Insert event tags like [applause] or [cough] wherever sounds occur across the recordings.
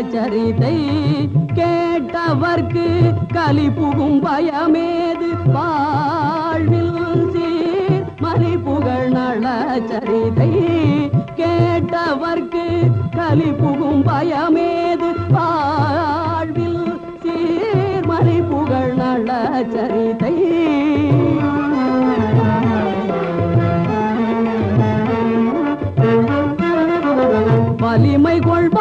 சரிதை கேட்டவர்க்கு கலி புகும் பயமேது. வாழ்வில் சீர் மலி புகழ் நல சரிதை கேட்டவர்க்கு கலி புகும் பயமேது. வாழ்வில் சீர் மலி புகழ் நல சரிதை வலிமை கொள்வானவர்கோன்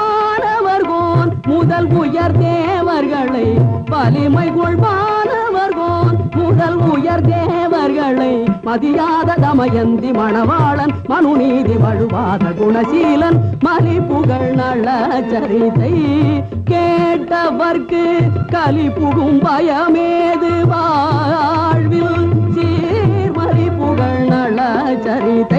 முதல் உயர் தேவர்களை வலிமை கொள்வானவர்கோன். முதல் உயர் தேவர்களை மதியாத தமயந்தி மணவாளன் மனுநீதி வழுவாத குணசீலன் மலி புகழ் நல சரிதை கேட்டவர்க்கு கலி புகும் பயமேது வாழ்வில் சீர்மலி புகழ் நல சரிதை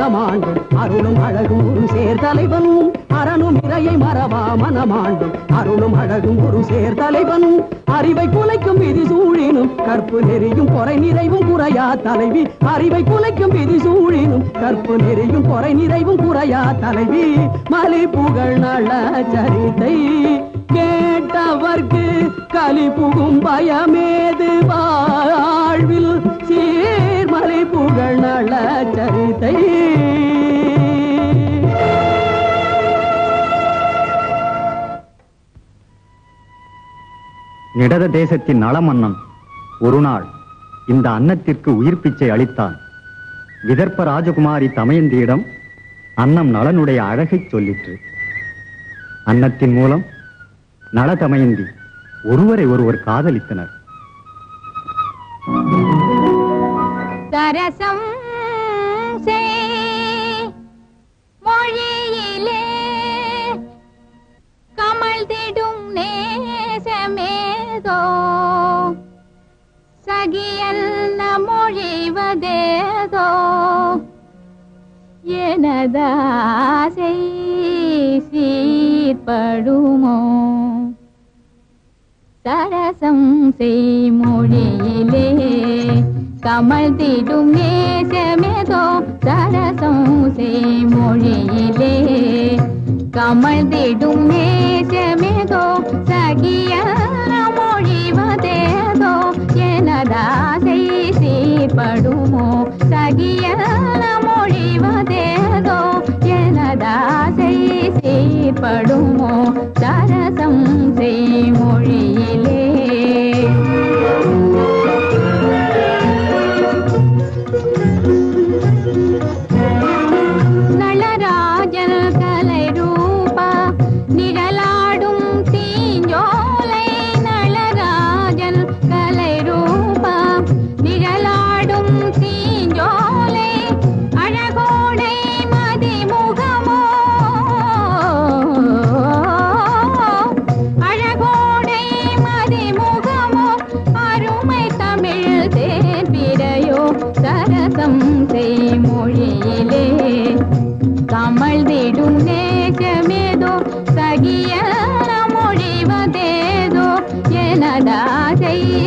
மனமாண்டு அருளும் அழகும் ஒரு சேர் தலைவன் அரணும் இறையை மறவா மனமாண்டு அருளும் அழகும் ஒரு சேர் தலைவன் அறிவை குலைக்கும் விதி சூழினும். கற்பு நெறியும் குறை நிறைவும் குறையா தலைவி. அறிவை குலைக்கும் விதி சூழினும். கற்பு நெறியும் குறை நிறைவும் குறையா தலைவி. மலை புகழ் நல்ல சரித்தை. கேட்டவர்க்கு கலி புகும் பயமேது. வாழ்வில் சீர்மலை புகழ் நல சரிதை நிடத தேசத்தின் நலமன்னன் ஒரு நாள் இந்த அன்னத்திற்கு உயிர் பிச்சை அளித்தான். விதர்ப்ப ராஜகுமாரி தமயந்தியிடம் அன்னம் நலனுடைய அழகை சொல்லிற்று. அன்னத்தின் மூலம் நலதமயந்தி ஒருவரை ஒருவர் காதலித்தனர். சரசம் மொழியிலே கமல் திடும் நேசமேதோ சகியல்ல மொழிவதேதோ எனதாசை சீர்படுமோ? சரசம் செய்மொழியிலே கமல் திடும் நேசமேதோ சரசம் செய்மொழியிலே கமல் திடும் நேசமேதோ சகிய மொழிவதேதோ எனதாசை சீர்படுமோ? சகிய மொழிவதேதோ எனதாசை செய்படுமோ சரசம் செய்மொழியிலே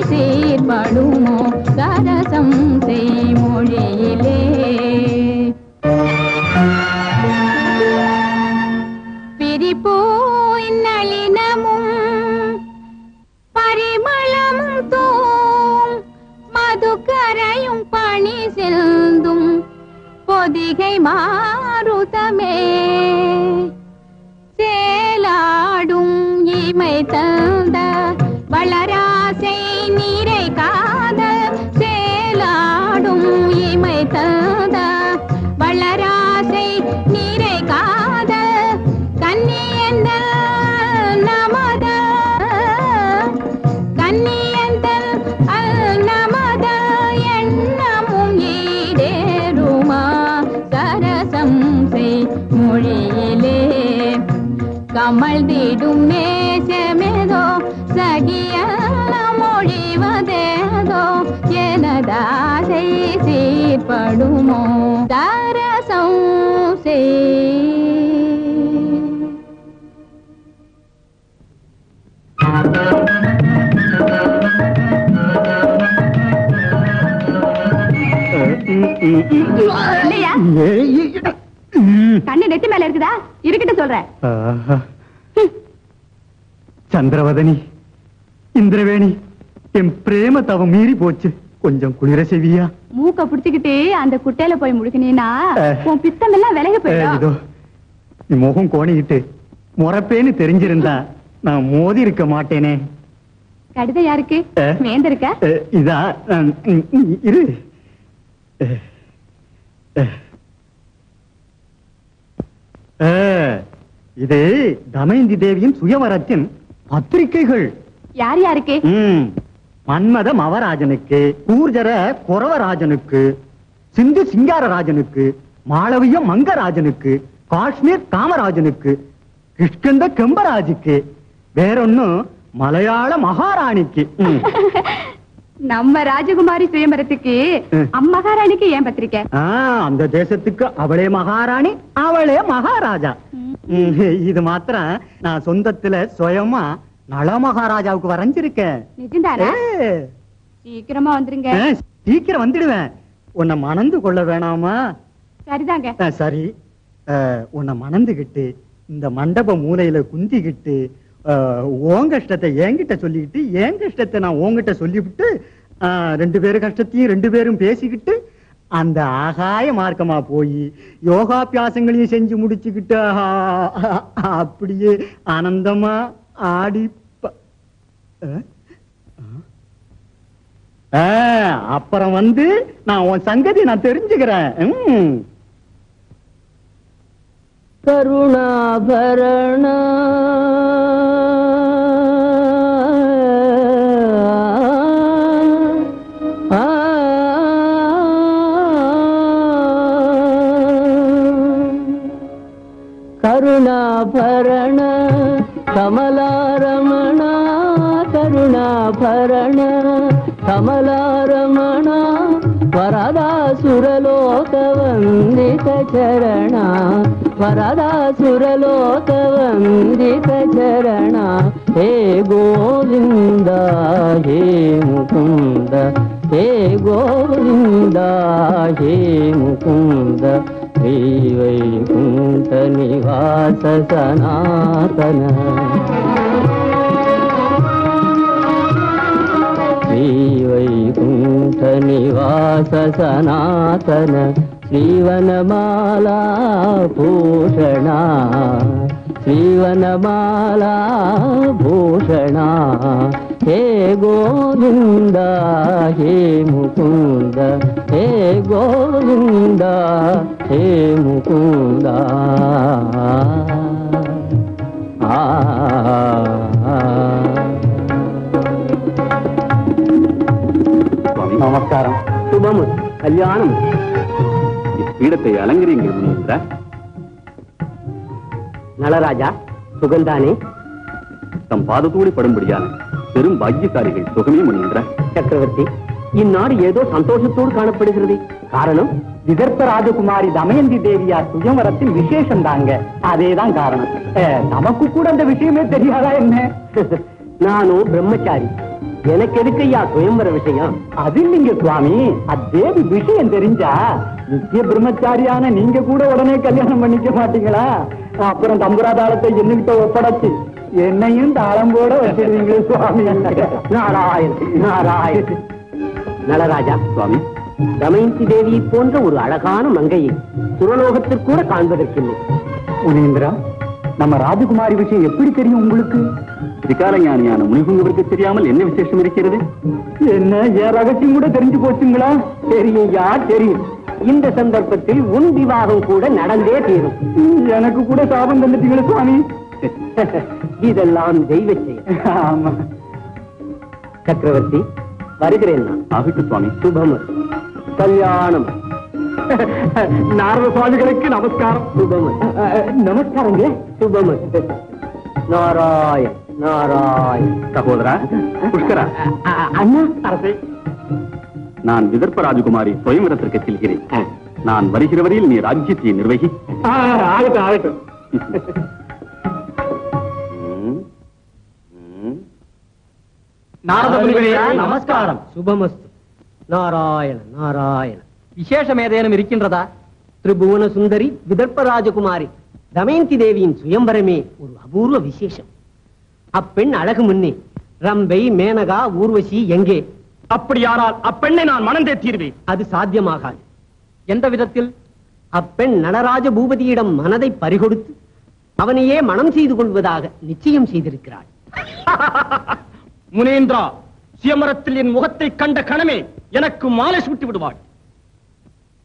சேர்படுமோ? சரசம் செய்மொழியிலே. பிரிப்போய் நளினமும் பரிமளமும் தூம். மதுக்கரையும் பணி செல்ந்தும் பொதிகை மாருதமே சேலாடும் இமை தந்த வளரா அமழ்ந்திடும் நேசமேதோ சகியல்ல மொழிவதேதோ எனதாசை சீர்படுமோ தரசம் சே கண்ணு நெத்தி மேல இருக்குதா இருக்கட்டும் சொல்றேன் சந்திரவதனி இந்திரவேணி என் பிரேம தவ மீறி போச்சு. கொஞ்சம் குளிர செவியா மூக்க புடிச்சுக்கிட்டு அந்த குட்டையில போய் முழுக்கினீனா அஹ். உன் பித்தம் எல்லாம் விலகி போயிடும் நீ முகம் கோணிக்கிட்டு முறப்பேன்னு தெரிஞ்சிருந்தா நான் மோதி இருக்க மாட்டேனே. கடிதம் யாருக்கு. வேந்திருக்க? இதா இரு. இது தமயந்தி தேவியின் சுயவரத்தின் பத்திரிகைகள் யார் யாருக்கு. மன்மத மவராஜனுக்கு கூர்ஜர குறவராஜனுக்கு சிந்து சிங்காரராஜனுக்கு மாளவிய மங்கராஜனுக்கு காஷ்மீர் காமராஜனுக்கு கிஷ்கந்த கெம்பராஜுக்கு வேறொன்னும் மலையாள மகாராணிக்கு. [laughs] நம்ம ராஜகுமாரி சுயம்பரத்துக்கு. அம்மகாராணிக்கு ஏன் பத்திரிக்கை? அந்த தேசத்துக்கு அவளே மகாராணி அவளே மகாராஜா. இது மாத்திரம் நான் சொந்தத்துல சுயமா நல மகாராஜாவுக்கு வரைஞ்சிருக்கேன். சீக்கிரமா வந்துருங்க. சீக்கிரம் வந்துடுவேன். உன்னை மணந்து கொள்ள வேணாமா? சரிதாங்க. சரி. உன்னை மணந்துகிட்டு இந்த மண்டப மூலையில குந்திக்கிட்டு உன் கஷ்டத்தை என்கிட்ட சொல்லிக்கிட்டு என் கஷ்டத்தை நான் உன்கிட்ட சொல்லிவிட்டு ரெண்டு பேரும் கஷ்டத்தையும் ரெண்டு பேரும் பேசிக்கிட்டு அந்த ஆகாய மார்க்கமா போய் யோகாபியாசங்களையும் செஞ்சு முடிச்சுக்கிட்டு அப்படியே ஆனந்தமா ஆடி அப்புறம் வந்து நான் உன் சங்கதி நான் தெரிஞ்சுக்கிறேன். கருணாபரணா. சரண கமலாரமண வரதாசுரலோக வந்தித சரண வரதாசுரலோக வந்தித சரண. ஹே கோவிந்த ஹே முகுந்த ஹே கோவிந்த ஹே முகுந்த ஸ்ரீ வைகுந்த நிவாச சனாதன. నివాస సనాతన శ్రీవనమాలా భూషణా. శ్రీవనమాలా భూషణ. హే గోవింద హే ముకుంద. హే గోవింద హే ముకుంద. ఆ நமஸ்காரம். சுபம் கல்யாணம். பீடத்தை அலங்கரிங்கள் முனீந்திரா நலராஜா சுகந்தானே. தம் பாதத்தோடு படும்படியான பெரும் பாக்கியசாலிகள் சுகமே முனீந்திரா சக்கரவர்த்தி இந்நாடு ஏதோ சந்தோஷத்தோடு காணப்படுகிறது. காரணம் விதர்ப்ப ராஜகுமாரி தமயந்தி தேவியார் சுயவரத்தின் விசேஷம் தாங்க. அதேதான் காரணம். நமக்கு கூட அந்த விஷயமே தெரியாதா என்ன? [laughs] நானும் பிரம்மச்சாரி. எனக்கு எதுக்கையா சுயம்பர விஷயம்? அது இல்லைங்க சுவாமி அத்தேவி விஷயம் தெரிஞ்சா நித்திய பிரம்மச்சாரியான நீங்க கூட உடனே கல்யாணம் பண்ணிக்க மாட்டீங்களா? அப்புறம் தம்புராதாளத்தை என்னகிட்ட ஒப்படைச்சு என்னையும் தாளம் போட வச்சிருவீங்க சுவாமி. நாராயண் நாராயண். நலராஜா சுவாமி தமயந்தி தேவியை போன்ற ஒரு அழகான மங்கையை சுரலோகத்தில் கூட காண்பதற்கில்லை. முனீந்திரா நம்ம ராஜகுமாரி விஷயம் எப்படி தெரியும் உங்களுக்கு? திரிகால ஞானியான முனிகுங்கவருக்கு தெரியாமல் என்ன விசேஷம் இருக்கிறது? என்ன என் ரகசியம் கூட தெரிஞ்சு போச்சுங்களா? தெரியும் தெரியும்? இந்த சந்தர்ப்பத்தில் உன் விவாகம் கூட நடந்தே தீரும். எனக்கு கூட சாபம் தந்துட்டீங்களா சுவாமி. [laughs] இதெல்லாம் தெய்வ ஆமா. சக்கரவர்த்தி வருகிறேன் நான். ஆகட்டும் சுவாமி. சுபம் கல்யாணம். [laughs] நாரத சுவாமிகளுக்கு நமஸ்காரம். சுபம் நமஸ்காரங்க? சுபம் நாராயண். நாராயண். சகோதரா புஷ்கரா? அண்ணா அரசே. நான் விதர்ப்ப ராஜகுமாரி சுயம்பரத்திற்கு செல்கிறேன். நான் வருகிற வரையில் நீ ராஜ்யத்தை நிர்வகி. ஆகட்டும் ஆகட்டும். நமஸ்காரம். சுபமஸ்து. நாராயண நாராயண. விசேஷம் ஏதேனும் இருக்கின்றதா? திரிபுவன சுந்தரி விதர்ப்ப ராஜகுமாரி தமயந்தி தேவியின் சுயம்பரமே ஒரு அபூர்வ விசேஷம். அப்பெண் அழகு முன்னே. ரம்பை மேனகா ஊர்வசி எங்கே? அப்படியானால் அப்பெண்ணை நான் மணந்தே தீர்வேன். அது சாத்தியமாகாது. எந்த விதத்தில்? அப்பெண் நடராஜ பூபதியிடம் மனதை பறிகொடுத்து அவனையே மனம் செய்து கொள்வதாக நிச்சயம் செய்திருக்கிறாள். [laughs] முனேந்திரா சுயமரத்தில் என் முகத்தை கண்ட கணமே எனக்கு மாலை சூட்டி விடுவாள்.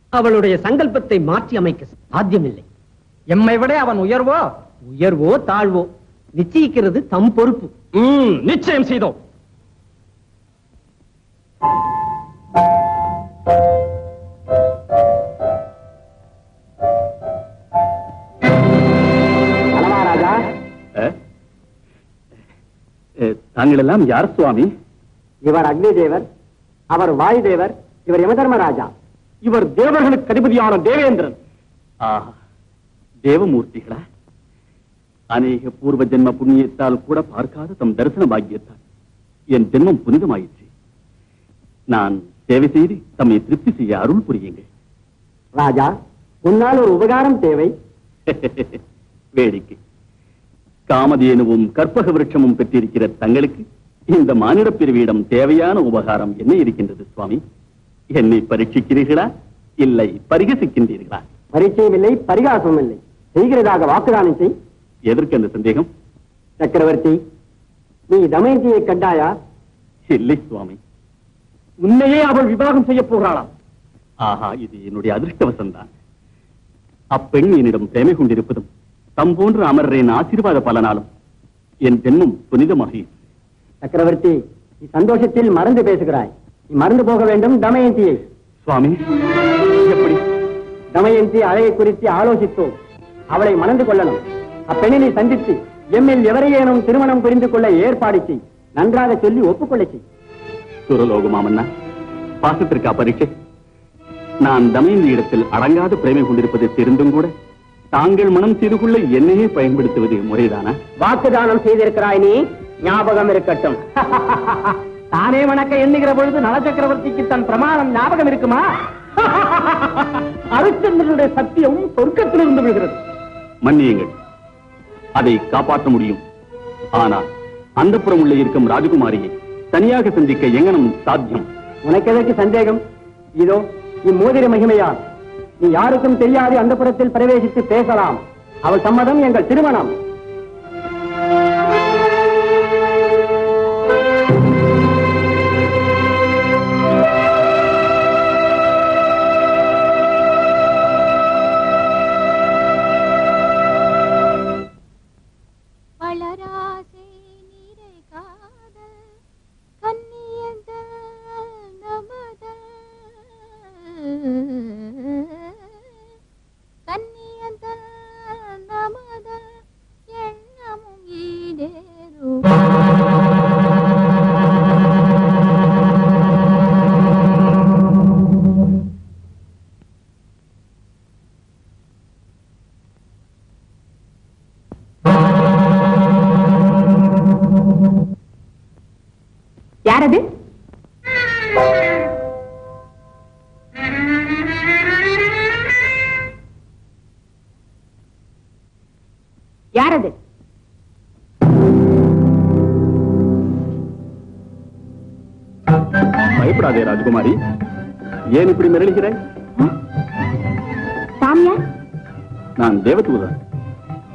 அவளுடைய சங்கல்பத்தை மாற்றி அமைக்க சாத்தியமில்லை. எம்மை விட அவன் உயர்வோ? உயர்வோ தாழ்வோ? நிச்சயிக்கிறது தம் பொறுப்பு. ம், நிச்சயம் செய்தோம். தாங்கள் எல்லாம் யார் சுவாமி? இவர் அக்னி தேவர் அவர் வாயு தேவர் இவர் யமதர்மராஜா. இவர் தேவர்களுக்கு அதிபதியான தேவேந்திரன். ஆஹா தேவமூர்த்திகளா? அநேக பூர்வ ஜென்ம புண்ணியத்தால் கூட பார்க்காத தம் தரிசன பாக்கியத்தால். என் ஜென்மம் புனிதமாயிற்று. நான் சேவை செய்து தம்மை திருப்தி செய்ய அருள் புரியுங்கள். ராஜா உன்னால் ஒரு உபகாரம் தேவை. [laughs] வேடிக்கை. காமதேனுவும் கற்பக விருட்சமும் பெற்றிருக்கிற தங்களுக்கு இந்த மானிட பிரிவியிடம் தேவையான உபகாரம் என்ன இருக்கின்றது சுவாமி? என்னை பரீட்சிக்கிறீர்களா? இல்லை பரிகசிக்கின்றீர்களா? பரிச்சயம் இல்லை பரிகாசம் இல்லை. செய்கிறதாக வாக்குதானம் செய். எதற்கு அந்த சந்தேகம்? சக்கரவர்த்தி நீ தமயந்தியை கண்டாயா? இல்லை சுவாமி. உன்னையே அவள் விவாகம் செய்ய போகிறாளாம். ஆஹா இது என்னுடைய அதிர்ஷ்டவசம்தான் அப்பெண் என்னிடம் பிரேமை கொண்டிருப்பதும் தம் போன்ற அமரரின் ஆசீர்வாத பலனாலும் என் ஜென்மம் புனிதமாகி சக்கரவர்த்தி நீ சந்தோஷத்தில் மறந்து பேசுகிறாய். நீ மறந்து போக வேண்டும் தமயந்தியை. சுவாமி எப்படி? தமயந்தி அழகை குறித்து ஆலோசித்தோம். அவளை மணந்து கொள்ளணும். அப்பெண்ணினை சந்தித்து எம்மில் எவரையேனும் திருமணம் புரிந்து கொள்ள ஏற்பாடு செய். நன்றாக சொல்லி ஒப்புக்கொள்ள செய். சுரலோகமாமன்னா பாசத்திற்கா பரீட்சை? நான் தமயந்தி இடத்தில் அடங்காத பிரேமை கொண்டிருப்பதை தெரிந்தும் கூட தாங்கள் மனம் செய்து கொள்ள என்னையே பயன்படுத்துவது முறைதானா? வாக்குதானம் செய்திருக்கிறாய் நீ. ஞாபகம் இருக்கட்டும். [laughs] தானே வணக்க எண்ணுகிற பொழுது நல சக்கரவர்த்திக்கு தன் பிரமாணம் ஞாபகம் இருக்குமா? [laughs] அரிச்சந்திரனுடைய சத்தியம் சொர்க்கத்திலிருந்து விழுகிறது. மன்னியுங்கள். அதை காப்பாற்ற முடியும். ஆனால் அந்த புறம் உள்ள இருக்கும் ராஜகுமாரியை தனியாக சந்திக்க எங்கனம் சாத்தியம். உனக்கு எதற்கு சந்தேகம்? இதோ இம்மோதிர மகிமையால் நீ யாருக்கும் தெரியாது அந்த புறத்தில் பிரவேசித்து பேசலாம். அவள் சம்மதம் எங்கள் திருமணம். ஏன் இப்படி மிரளுகிறாய் சாமியா? நான் தேவதூதன்.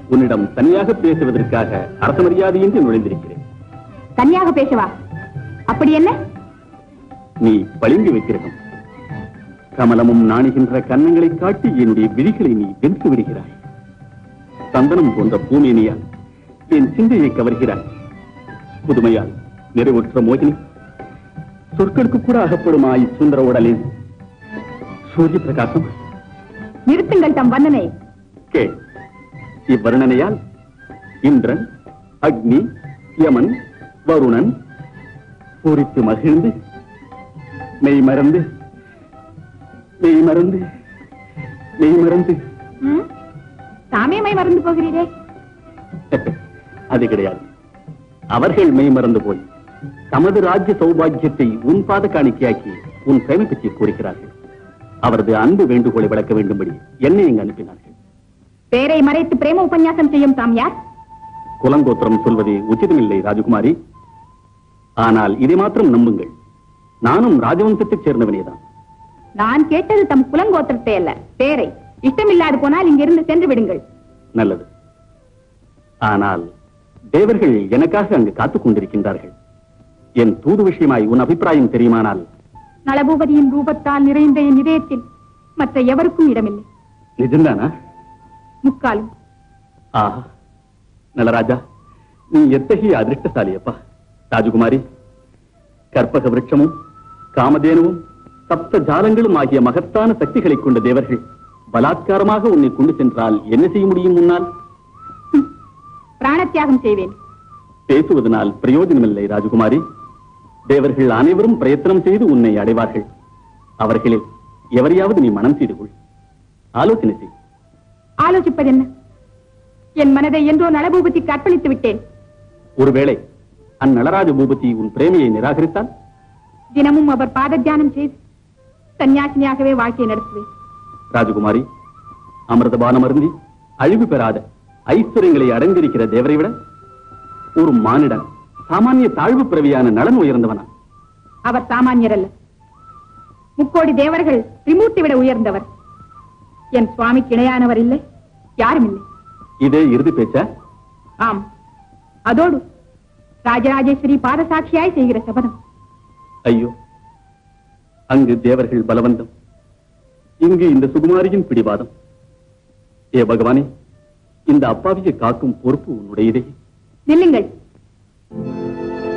உன்னிடம் தனியாக பேசுவதற்காக அரச மரியாதையின்றி நுழைந்திருக்கிறேன். தனியாக பேசவா? அப்படி என்ன? நீ பளிங்கு வைத்திருக்கும் கமலமும் நாணுகின்ற கன்னங்களை காட்டி என்னுடைய விழிகளை நீ வென்று விடுகிறாய். சந்தனம் போன்ற பூமேனியால் என் சிந்தையை கவர்கிறாய். புதுமையால் நிறைவுற்ற மோகினி. சொற்களுக்கு கூட அகப்படுமாய் சுந்தர உடலின் சூரிய பிரகாசம் நிறுத்துங்கள் தம் வண்ணனை கே. இவ்வர்ணனையால் இந்திரன் அக்னி யமன் வருணன் பூரித்து மகிழ்ந்து மெய் மறந்து மெய் மறந்து மெய் மறந்து? தாமே மை மறந்து போகிறீரே. அது கிடையாது. அவர்கள் மெய் மறந்து போய் தமது ராஜ்ய சௌபாகியத்தை உன் பாத காணிக்கையாக்கி உன் பிரேமை பற்றி கூறுகிறார்கள். அவரது அன்பு வேண்டுகோளை விளக்க வேண்டும்படி என்னை இங்கு அனுப்பினார்கள். பேரை மறைத்து பிரேம உபன்யாசம் செய்யும் தாம் யார்? குலங்கோத்திரம் சொல்வது உச்சிதமில்லை ராஜகுமாரி. ஆனால் இதை மாத்திரம் நம்புங்கள். நானும் ராஜவம்சத்தைச் சேர்ந்தவனேதான் நான் கேட்டது தம் குலங்கோத்திரத்தை அல்ல பேரை. இஷ்டமில்லாது போனால் இங்கிருந்து சென்று விடுங்கள். நல்லது. ஆனால் தேவர்கள் எனக்காக அங்கு காத்துக் கொண்டிருக்கின்றார்கள். என் தூது விஷயமாய் உன் அபிப்பிராயம் தெரியுமானால் நலபூபதியின் ரூபத்தால் நிறைந்த என் இதயத்தில் மற்ற எவருக்கும் இடமில்லை. நிஜம்தானா? முக்காலும். ஆஹா. நலராஜா நீ எத்தகைய அதிர்ஷ்டசாலி அப்பா ராஜகுமாரி கற்பக விருட்சமும் காமதேனுவும் சப்த ஜாலங்களும் ஆகிய மகத்தான சக்திகளை கொண்ட தேவர்கள் பலாத்காரமாக உன்னை கொண்டு சென்றால் என்ன செய்ய முடியும் முன்னால் பிராணத்தியாகம் செய்வேன். பேசுவதனால் பிரயோஜனமில்லை ராஜகுமாரி. தேவர்கள் அனைவரும் பிரயத்தனம் செய்து உன்னை அடைவார்கள். அவர்களில் எவரையாவது நீ மனம் செய்து கொள். ஆலோசனை செய். ஆலோசிப்பது என்ன என் மனதை என்றோ நலபூபதிக்கு அர்ப்பணித்து விட்டேன். ஒருவேளை அந்நளராஜ பூபதி உன் பிரேமையை நிராகரித்தால்? தினமும் அவர் பாத தியானம் செய்து சன்னியாசினியாகவே வாழ்க்கை நடத்துவேன். ராஜகுமாரி அமிர்தபானம் அருந்தி அழிவு பெறாத ஐஸ்வர்யங்களை அடைந்திருக்கிற தேவரை விட ஒரு மானிடன் சாமானிய தாழ்வு பிறவியான நலன் உயர்ந்தவனா? அவர் சாமானியர் அல்ல முக்கோடி தேவர்கள் திரிமூர்த்தி விட உயர்ந்தவர். என் சுவாமிக்கு இணையானவர் இல்லை யாரும் இல்லை. இதே இறுதி பேச்சா? ஆம். அதோடு ராஜராஜேஸ்வரி பாதசாட்சியாய் செய்கிற சபதம். ஐயோ அங்கு தேவர்கள் பலவந்தம். இங்கு இந்த சுகுமாரியின் பிடிவாதம். ஏ பகவானே இந்த அப்பாவியை காக்கும் பொறுப்பு உன்னுடையதே. நில்லுங்கள்.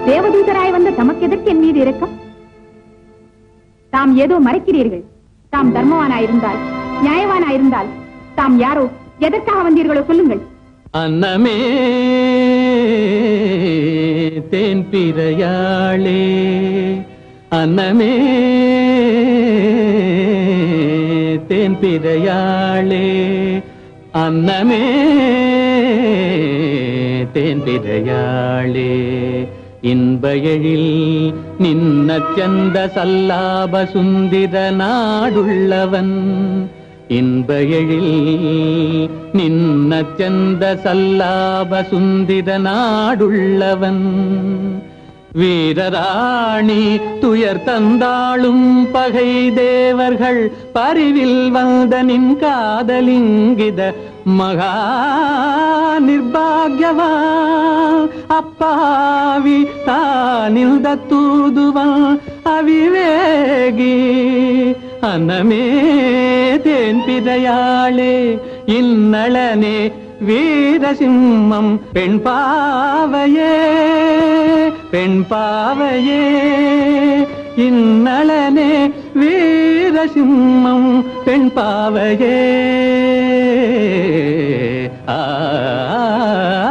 தேவதூதராய் வந்த தமக்கு எதற்கு என் மீது இரக்கம்? தாம் ஏதோ மறைக்கிறீர்கள். தாம் தர்மவானாயிருந்தால் நியாயவானாயிருந்தால் தாம் யாரோ எதற்காக வந்தீர்களோ சொல்லுங்கள். அன்னமே தேன் பிறையாளே அன்னமே தேன் பிறையாளே அன்னமே தேன் பிறையாளே இன்பயழில் நின்னச்சந்த சல்லாப சுந்திர நாடுள்ளவன். இன்பயழில் நின்னச்சந்த சல்லாப சுந்திர நாடுள்ளவன். வீரராணி துயர் தந்தாளும் பகை தேவர்கள் பரிவில் வந்தனின் காதலிங்கித மகா நிர்பாகியவா அப்பாவி தானில்த தூதுவன் அவிவேகி. அன்னமே தேன் பிதையாளே இன்னளனே வீரசிம்மம் பெண் பாவையே பெண் பாவையே. இந்நலனே வீரசிம்மம் பெண் பாவையே. ஆ.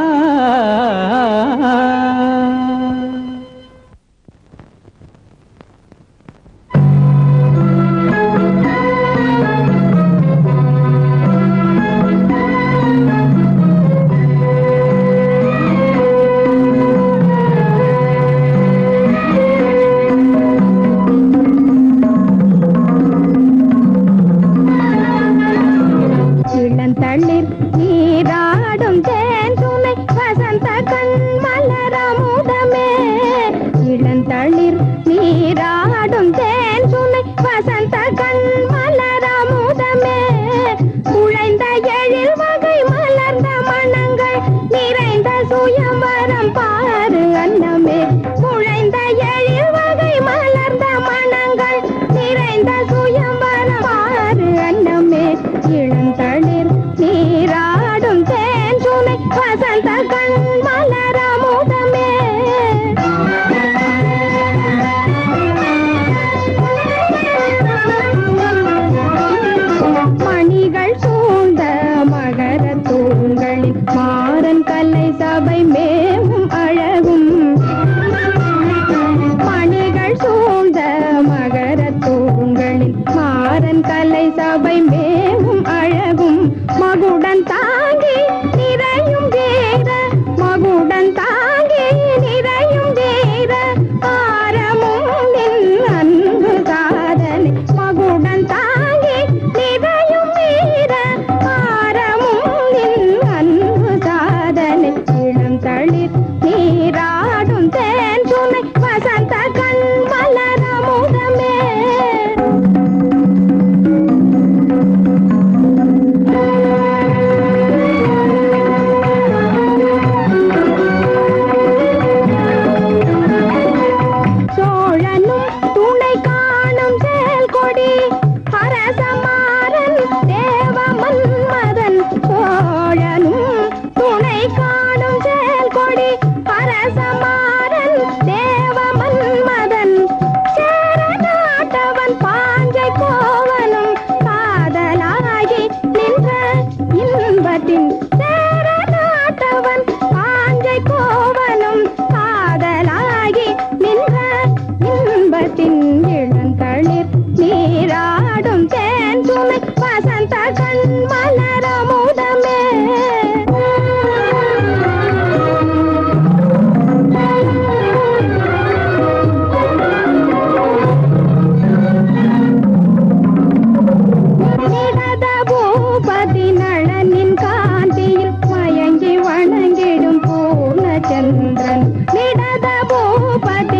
பூர்ணச்சந்திரன்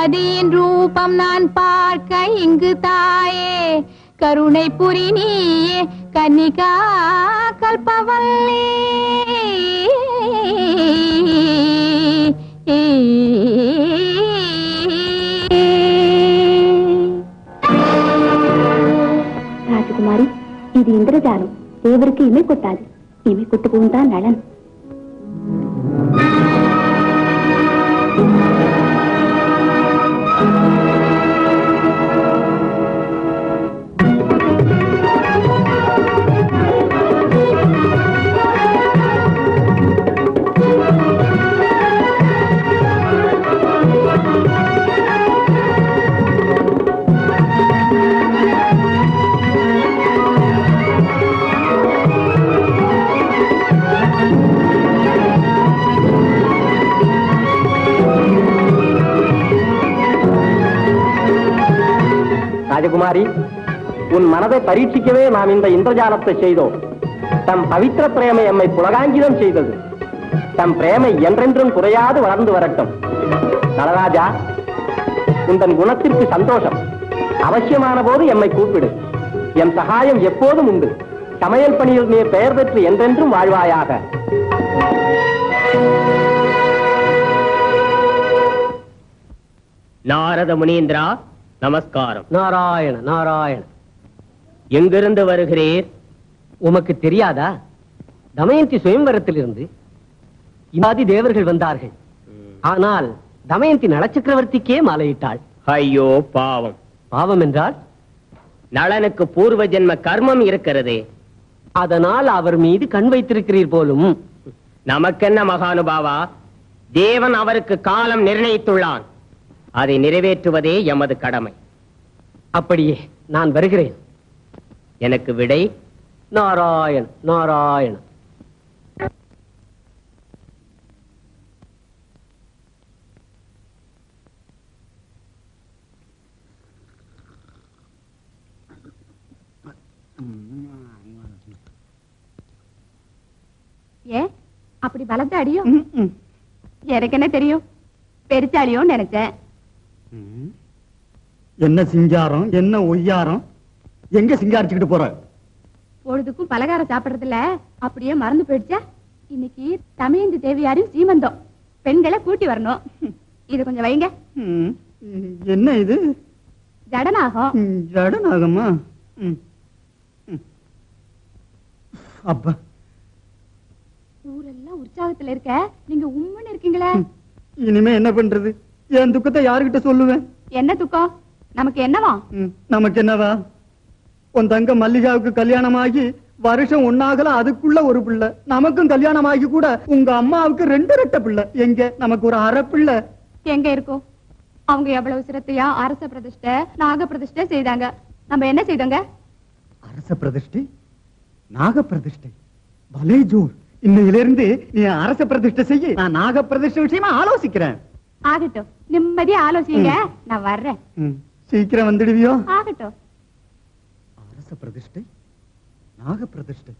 கணபதியின் ரூபம் நான் பார்க்க இங்கு தாயே. கருணை புரி நீயே கன்னிகா கல்பவல்லி. ராஜகுமாரி இது இந்திரஜாலம். தேவருக்கு இமை கொட்டாது. இமை கொட்டு போந்தான் நலன். குமாரி உன் மனதை பரீட்சிக்கவே நாம் இந்த இந்திரஜாலத்தை செய்தோம். தம் பவித்திர பிரேமை எம்மை புலகாங்கிதம் செய்தது. தம் பிரேமை என்றென்றும் குறையாது வளர்ந்து வரட்டும். நடராஜா உந்தன் குணத்திற்கு சந்தோஷம். அவசியமான போது எம்மை கூப்பிடு. என் சகாயம் எப்போதும் உண்டு. சமையல் பணியில் நீ பெயர் பெற்று என்றென்றும் வாழ்வாயாக. நாரத முனீந்திரா நமஸ்காரம். நாராயண நாராயண. எங்கிருந்து வருகிறீர்? உமக்கு தெரியாதா? தமயந்தி சுயம்வரத்திலிருந்து இமாதி தேவர்கள் வந்தார்கள். ஆனால் தமயந்தி நலச்சக்கரவர்த்திக்கே மாலையிட்டாள். ஐயோ பாவம். பாவம் என்றால்? நளனுக்கு பூர்வ ஜென்ம கர்மம் இருக்கிறதே. அதனால் அவர் மீது கண் வைத்திருக்கிறீர் போலும். நமக்கென்ன மகானுபாவா? தேவன் அவருக்கு காலம் நிர்ணயித்துள்ளான். அதை நிறைவேற்றுவதே எமது கடமை. அப்படியே நான் வருகிறேன். எனக்கு விடை நாராயண் நாராயண. ஏ அப்படி பலத்த அடியோ? எனக்கு என்ன தெரியும்? பெருச்சாலியோன்னு நினைச்சேன். என்ன சிங்காரம் என்ன ஒய்யாரம்? எங்க சிங்காரிச்சுக்கிட்டு போற? பொழுதுக்கும் பலகாரம் சாப்பிடுறதுல அப்படியே மறந்து போயிடுச்சா. இன்னைக்கு தமையந்தி தேவியாரின் சீமந்தம். பெண்களை கூட்டி வரணும். இது கொஞ்சம் வைங்க. என்ன இது? ஜடனாகும் ஜடனாகமா. அப்பா. ஊரெல்லாம் உற்சாகத்துல இருக்க. நீங்க உம்முன்னு இருக்கீங்களே. இனிமே என்ன பண்றது? என் துக்கத்தை யாருகிட்ட சொல்லுவேன்? என்ன துக்கம்? நமக்கு என்னவா? நமக்கு என்னவா? உன் தங்க மல்லிகாவுக்கு கல்யாணம் ஆகி வருஷம் ஒன்னாகல அதுக்குள்ள ஒரு பிள்ளை. நமக்கும் கல்யாணம் ஆகி கூட உங்க அம்மாவுக்கு ரெண்டு ரெட்ட பிள்ளை. எங்க? நமக்கு ஒரு அரை பிள்ளை. எங்க இருக்கும் அவங்க எவ்வளவு சிரத்தையா அரச பிரதிஷ்டை நாக பிரதிஷ்டை செய்தாங்க. நம்ம என்ன செய்தோங்க? அரச பிரதிஷ்டை? நாக பிரதிஷ்டை? பலே ஜோர். இன்னையிலிருந்து நீ அரச பிரதிஷ்டை செய்ய நான் நாக பிரதிஷ்டை விஷயமா ஆலோசிக்கிறேன். ஆகட்டும் நிம்மதியா ஆலோசிங்க. நான் வர்றேன். ம், சீக்கிரம் வந்துடுவியோ? ஆகட்டும். அரச பிரதிஷ்டை நாக பிரதிஷ்டை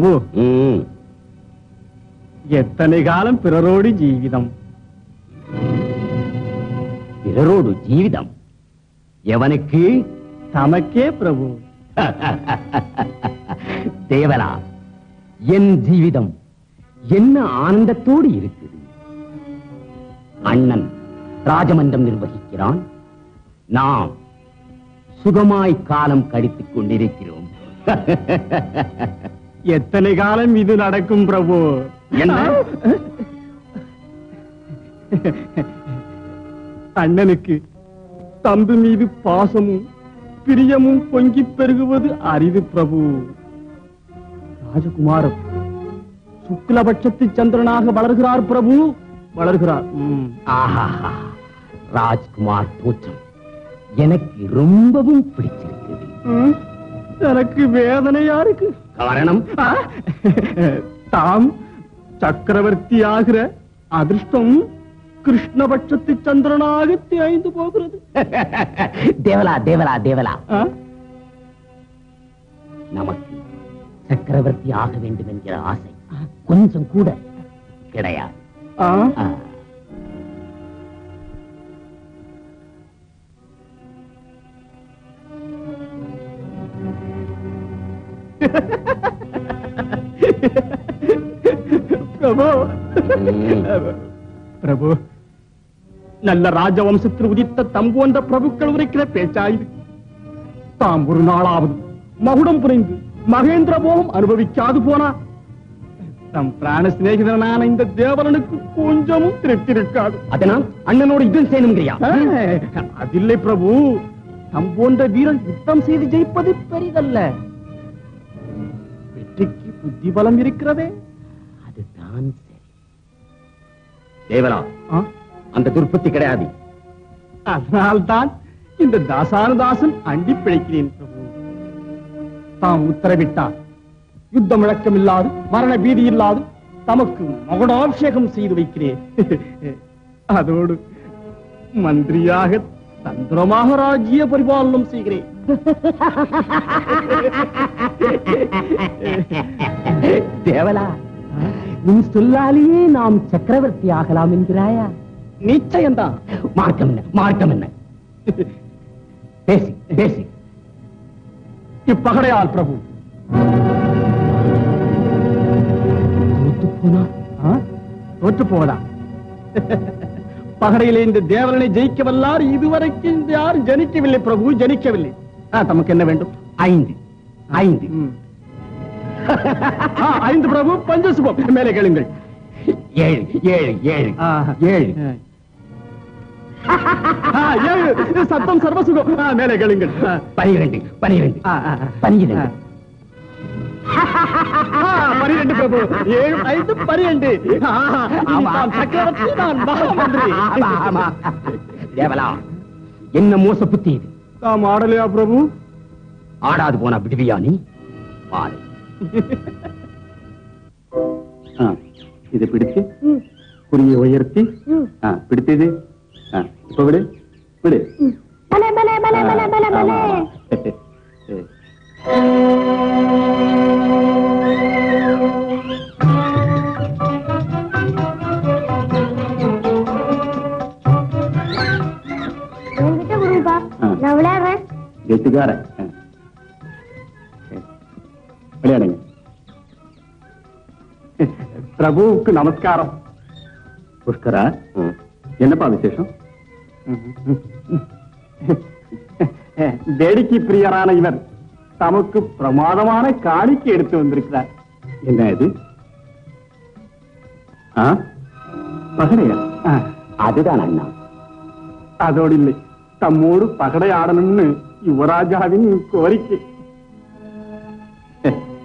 ம். எத்தனை காலம் பிறரோடு ஜீவிதம்? பிறரோடு ஜீவிதம்? எவனுக்கு? தமக்கே பிரபு. [laughs] தேவலா என் ஜீவிதம் என்ன ஆனந்தத்தோடு இருக்குது? அண்ணன் ராஜமன்றம் நிர்வகிக்கிறான். நாம் சுகமாய் காலம் கழித்துக் கொண்டிருக்கிறோம். [laughs] எத்தனை காலம் இது நடக்கும் பிரபு? என்ன? அண்ணனுக்கு தம்பி மீது பாசமும் பிரியமும் பொங்கி பெருகுவது அரிது பிரபு. ராஜகுமாரர் சுக்லபட்சத்து சந்திரனாக வளர்கிறார் பிரபு. வளர்கிறார். ராஜ்குமார் தோற்றம். எனக்கு ரொம்பவும் பிடிச்சிருக்குது. எனக்கு வேதனையா இருக்கு. காரணம்? தாம் சக்கரவர்த்தி ஆகிற அதிர்ஷ்டம் கிருஷ்ணபட்சத்து சந்திரனாக தேய்ந்து போகிறது. தேவலா தேவலா தேவலா? நமக்கு சக்கரவர்த்தி ஆக வேண்டும் என்கிற ஆசை கொஞ்சம் கூட கிடையாது. பிரபு. பிரபு நல்ல ராஜவம்சத்தில் உதித்த தம்போன்ற பிரபுக்கள் உரைக்கிற பேச்சாயுது தாம் ஒரு நாளாவது மகுடம் புரிந்து மகேந்திர போகம் அனுபவிக்காது போனா? தம் பிராண சிநேகிதனான இந்த தேவரனுக்கு கொஞ்சமும் திருப்தி இருக்காது அதனால் அண்ணனோடு யுத்தம் செய்யணுங்கிறியா? அதில்லை பிரபு. தம் போன்ற வீரன் யுத்தம் செய்து ஜெயிப்பது பெரிதல்ல. புத்தி பலம் இருக்கிறதே. அதுதான் சரி. தேவலா ஆ? அந்த துர்பத்தி கிடையாது. அதனால்தான் இந்த தாசானுதாசன் அண்டி பிழைக்கிறேன் தாம் உத்தரவிட்டார். யுத்த முழக்கம் இல்லாது மரண பீதி இல்லாது தமக்கு மகுடாபிஷேகம் செய்து வைக்கிறேன். [laughs] அதோடு மந்திரியாக தந்திரமாக ராஜ்ய பரிபாலனம் செய்கிறேன். தேவலா உன் சொல்லாலேயே நாம் சக்கரவர்த்தி ஆகலாம் என்கிறாயா? நிச்சயம்தான். மார்க்கம் என்ன மார்க்கம் என்ன? பேசி பேசி. இப்பகடையால் பிரபு. தோத்து போனா? தோற்று போவதா? பகடையிலே இந்த தேவரனை ஜெயிக்க வல்லார் இதுவரைக்கும் இந்த யாரும் ஜனிக்கவில்லை பிரபு ஜனிக்கவில்லை. தமக்கு என்ன வேண்டும்? ஐந்து. ஐந்து. ஐந்து பிரபு பஞ்சசுபம். மேலே கேளுங்கள். ஏழு ஏழு ஏழு. ஏழு. ஏழு. சத்தம் சர்வசுகம். மேலே கேளுங்கள். பனிரெண்டு பனிரெண்டு. பனிரெண்டு பனிரெண்டு பிரபு. ஏழு ஐந்து பனிரெண்டு. சக்கரவர்த்தி நான் மகாமந்திரி. ஆமா. தேவலா என்ன மோச புத்தி இது? தாம் ஆடலையா பிரபு? ஆடாது போனா விடுவியா நீ பாரு இதை பிடிச்சு குறியை உயர்த்தி. ஆ, பிடித்தது இப்ப விடு விடு. பலே பலே பலே பலே பலே நான் விளையாடுறேன். விளையாடுங்க. பிரபுவுக்கு நமஸ்காரம். புஷ்கரா? என்னப்பா விசேஷம்? வேடிக்கை [laughs] பிரியரான இவர். தமக்கு பிரமாதமான காணிக்கை எடுத்து வந்திருக்கிறார். என்ன இது? பகடையா? அதுதான் அண்ணா. அதோடு இல்லை தம்மோடு பகடை ஆடணும்னு யுவராஜாவின் கோரிக்கை.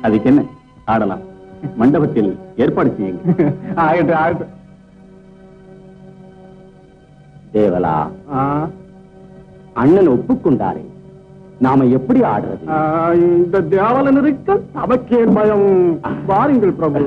அதுக்கு என்ன ஆடலாம். மண்டபத்தில் ஏற்பாடு செய்யுங்க. [laughs] ஆகட்டும் ஆகட்டும். தேவலா அண்ணன் ஒப்புக்கொண்டாரே. நாம எப்படி ஆடுறது? இந்த தேவலன் இருக்க தமக்கே பயம். வாருங்கள் பிரபு.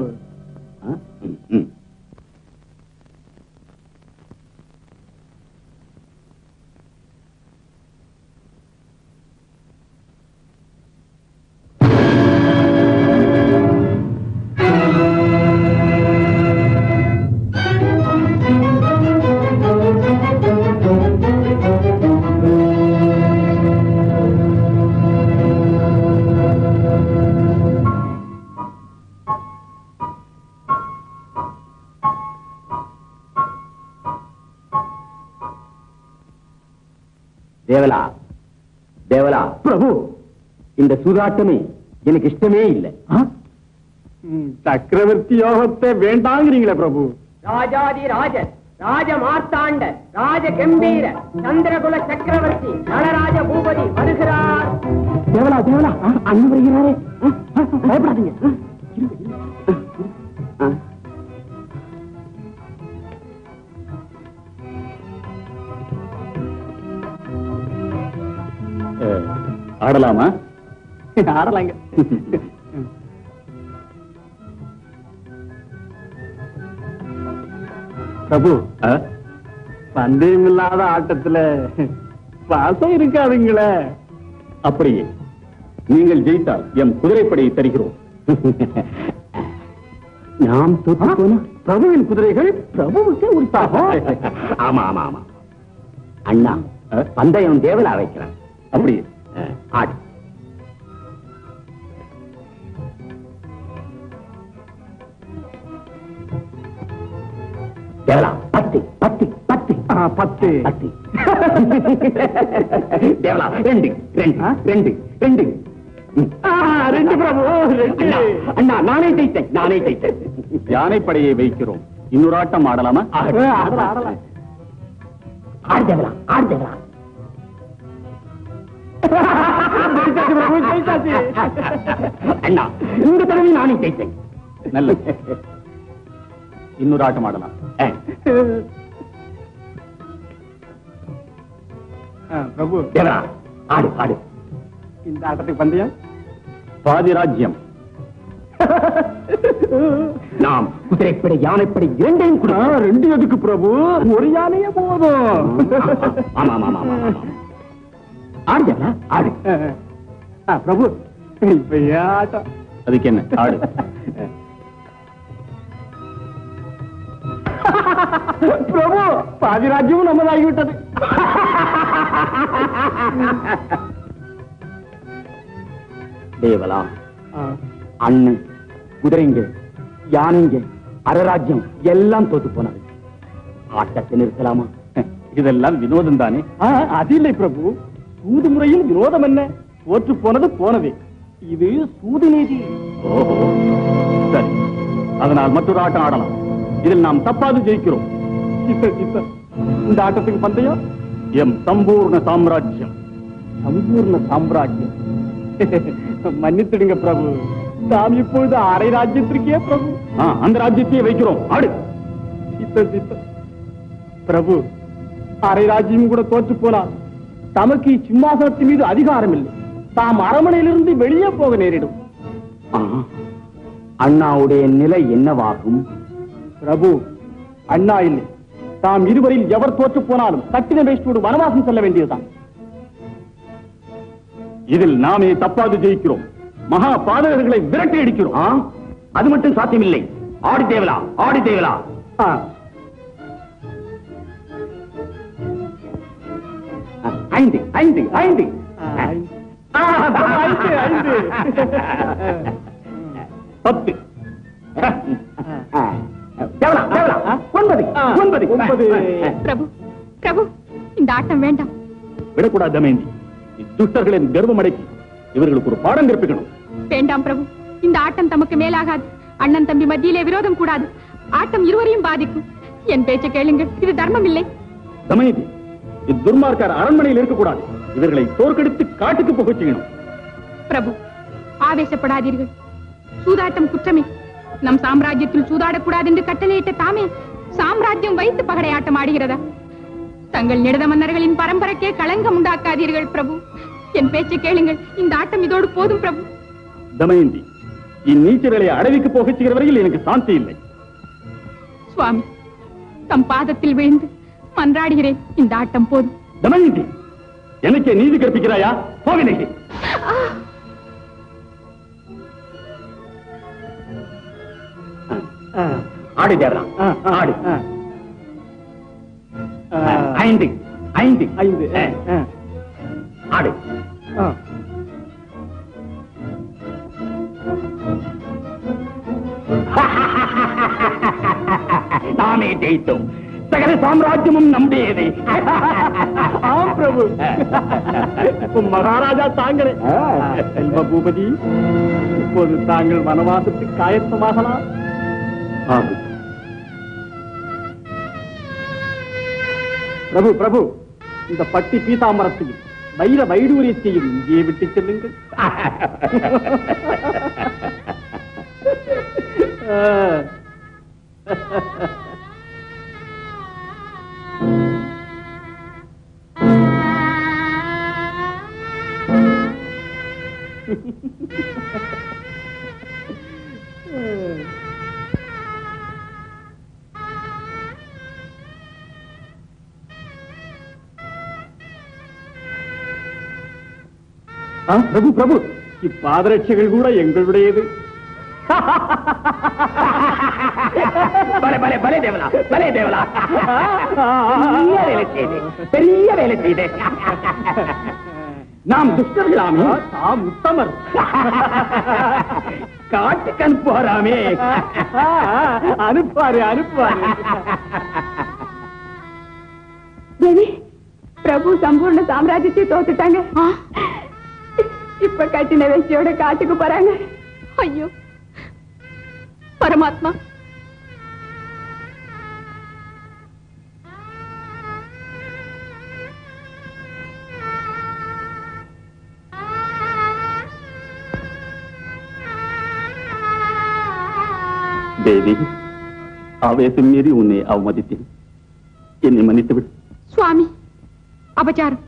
இந்த சூதாட்டமே எனக்கு இஷ்டமே இல்லை. சக்கரவர்த்தி யோகத்தை வேண்டாங்கிறீங்களே பிரபு. ராஜாதி ராஜன் ராஜ மார்த்தாண்ட ராஜ கம்பீர சந்திரகுல சக்கரவர்த்தி நளராஜ பூபதி வருகிறார். தேவலா தேவலா. அண்ணன் வருகிறாரே. பயப்படாதீங்க. ஆடலாமா? ஆடலாங்க. பிரபு இல்லாத ஆட்டத்துல பாசம் இருக்காதுங்களே. அப்படியே. நீங்கள் ஜெயித்தால் எம் குதிரைப்படையை தருகிறோம். நாம் பிரபுவின் குதிரைகள் பிரபுவுக்கே உரித்தாகும். [laughs] ஆமா ஆமா ஆமா. அண்ணா? பந்தயம் தேவலா வைக்கிறான். அப்படியே. ஆடு. தேவலா பத்து பத்து பத்து. பத்து. பத்து. தேவலா [laughs] ரெண்டு ரெண்டு ரெண்டு ரெண்டு. ரெண்டு பிரபு. ரெண்டு. அண்ணா, அண்ணா நானே ஜெயித்தேன் நானே ஜெயித்தேன். யானைப்படையை வைக்கிறோம். இன்னொரு ஆட்டம் ஆடலாமா? ஆடு, ஆடலாம், ஆடலாம். ஆடு தேவலா ஆடு தேவலா அண்ணா இந்த தடவை நானே ஜெயித்தேன். நல்லது. இன்னொரு ஆட்டம் ஆடலாம். பிரபு. ஆடு ஆடு. இந்த ஆட்டத்துக்கு பந்தயம்? பாதி ராஜ்யம் நாம் குதிரைப்படை யானைப்படை இரண்டையும் கொடு. ரெண்டு எதுக்கு பிரபு? ஒரு யானையே போதும். ஆமா ஆமா ஆமா ஆடு ஆடு. பிரபு இப்ப ஆட்டம்? அதுக்கு என்ன? ஆடு. [laughs] பிரபு பாதி ராஜ்யமும் நம்மதாகிவிட்டது தேவலா அண்ணன் குதிரைங்க யானைங்க அரராஜ்யம் எல்லாம் தோத்து போனது ஆட்டத்தை நிறுத்தலாமா இதெல்லாம் வினோதம் தானே அது இல்லை பிரபு சூது முறையில் விரோதம் என்ன தோற்று போனது போனது இது சூது நீதி ஓஹோ சரி அதனால் மற்றொரு ஆட்டம் ஆடலாம் இதில் நாம் தப்பாது ஜெயிக்கிறோம். இந்த ஆட்டத்துக்கு பந்தயம்? எம் சம்பூர்ண சாம்ராஜ்யம். சம்பூர்ண சாம்ராஜ்யம். மன்னித்துடுங்க பிரபு. நாம் இப்பொழுது அரை ராஜ்யத்திற்கே பிரபு. அந்த ராஜ்யத்தையே வைக்கிறோம். ஆடு. பிரபு அரை ராஜ்யம் கூட தோற்று போனால் தமக்கு சிம்மாசனத்தின் மீது அதிகாரம் இல்லை தாம் அரமனையிலிருந்து வெளியே போக நேரிடும். அண்ணாவுடைய நிலை என்னவாகும்? பிரபு அண்ணா இல்லை. தாம் இருவரில் எவர் தோற்று போனாலும் கட்டின வேஷ்டோடு வனவாசம் செல்ல வேண்டியதுதான். இதில் நாமே தப்பாது ஜெயிக்கிறோம். மகா பாதகர்களை விரட்டி அடிக்கிறோம். அது மட்டும் சாத்தியமில்லை. ஆடு தேவலா ஆடு தேவலா. ஐந்து ஐந்து, ஐந்து. பத்து. ஒன்பது. ஆ, ஒன்பது ஒன்பது. பிரபு பிரபு இந்த ஆட்டம் வேண்டாம். விடக்கூடாது தமேந்தி இத்துஷ்டர்களின் கர்வம் அடக்கி இவர்களுக்கு ஒரு பாடம் கற்பிக்கணும். வேண்டாம் பிரபு இந்த ஆட்டம் தமக்கு மேலாகாது. அண்ணன் தம்பி மத்தியிலே விரோதம் கூடாது. ஆட்டம் இருவரையும் பாதிக்கும். என் பேச்சை கேளுங்கள் இது தர்மம் இல்லை தமயந்தி இத்துர்மார்க்கார் அரண்மனையில் இருக்கக்கூடாது. இவர்களை தோற்கடித்து காட்டுக்கு போகச் செய்யணும் பிரபு ஆவேசப்படாதீர்கள். சூதாட்டம் குற்றமே. நம் சாம்ராஜ்யத்தில் சூதாடக்கூடாது என்று கட்டளையிட்ட தாமே சாம்ராஜ்யம் வைத்து பகடையாட்டம் ஆடுகிறதா? தங்கள் நிடத மன்னர்களின் பரம்பரைக்கே களங்கம் உண்டாக்காதீர்கள் பிரபு. என் பேச்சை கேளுங்கள். இந்த ஆட்டம் இதோடு போதும் பிரபு. தமயந்தி இந்நீச்சர்களை அடவிக்கு செய்கிற வரையில் எனக்கு சாந்தி இல்லை. சுவாமி தம் பாதத்தில் விழுந்து மன்றாடுகிறேன். இந்த ஆட்டம் போதும். தமயந்தி எனக்கே நீதி கற்பிக்கிறாயா? போவினகி ஆடு தேவலா ஆ, ஆ, ஆடு ஆ. ஆ, ஐந்து. ஐந்து. ஐந்து. ஆடு. நாமே ஜெயித்தோம். சகல சாம்ராஜ்யமும் நம்பியதே. ஆம் பிரபு. மகாராஜா தாங்களே. செல்வ பூபதி இப்போது தாங்கள் வனவாசத்துக்கு ஆயத்தமாகலாம் ஆகும் பிரபு பிரபு இந்த பட்டி பீதாமரத்தையும் வைர வைடூரியத்தையும் இங்கே விட்டு செல்லுங்கள் Hmm. பிரபு பிரபு. இப்பாதரட்சைகள் கூட எங்களுடையது. பலே பலே பலே தேவலா பலே தேவலா. பெரிய வேலை செய்து பெரிய வேலை செய்து. நாம் துஷ்டர்களாமே. தாம் உத்தமர். காட்டுக்கு அனுப்புவாராமே அனுப்புவாரு அனுப்புவாரு. தேவி பிரபு சம்பூர்ண சாம்ராஜ்யத்தை தோத்துட்டாங்க. இப்ப கட்டின வேஷ்டியோட காட்டுக்கு போறாங்க ஐயோ பரமாத்மா தேவி ஆவேசம் மீறி உன்னை அவமதித்தேன் என்னை மன்னித்துவிடு சுவாமி அபச்சாரம்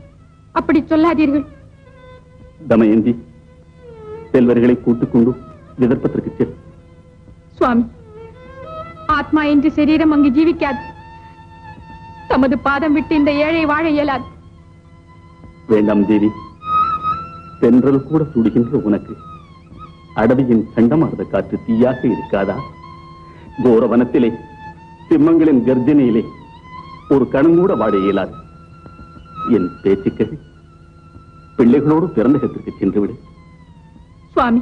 அப்படி சொல்லாதீர்கள் தமயந்தி செல்வர்களை கூட்டுக் கொண்டு விதர்ப்பத்திற்கு செல். சுவாமி ஆத்மா என்று சரீரம் அங்கு ஜீவிக்காது. தமது பாதம் விட்டு இந்த ஏழை வாழ இயலாது. வேண்டாம் தேவி தென்றல் கூட சுடுகின்ற உனக்கு. அடவியின் சண்டமார்ந்த காற்று தீயாக இருக்காதா? கோரவனத்திலே சிம்மங்களின் கர்ஜனையிலே ஒரு கணம் கூட வாழ இயலாது. என் பேச்சுக்கள். பிள்ளைகளோடு பிறந்தகத்திற்கு சென்றுவிடு சுவாமி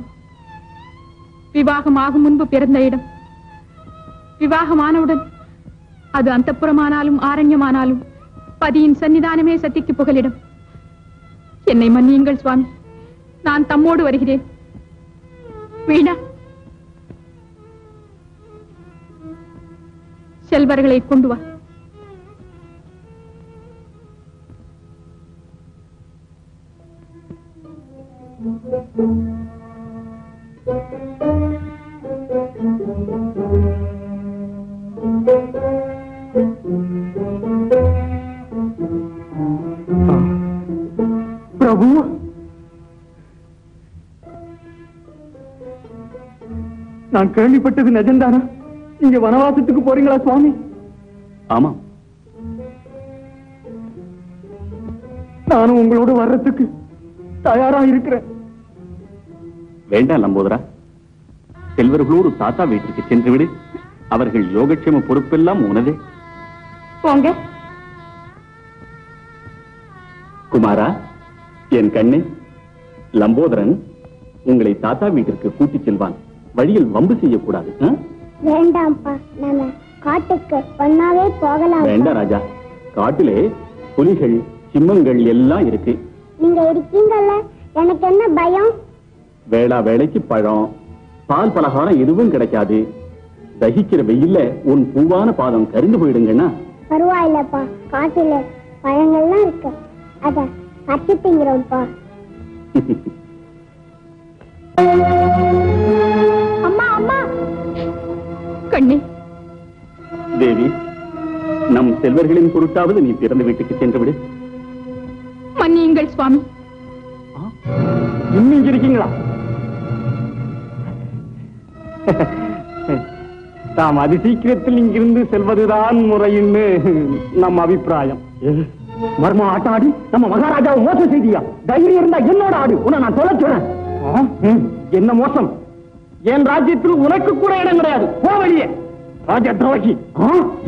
விவாகமாகும் முன்பு பிறந்த இடம் விவாகமானவுடன் அது அந்தப்புறமானாலும் ஆரண்யமானாலும் பதியின் சன்னிதானமே சத்திக்கு புகலிடம் என்னை மன்னியுங்கள் சுவாமி நான் தம்மோடு வருகிறேன் வீணா செல்வர்களை கொண்டு வா பிரபு நான் கேள்விப்பட்டது நிஜம்தானா? நீங்க வனவாசத்துக்கு போறீங்களா சுவாமி? ஆமாம். நானும் உங்களோட வர்றதுக்கு தயாரா இருக்கிறேன். வேண்டாம் லம்போதரா. செல்வர்களோடு தாத்தா வீட்டிற்கு சென்றுவிடு. அவர்கள் யோகக்ஷேம பொறுப்பெல்லாம் உனதே. போங்க. குமாரா என் கண்ணே லம்போதரன் உங்களை தாத்தா வீட்டிற்கு கூட்டிச் செல்வான். வழியில் வம்பு செய்யக்கூடாது? வேண்டாம்ப்பா நாம காட்டுக்கு ஒன்னாவே போகலாம் வேண்டாம் ராஜா காட்டிலே புலிகள் சிம்மங்கள் எல்லாம் இருக்கு. நீங்க இருக்கீங்கல்ல எனக்கு என்ன பயம்? வேளா வேலைக்கு பழம் பால் பலகாரம் எதுவும் கிடைக்காது. தகிக்கிற வெயில்ல உன் பூவான பாதம் கரிந்து போயிடுங்கன்னா? பரவாயில்லப்பா காட்டுல பழங்கள்லாம் இருக்கு. அத கட்டி திங்கிறோம்ப்பா. [laughs] அம்மா அம்மா! கண்ணே. தேவி நம் செல்வர்களின் பொருட்டாவது நீ பிறந்த வீட்டுக்கு சென்று விடு மன்னியுங்கள் சுவாமி. இன்னும் இருக்கீங்களா தாம் அதி சீக்கிரத்தில் இங்கிருந்து செல்வதுதான் முறைன்னு நம் அபிப்பிராயம். மர்ம ஆட்டாடி நம்ம மகாராஜாவை மோசம் செய்தியா? தைரியம் இருந்தா என்னோட ஆடு? உன்னை நான் தொலைச்சுறேன் என்ன மோசம்? என் ராஜ்யத்தில் உனக்கு கூட இடம் கிடையாது. போ வெளியே. ராஜ துரோகி.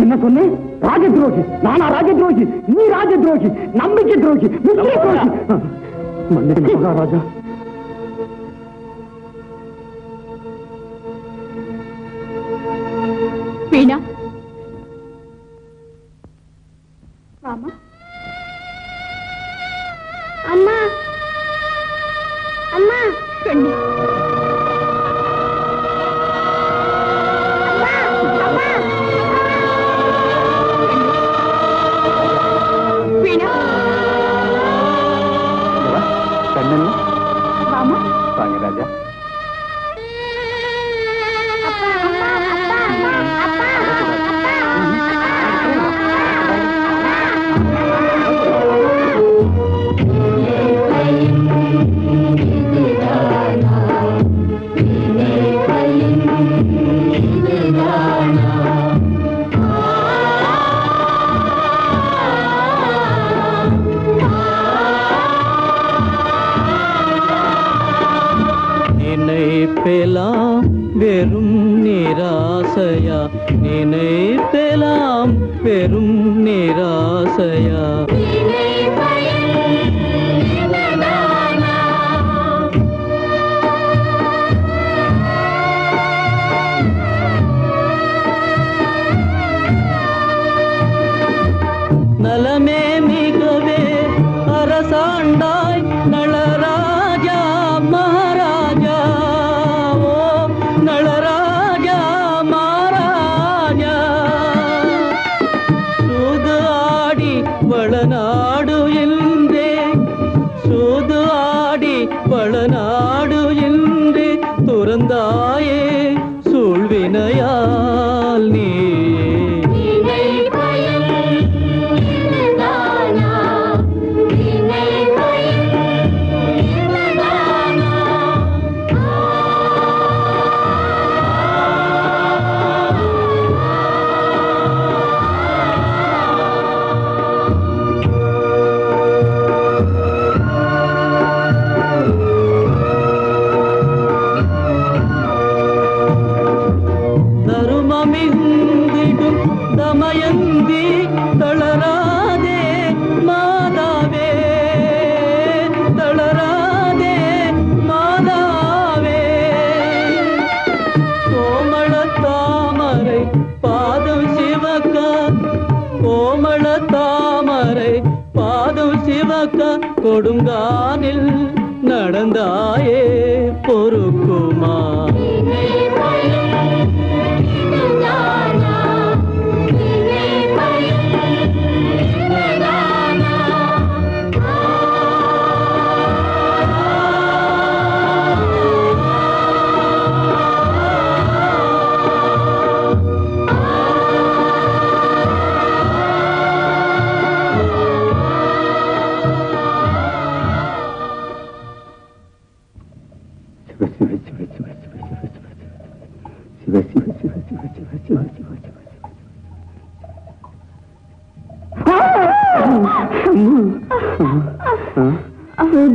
என்ன சொன்னேன் ராஜ துரோகி. நானா ராஜ துரோகி? நீ ராஜ துரோகி. நம்பிக்கை துரோகி. முக்கிய துரோகி. மகாராஜா. பவள தாமரை பாதம் சிவக்க கொடுங்கானில் நடந்தாயே பொறுக்குமா?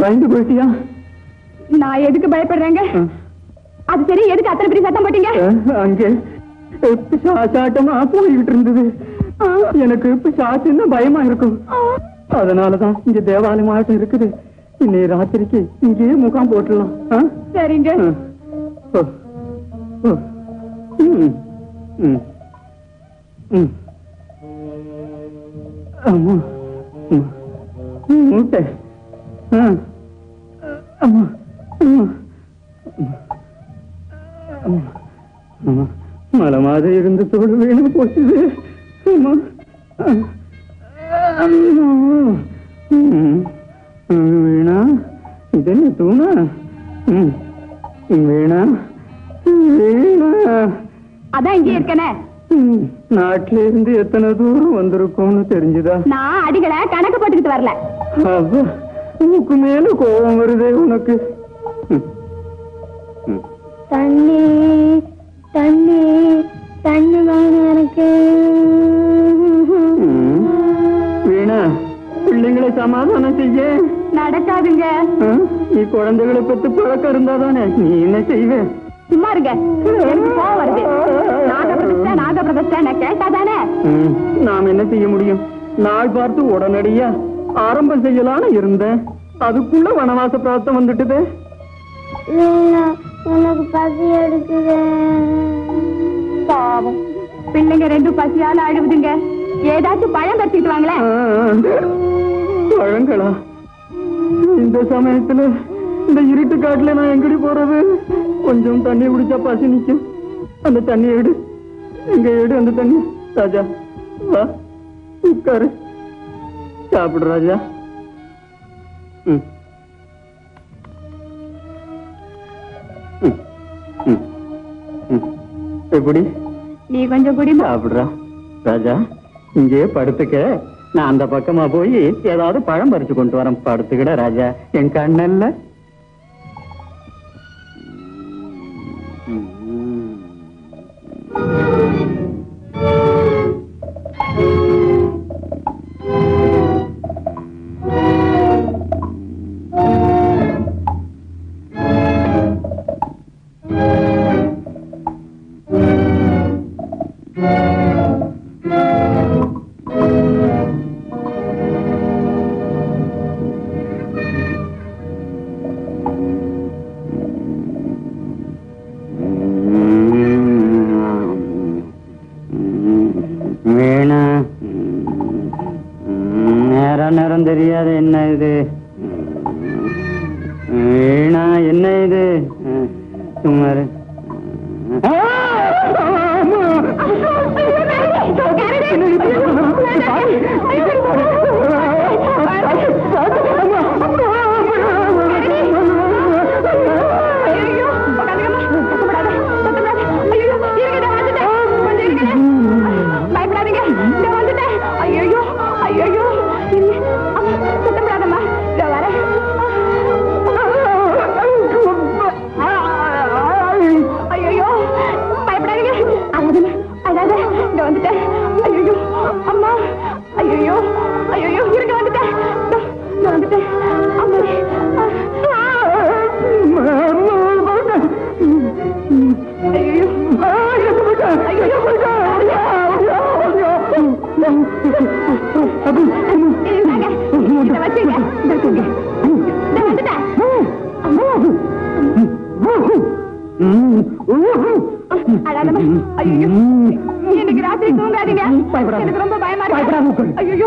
பயந்து போயிட்டியா நான் எதுக்கு பயப்படுறேங்க அது சரி எதுக்கு அத்தனை பெரிய சத்தம் போட்டீங்க அங்கே சாட்டாட்டமா போய்கிட்டு இருந்தது எனக்கு இப்ப பயமா இருக்கும் அதனாலதான் இங்க தேவாலயமாட்டம் இருக்குது இன்னைக்கு ராத்திரிக்கு இங்கேயே முகாம் போட்டுடலாம்? சரிங்க ஆ. ஓ. ஓ. ம். ம். ம். அம்மா. அம்மா. மூட்டை ஆ. அம்மா. அம்மா. மலை மாதிரி இருந்து தோடு வேணும் போச்சுது அம்மா. வீணா இது என்ன தூணா. வீணா வீணா அதான் இங்கே இருக்கனே. நாட்டுல இருந்து எத்தனை தூரம் வந்திருக்கோம்னு தெரிஞ்சுதா நான் அடிகளை கணக்கு போட்டுக்கிட்டு வரல உனக்கு மேல கோபம் வருதே உனக்கு. தண்ணி தண்ணி தண்ணி வேணும் எனக்கு. வீணா பிள்ளைங்களை சமாதானம் செய்ய நடக்காதுங்க? நீ குழந்தைகளை பத்தி பழக்கம் இருந்தாதானே நீ என்ன செய்வே சும்மா இருங்க எனக்கு கோவம் வருது நாக பிரதிஷ்டை நாக பிரதிஷ்டை நான் கேட்டாதானே. நாம் என்ன செய்ய முடியும் நாள் பார்த்து உடனடியா ஆரம்பம் செய்யலான்னு இருந்தேன். அதுக்குள்ள வனவாச பிராப்தம் வந்துட்டுதே. எனக்கு பசி எடுக்குது. பாவம். பிள்ளைங்க ரெண்டும் பசியால அழுவுதுங்க ஏதாச்சும் பழம் பறிச்சுட்டு வாங்களேன். பழங்களா? இந்த சமயத்துல இந்த இருட்டு காட்டுல நான் எங்கடி போறது? கொஞ்சம் தண்ணி குடிச்சா பசி நிக்கும். அந்த தண்ணி எடு. எங்க எடு அந்த தண்ணி? ராஜா வா. உட்காரு. சாப்பிடு ராஜா. ம். எப்படி? நீ கொஞ்சம் குடி. சாப்பிடுறா. ராஜா இங்கே படுத்துக்க. நான் அந்த பக்கமா போய் ஏதாவது பழம் பறிச்சு கொண்டு வரேன். படுத்துக்கிட ராஜா. என் கண்ணல்ல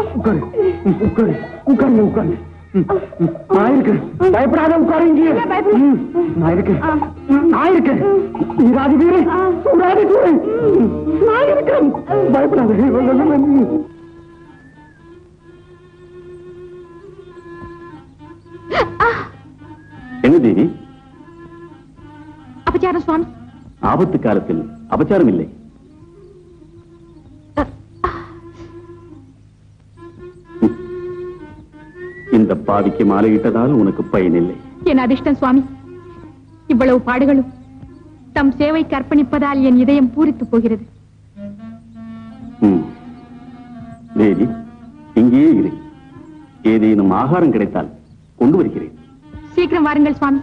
இருக்கு ஐயோ உட்காரு உட்காரு உட்காரு நான் இருக்கேன் பயப்படாத உட்காரு இங்கே ம், நான் இருக்கேன் நான் இருக்கேன் நீராதி வீரே சூடாதி சூரே நான் இருக்கேன் பயப்படாத என்ன தேவி அபச்சாரம் சுவாமி ஆபத்து காலத்தில் அபச்சாரம் இல்லை இந்த பாவிக்கு மாலையிட்டதால் உனக்கு பயனில்லை. என் அதிர்ஷ்டம் சுவாமி. இவ்வளவு பாடுகளும் தம் சேவைக்கு அர்ப்பணிப்பதால் என் இதயம் பூரித்து போகிறது. தேவி இங்கேயே இரு. ஏதேனும் ஆகாரம் கிடைத்தால் கொண்டு வருகிறேன். சீக்கிரம் வாருங்கள் சுவாமி.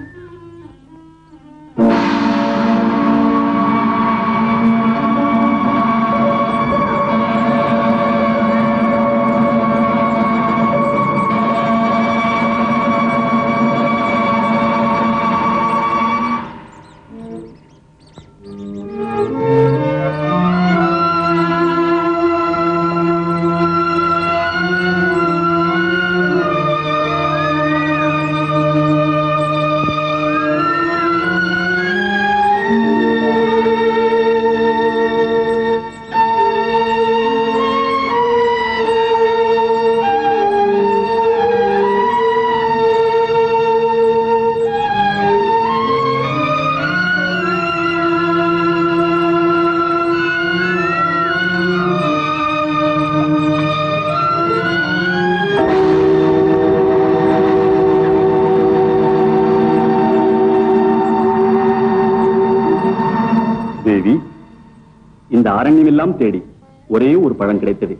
பழம் கிடைத்தது.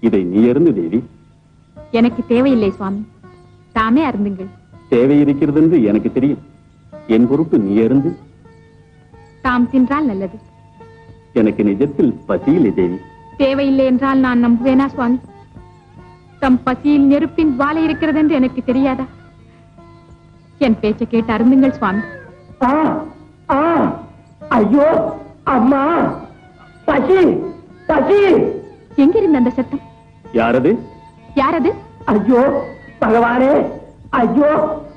இதை நீ அருந்து தேவி. எனக்கு தேவையில்லை சுவாமி. தாமே அருந்துங்கள். தேவை இருக்கிறது என்று எனக்கு தெரியும். என் பொருட்டு நீ அருந்து. தாம் தின்றால் நல்லது. எனக்கு நிஜத்தில் பசியில்லை தேவி. தேவையில்லை என்றால் நான் நம்புவேனா சுவாமி? தம் பசியில் நெருப்பின் வாழை இருக்கிறது என்று எனக்கு தெரியாதா? என் பேச்சை கேட்டு அருந்துங்கள் சுவாமி. ஆ, ஆ, ஐயோ அம்மா. பசி பசி. எங்கிருந்து அந்த சத்தம்? யாரது? யாரது? ஐயோ பகவானே ஐயோ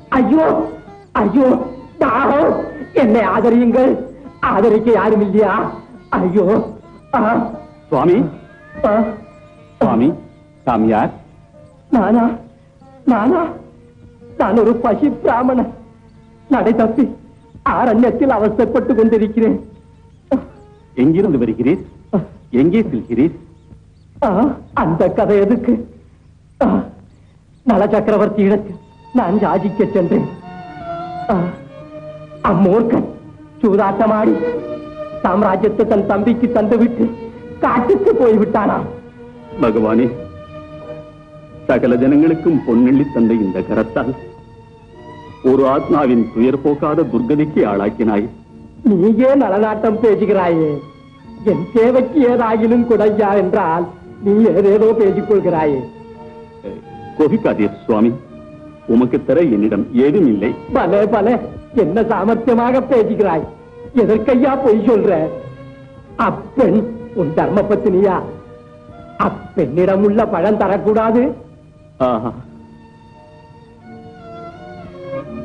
ஐயோ ஐயோ தாகம் என்னை ஆதரியுங்கள். ஆதரிக்க யாரும் இல்லையா? ஐயோ ஆ, சுவாமி? ஆ, சுவாமி தாம் யார்? நானா நானா? நான் ஒரு பசி பிராமணன். நடை தப்பி ஆரண்யத்தில் அவசரப்பட்டு கொண்டிருக்கிறேன். எங்கிருந்து வருகிறீர்? எங்கே செல்கிறீர்? அந்த கதை எதுக்கு? நல சக்கரவர்த்தி இடத்தில் நான் யாசிக்க சென்றேன். அம்மூர்க்கன் சூதாட்டமாடி சாம்ராஜ்யத்தை தன் தம்பிக்கு தந்துவிட்டு காட்டுக்கு போய்விட்டானா? பகவானே சகல ஜனங்களுக்கும் பொன்னெள்ளி தந்த இந்த கரத்தால் ஒரு ஆத்மாவின் துயர் போக்காத துர்கதிக்கு ஆளாக்கினாய். நீயே நலநாட்டம் பேசுகிறாயே. என் சேவைக்கு ஏதாகிலும் குடையா என்றால் நீ ஏதேதோ பேசிக் கொள்கிறாயே கோபிக்காதீர் சுவாமி உமக்கு தர என்னிடம் ஏதும் இல்லை பலே பலே என்ன சாமர்த்தியமாக பேசுகிறாய் எதற்கையா பொய் சொல்ற அப்பெண் உன் தர்ம பத்தினியா அப்பெண்ணிடம் உள்ள பழம் தரக்கூடாது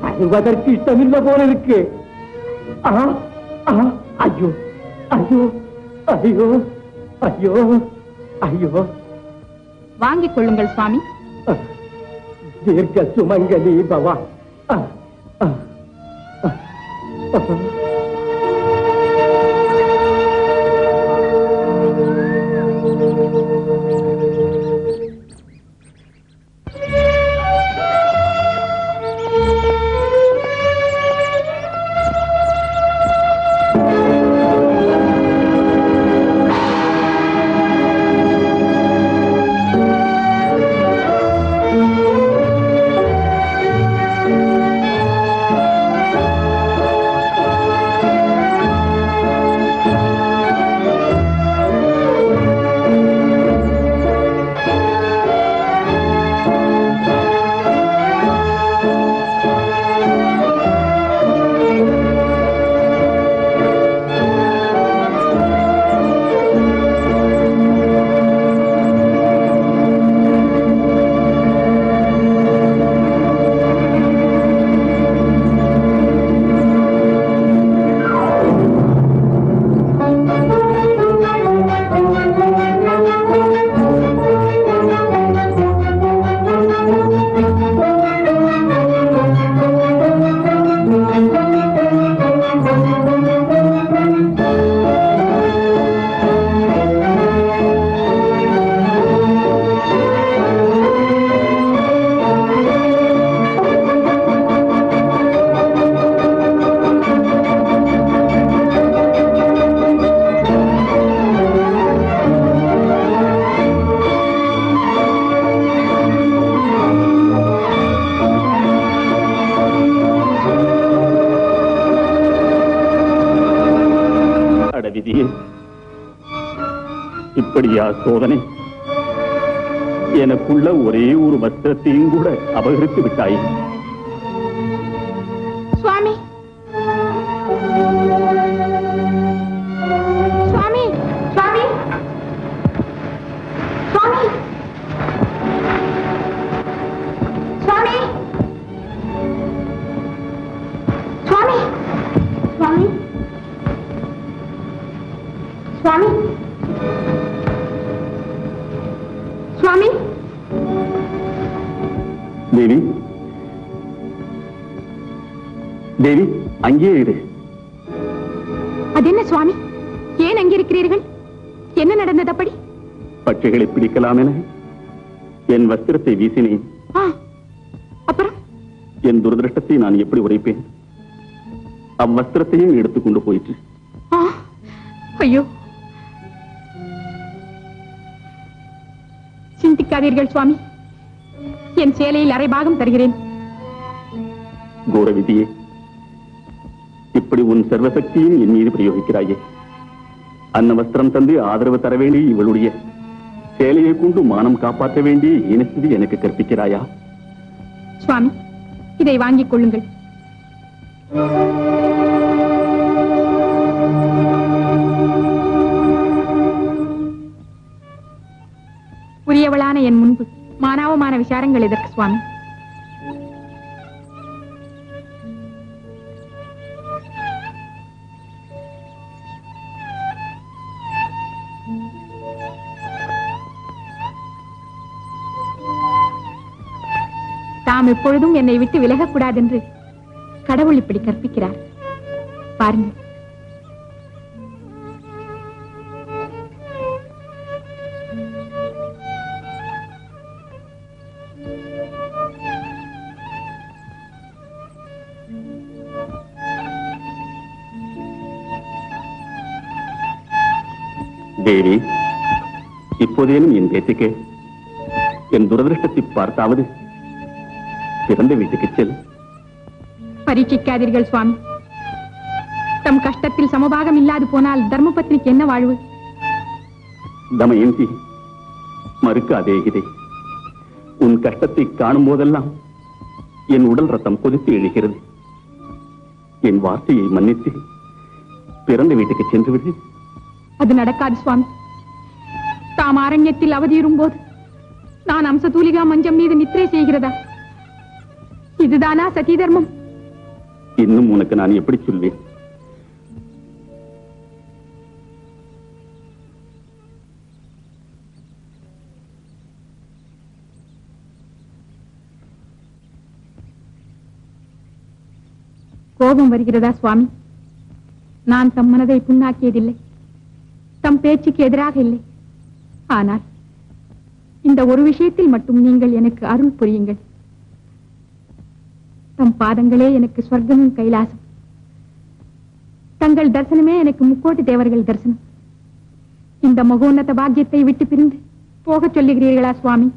தருவதற்கு இஷ்டமில்லை போல இருக்கு ஐயோ ஐயோ ஐயோ ஐயோ ஐயோ. வாங்கிக் கொள்ளுங்கள் சுவாமி. தீர்க்க சுமங்கலி பவா. இப்படியா சோதனை? எனக்குள்ள ஒரே ஒரு வஸ்திரத்தையும் கூட அபகரித்து விட்டாய். பிடிக்கலாம் என என் வஸ்திரத்தை வீசினேன். அப்புறம்? என் துரதிருஷ்டத்தை நான் எப்படி உரைப்பேன் அவ்வஸ்திரத்தையும் எடுத்துக்கொண்டு போயிற்று. ஐயோ. சிந்திக்காதீர்கள் சுவாமி. என் சேலையில் அரை பாகம் தருகிறேன். கோர விதியே இப்படி உன் சர்வசக்தியும் என் மீது பிரயோகிக்கிறாயே. அன்ன வஸ்திரம் தந்து ஆதரவு தர வேண்டிய இவளுடைய சேலையை கொண்டு மானம் காப்பாற்ற வேண்டிய ஈனஸ்திதி எனக்கு கற்பிக்கிறாயா? சுவாமி இதை வாங்கிக் கொள்ளுங்கள். உரியவளான என் முன்பு மானாவமான விசாரங்கள் எதற்கு சுவாமி? தாம் எப்பொழுதும் என்னை விட்டு விலகக்கூடாதென்று கடவுள் இப்படி கற்பிக்கிறார். பாருங்க தேவி இப்போதேனும் என் பேச்சுக்கு. என் துரதிருஷ்டத்தை பார்த்தாவது பிறந்த வீட்டுக்கு செல் பரீட்சிக்காதீர்கள் சுவாமி. தம் கஷ்டத்தில் சமபாகம் இல்லாது போனால் தர்மபத்னிக்கு என்ன வாழ்வு? தமயந்தி மறுக்காதே இதை. உன் கஷ்டத்தை காணும் போதெல்லாம் என் உடல் ரத்தம் கொதித்து எழுகிறது. என் வார்த்தையை மன்னித்து பிறந்த வீட்டுக்கு சென்று விடு. அது நடக்காது சுவாமி. தாம் அரண்யத்தில் அவதியுறும் போது நான் அம்சதூலிகா மஞ்சம் மீது நித்திரை செய்கிறதா? இதுதானா சதி தர்மம் இன்னும் உனக்கு நான் எப்படி சொல்வேன்? கோபம் வருகிறதா சுவாமி? நான் தம் மனதை புண்ணாக்கியதில்லை. தம் பேச்சுக்கு எதிராக இல்லை. ஆனால் இந்த ஒரு விஷயத்தில் மட்டும் நீங்கள் எனக்கு அருள் புரியுங்கள். தம் பாதங்களே எனக்கு சொர்க்கமும் கைலாசம். தங்கள் தரிசனமே எனக்கு முக்கோட்டி தேவர்கள் தரிசனம். இந்த மகோன்னத பாக்கியத்தை விட்டு பிரிந்து போகச் சொல்லுகிறீர்களா சுவாமி?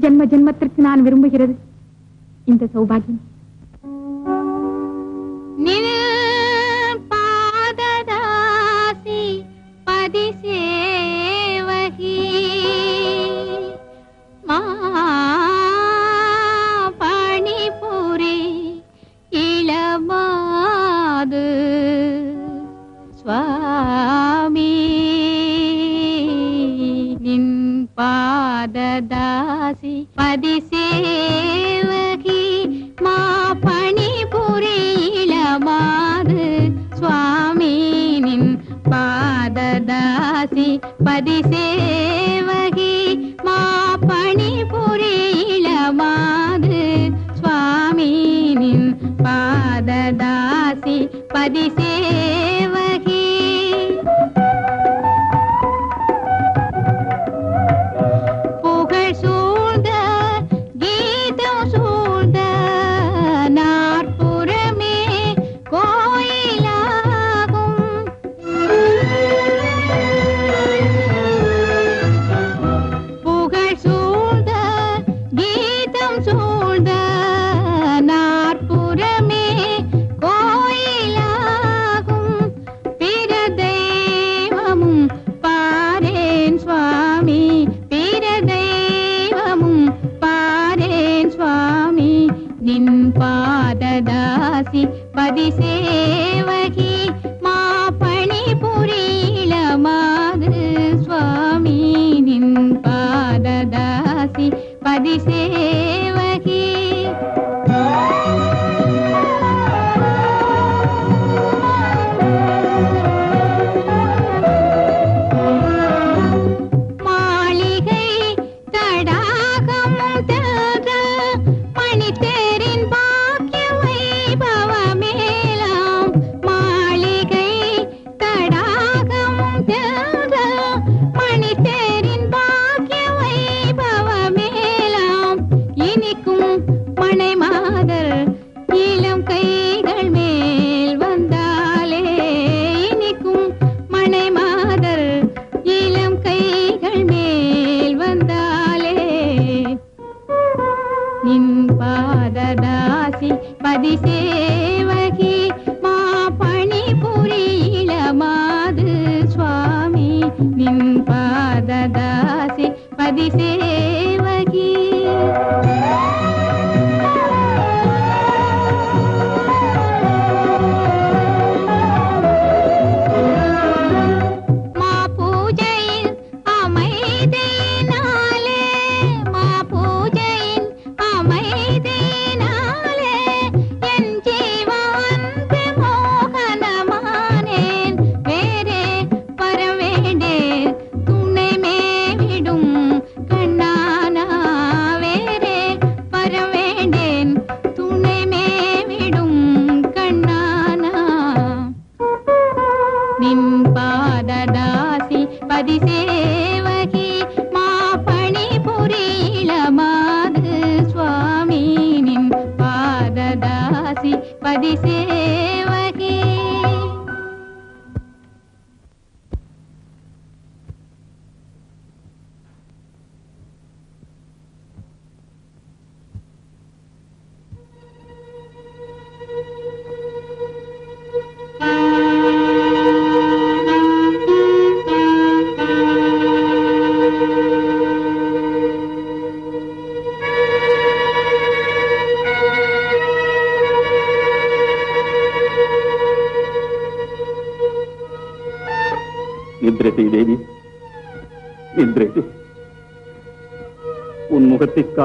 ஜென்ம ஜென்மத்திற்கு நான் விரும்புகிறது இந்த சௌபாகியம். పరదాసి పది సేవకి మా పని పురీల మాదు స్వామిని పాదదాసి పది సే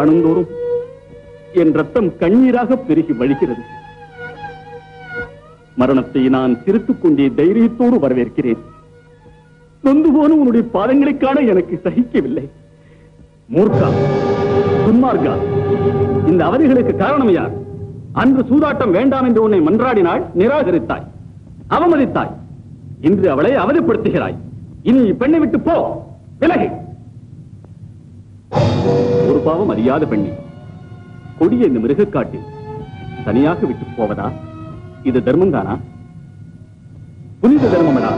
காணுந்தோறும் என் ரத்தம் கண்ணீராக பெருகி வழிகிறது. மரணத்தை நான் திருத்துக் கொண்டே தைரியத்தோடு வரவேற்கிறேன். நொந்து போன உன்னுடைய பாதங்களுக்கான எனக்கு சகிக்கவில்லை. மூர்க்கா துன்மார்கா இந்த அவதிகளுக்கு காரணம் யார்? அன்று சூதாட்டம் வேண்டாம் என்று உன்னை மன்றாடினாள் நிராகரித்தாய் அவமதித்தாய். இன்று அவளை அவதிப்படுத்துகிறாய். இனி பெண்ணை விட்டு போ விலகு. பாவம் அறியாத பெண்ணி. கொடிய இந்த மிருகக்காட்டில் தனியாக விட்டு போவதா? இது தர்மம் தானா புனித தர்மமடா.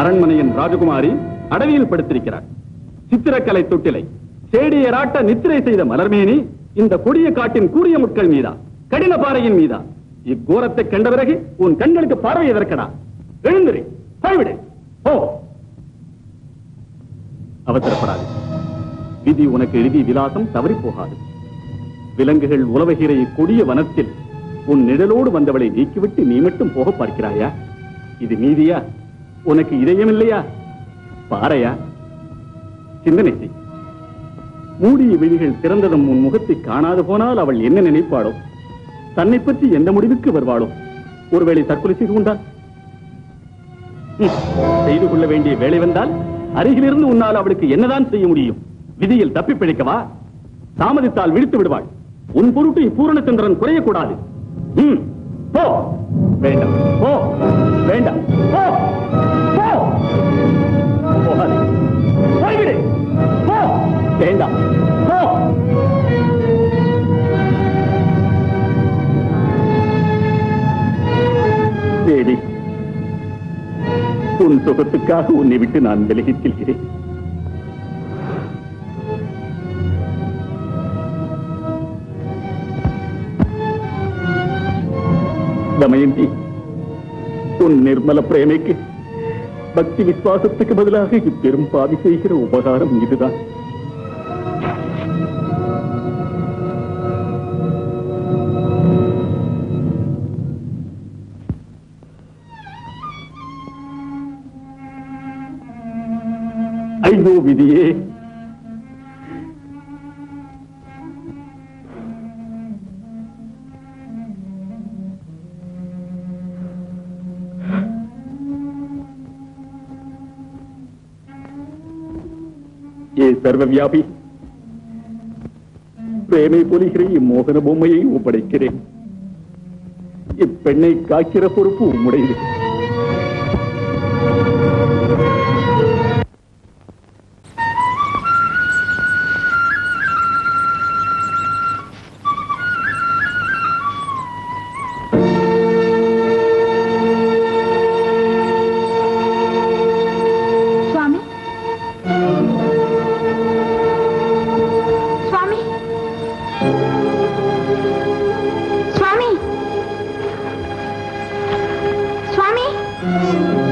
அரண்மனையின் ராஜகுமாரி அடவியில் படுத்திருக்கிறார். சித்திரக்கலை தொட்டிலை சேடியராட்ட நித்திரை செய்த மலர்மேனி இந்த கொடிய காட்டின் கூறிய முட்கள் மீதா கடின பாறையின் மீதா? இக்கோரத்தை கண்ட பிறகு உன் கண்களுக்கு பார்வை எதற்கடா? எழுந்திரு போய்விடு போ. அவசரப்படாது. விதி உனக்கு எழுதி விலாசம் தவறி போகாது விலங்குகள் உலவுகிற இக்கொடிய வனத்தில் உன் நிழலோடு வந்தவளை நீக்கிவிட்டு நீ மட்டும் போக பார்க்கிறாயா? இது நீதியா? உனக்கு இதயம் இல்லையா பாறையா? சிந்தனை செய். மூடிய விழிகள் திறந்ததும் உன் முகத்தை காணாது போனால் அவள் என்ன நினைப்பாளோ? தன்னை பற்றி எந்த முடிவுக்கு வருவாளோ? ஒருவேளை தற்கொலை செய்து கொண்டாள் செய்து கொள்ள வேண்டிய வேலை வந்தால் அருகிலிருந்து உன்னால் அவளுக்கு என்னதான் செய்ய முடியும்? விதியில் தப்பி பிழைக்கவா தாமதித்தால் விழித்து விடுவாள் உன் பொருட்டு பூரணச்சந்திரன் குறையக்கூடாது. ம், போ. வேண்டாம். போ. வேண்டாம். போ. போ. போகாது. போய்விடு. போ. வேண்டாம். போ. தேடி உன் சுகத்துக்காக உன்னை விட்டு நான் விலகிச் செல்கிறேன். தமயந்தி உன் நிர்மல பிரேமைக்கு பக்தி விசுவாசத்துக்கு பதிலாக இப்பெரும் பாவி செய்கிற உபகாரம் இதுதான். ஐயோ விதியே சர்வவியாபி. பிரேமை பொலிகிற இம்மோகன பொம்மையை ஒப்படைக்கிறேன். இப்பெண்ணை காக்கிற பொறுப்பு உம்முடையது. சுவாமி சுவாமி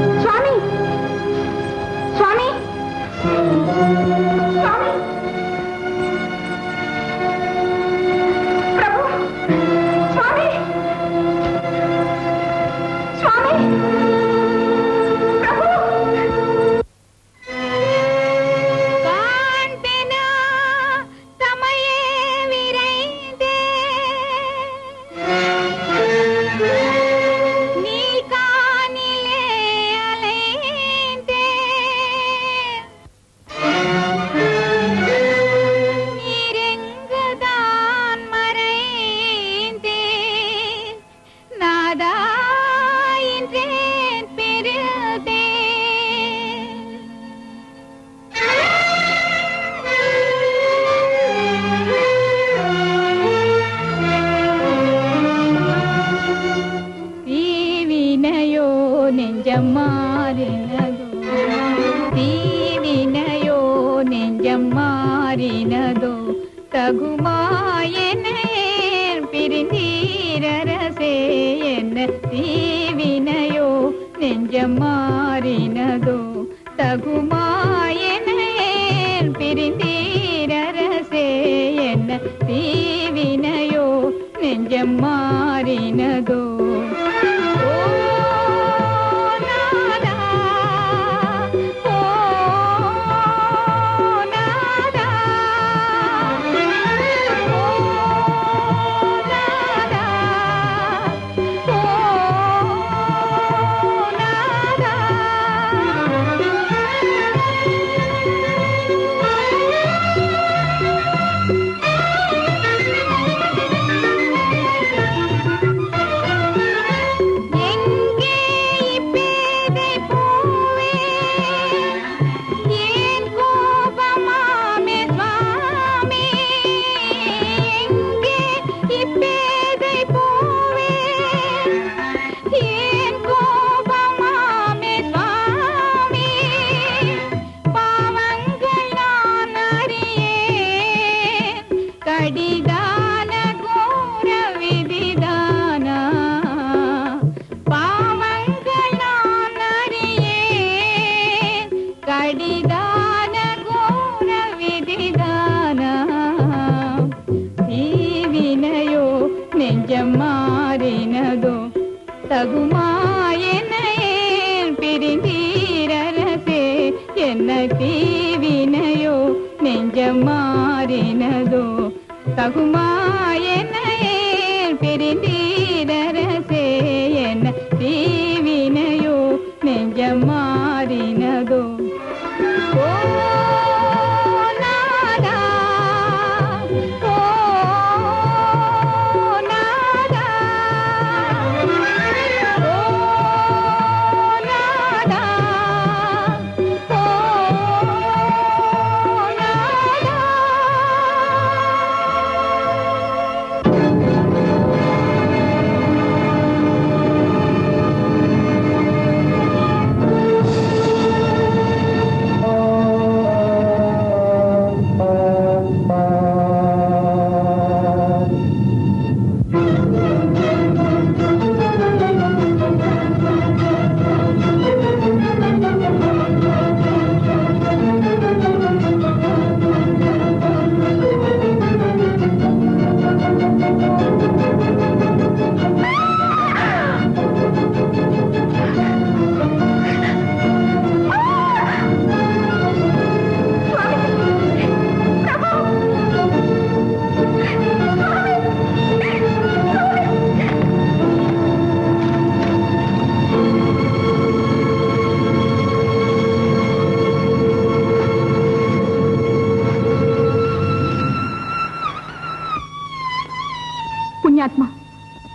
புண்ணியாத்மா.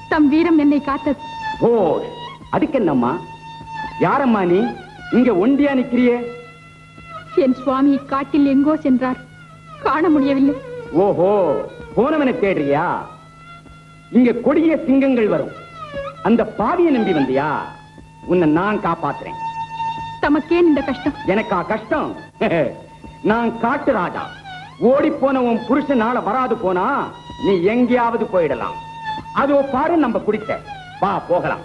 தம் வீரம் என்னை காத்தது. ஓ அதுக்கென்னம்மா? யாரம்மா நீ? இங்க ஒண்டியா நிக்கிறியே? என் சுவாமி காட்டில் எங்கோ சென்றார். காண முடியவில்லை. ஓஹோ போனவனை தேடுறியா? இங்க கொடிய சிங்கங்கள் வரும். அந்த பாவியை நம்பி வந்தியா? உன்னை நான் காப்பாத்துறேன். தமக்கேன் இந்த கஷ்டம்? எனக்கா கஷ்டம்? [laughs] நான் காட்டு ராஜா. ஓடி போன உன் புருஷன் நாள வராது போனா நீ எங்கேயாவது போயிடலாம். அதோ பாரு நம்ம குடித்த. வா போகலாம்.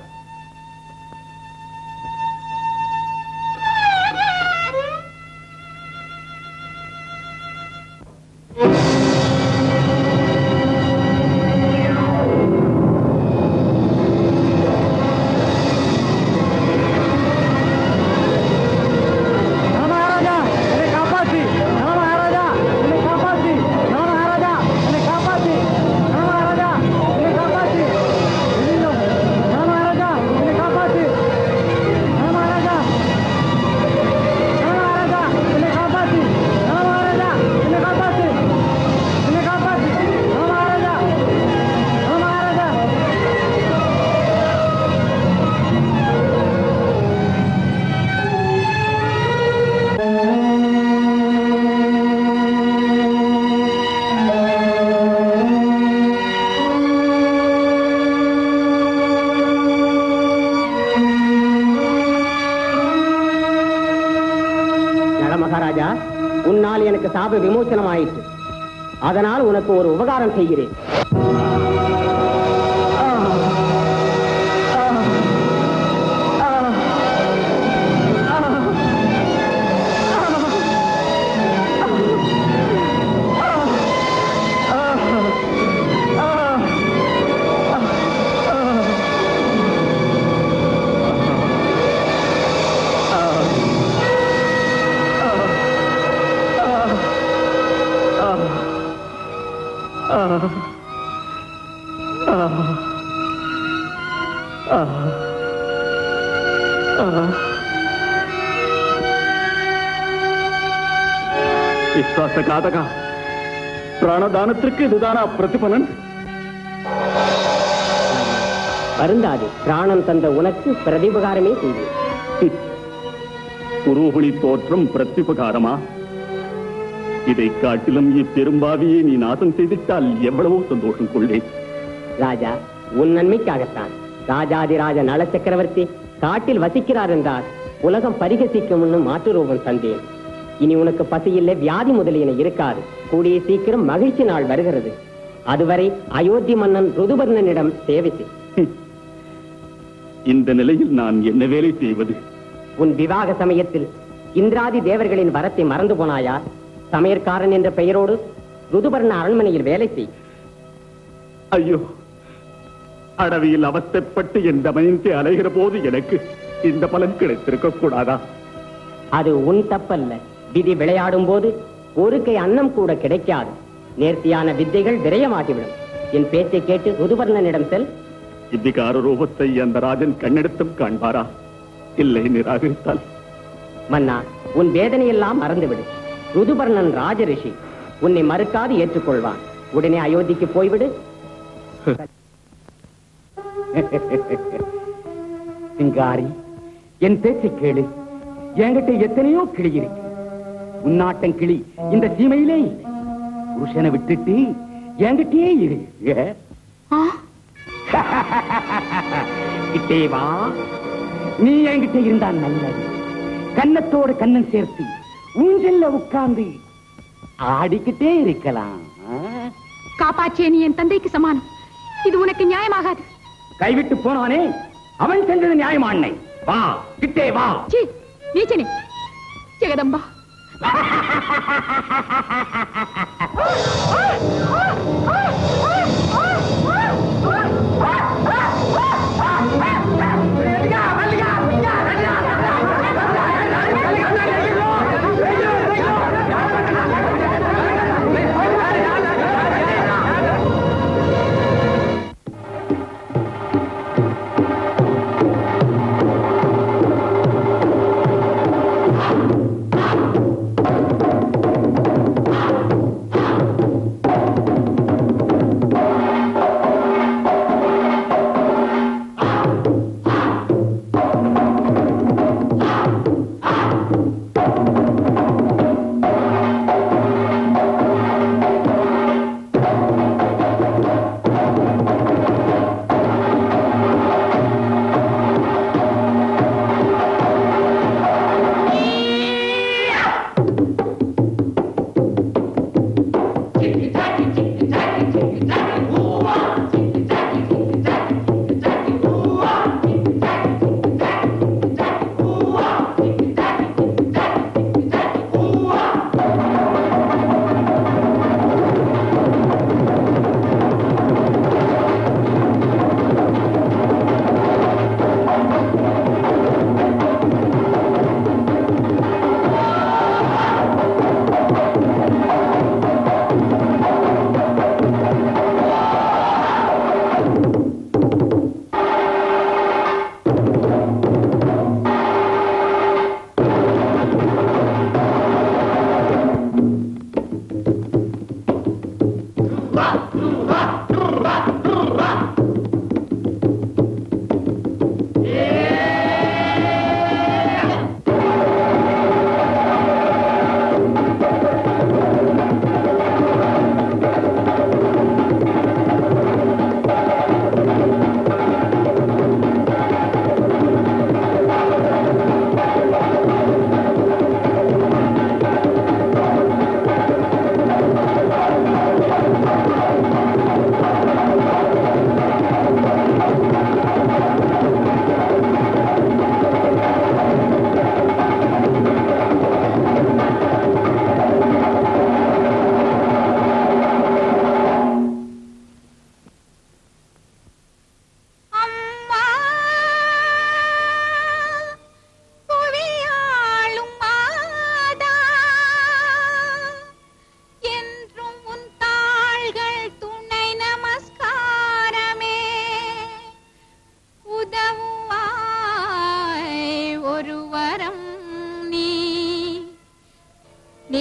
செய்கிறேன். பிராணதானத்திற்கு இதுதானா பிரதிபலன்? வருந்தாது பிராணம் தந்த உனக்கு பிரதிபகாரமே செய்வேன் புரோகுணி தோற்றம் பிரத்யுபகாரமா இதை காட்டிலும் இப்பெரும்பாவியை நீ நாசம் செய்திட்டால் எவ்வளவோ சந்தோஷம் கொள்ளேன் ராஜா உன் நன்மைக்காகத்தான். ராஜாதிராஜ நல சக்கரவர்த்தி காட்டில் வசிக்கிறார் என்றால் உலகம் பரிகசிக்கும் மாற்று ரூபம் தந்தேன். இனி உனக்கு பசியில்லை வியாதி முதலியன இருக்காது. கூடிய சீக்கிரம் மகிழ்ச்சி நாள் வருகிறது. அதுவரை அயோத்தி மன்னன் ருதுபர்ணனிடம் சேவை [laughs] இந்த நிலையில் நான் என்ன வேலை செய்வது? உன் விவாக சமயத்தில் இந்திராதி தேவர்களின் வரத்தை மறந்து போனாயா? சமையற்காரன் என்ற பெயரோடு ருதுபர்ண அரண்மனையில் வேலை செய். ஐயோ அடவியில் அவஸ்தைப்பட்டு என் தமயந்தி அலைகிற போது எனக்கு இந்த பலன் கிடைத்திருக்க கூடாதா? அது உன் தப்பல்ல. விதி விளையாடும் போது ஒரு கை அன்னம் கூட கிடைக்காது. நேர்த்தியான வித்தைகள் விரயமாகிவிடும். என் பேச்சை கேட்டு ருதுபர்ணனிடம் செல். இவ்விகார ரூபத்தை அந்த ராஜன் கண்ணெடுத்தும் காண்பாரா? இல்லை நிராகரித்தால். மன்னா உன் வேதனையெல்லாம் மறந்துவிடு. ருதுபர்ணன் ராஜரிஷி உன்னை மறுக்காது ஏற்றுக்கொள்வான். உடனே அயோத்திக்கு போய்விடு. சிங்காரி என் பேச்சை கேளு. என்கிட்ட எத்தனையோ கிளி இருக்கு உன்னாட்டம் கிளி. இந்த சீமையிலே புருஷனை விட்டுட்டு என்கிட்டயே இரு. ஏ? கிட்டே வா. நீ என்கிட்ட இருந்தா நல்லது. கன்னத்தோடு கண்ணன் சேர்த்து ஊஞ்சல்ல உட்கார்ந்து ஆடிக்கிட்டே இருக்கலாம்? காப்பாற்றிய நீ என் தந்தைக்கு சமானம். இது உனக்கு நியாயமாகாது. கைவிட்டு போனானே அவன் செஞ்சது நியாயமாண்ணை வா கிட்டே வா. நீச்சனே ஜெகதம்பா. [laughs] ¡Ah! ¡Ah! ¡Ah!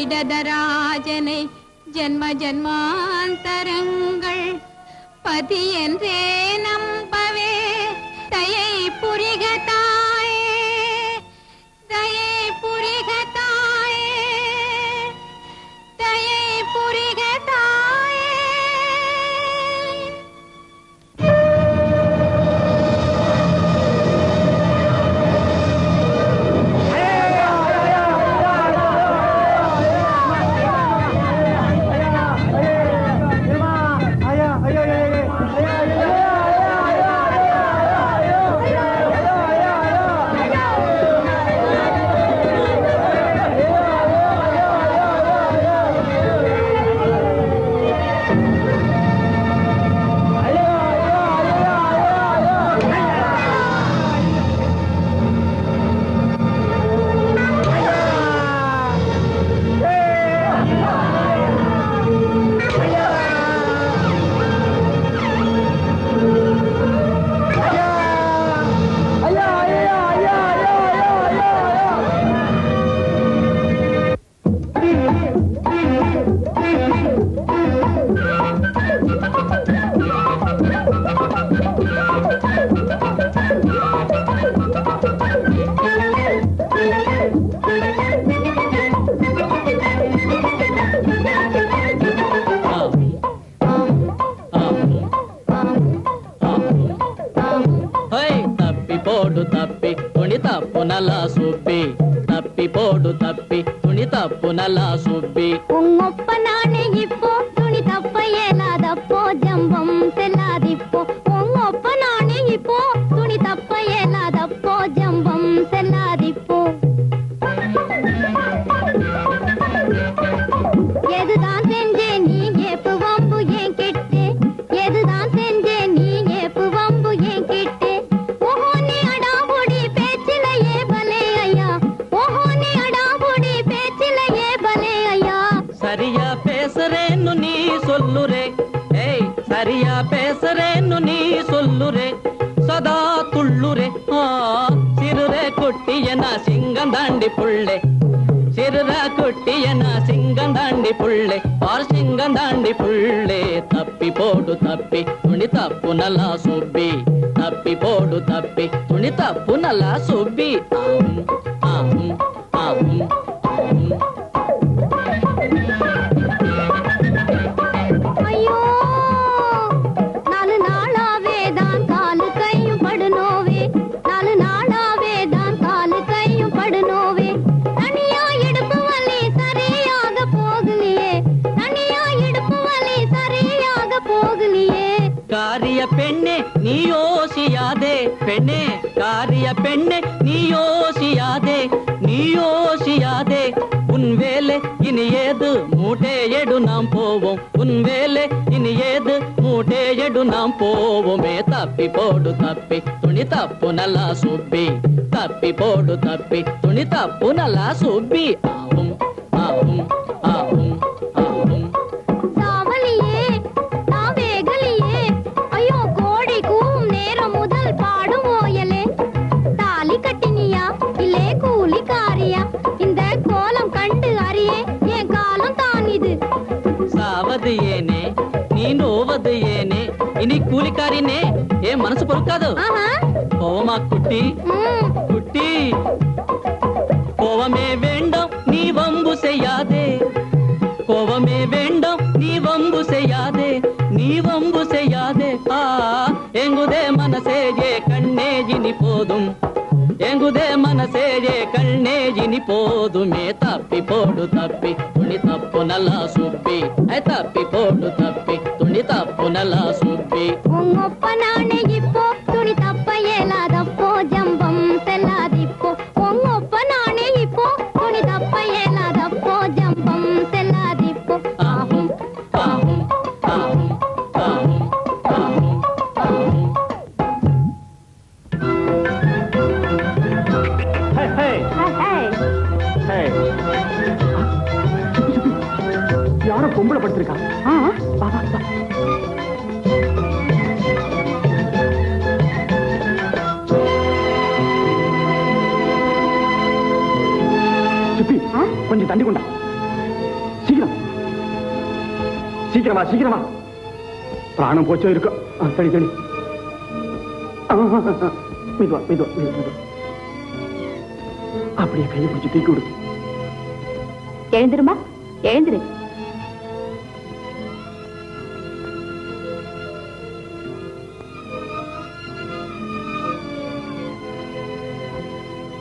இடதராஜனை ஜன்ம ஜன்மாந்தரங்கள் பதியன் తప్పునలా సుబ్బి తప్పి పోడు తప్పి తుని తప్పునలా సుబ్బి. ఉమ్మప్పన நல்லா சூப்பி. தப்பி போடு தப்பி. துணி தப்பு நல்லா சூப்பி. ஆவும் ஆவும் ஆவும் ஆவும். தாவலியே தாவேகலியே ஐயோ கோடி கூவும் நேரம் முதல் பாடும் ஓயலே. தாலி கட்டினியா இல்லே கூலிக்காரியா இந்த கோலம் கண்டு அறியே என் காலம் தான் இது. சாவது ஏனே நீ நோவது ஏனே இனி கூலிக்காரினே ஏன் மனசு பொறுக்காது? ஆஹா குட்டி குட்டி கோவமே வேண்டாம் நீ வம்பு செய்யாதே கோவமே வேண்டாம் நீ வம்பு செய்யாதே நீ வம்பு செய்யாதே ஆ எங்குதே மனசேயே கண்ணே இனி போதும் எங்குதே மனசேயே கண்ணே இனி போதுமே தப்பி போடு தப்பி துணி தப்பு நல்லா சுப்பி தப்பி போடு தப்பி துணி தப்பு நல்லா போச்சோ இருக்கும் ஆ, தனி. மெதுவா மெதுவா மெதுவா மெதுவா. அப்படியே கையை பிடிச்சி தூக்கி விடு. எழுந்திருமா? எழுந்திரு.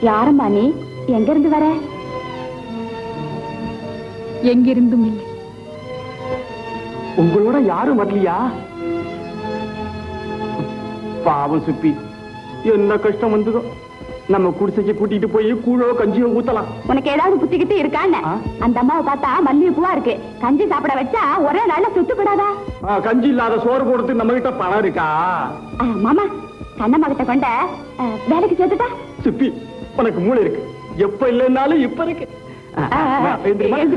யாரம்மா நீ? எங்க இருந்து வர? எங்கிருந்தும் இல்லை. உங்களோட யாரும் வரலையா? பாவம் சுப்பி என்ன கஷ்டம் வந்ததோ? நம்ம குடிசைக்கு கூட்டிட்டு போய் கூழோ கஞ்சியோ ஊத்தலாம். உனக்கு ஏதாவது புத்திக்கிட்டு இருக்கான்னு? அந்த அம்மாவை பார்த்தா மல்லிகை பூவா இருக்கு. கஞ்சி சாப்பிட வச்சா ஒரே நாள்ல சுத்துக்கூடாதா ஆ, கஞ்சி இல்லாத சோறு போடுறதுக்கு நம்ம கிட்ட பணம் இருக்கா? மாமா கண்ணம்மா கிட்ட கொண்ட வேலைக்கு சேர்த்துட்டா? சுப்பி உனக்கு மூளை இருக்கு. எப்ப இல்லைன்னாலும் இப்ப இருக்கு.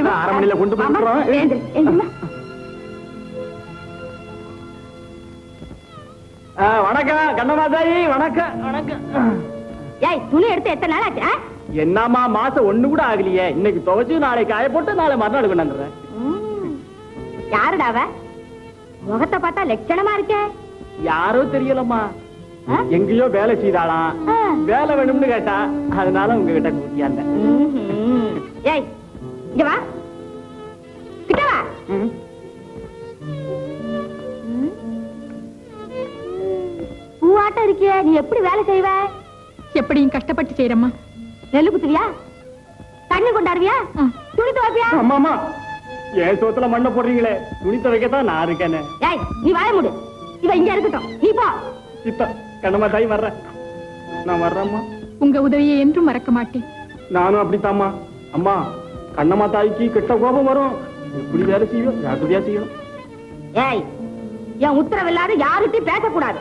நான் அரமனையில கொண்டு போய் வணக்கம் கண்ணமாதாயி வணக்கம். வணக்கம். ஏய் துணி எடுத்து எத்தனை நாள் ஆச்சு? என்னம்மா மாசம் ஒண்ணு கூட ஆகலையே. இன்னைக்கு துவைச்சு நாளைக்கு காய போட்டு நாளை மறுநாள் கொண்டாந்துறேன். யாருடா அவ? முகத்தை பார்த்தா லட்சணமா இருக்கே. யாரோ தெரியலம்மா? எங்கேயோ வேலை செய்தாளாம். வேலை வேணும்னு கேட்டா அதனால உங்ககிட்ட கூட்டியாந்த ம்ஹும். ஏய் இங்க வா. கிட்ட வா. பூவாட்டம் இருக்கியே நீ எப்படி வேலை செய்வ? எப்படியும் கஷ்டப்பட்டு செய்யறம்மா நெல்லு குத்துவியா? தண்ணி கொண்டாடுவியா. துணி துவைப்பியா? அம்மாமா என் சோத்துல மண்ணை போடுறீங்களே? துணி துவைக்கத்தான் நான் இருக்கேனே. ஏய் நீ வாய மூடு. இவ இங்க இருக்கட்டும். நீ போ. சித்தா கண்ணம்மா தாய் வர்றேன். நான் வர்றேம்மா. உங்க உதவியை என்றும் மறக்க மாட்டேன். நானும் அப்படித்தாம்மா. அம்மா கண்ணம்மா தாய்க்கு கெட்ட கோபம் வரும். எப்படி வேலை செய்யும்? ஜாக்கிரதையா செய்யணும். ஏய் என் உத்தரவு இல்லாத யாருகிட்டயும் பேசக்கூடாது.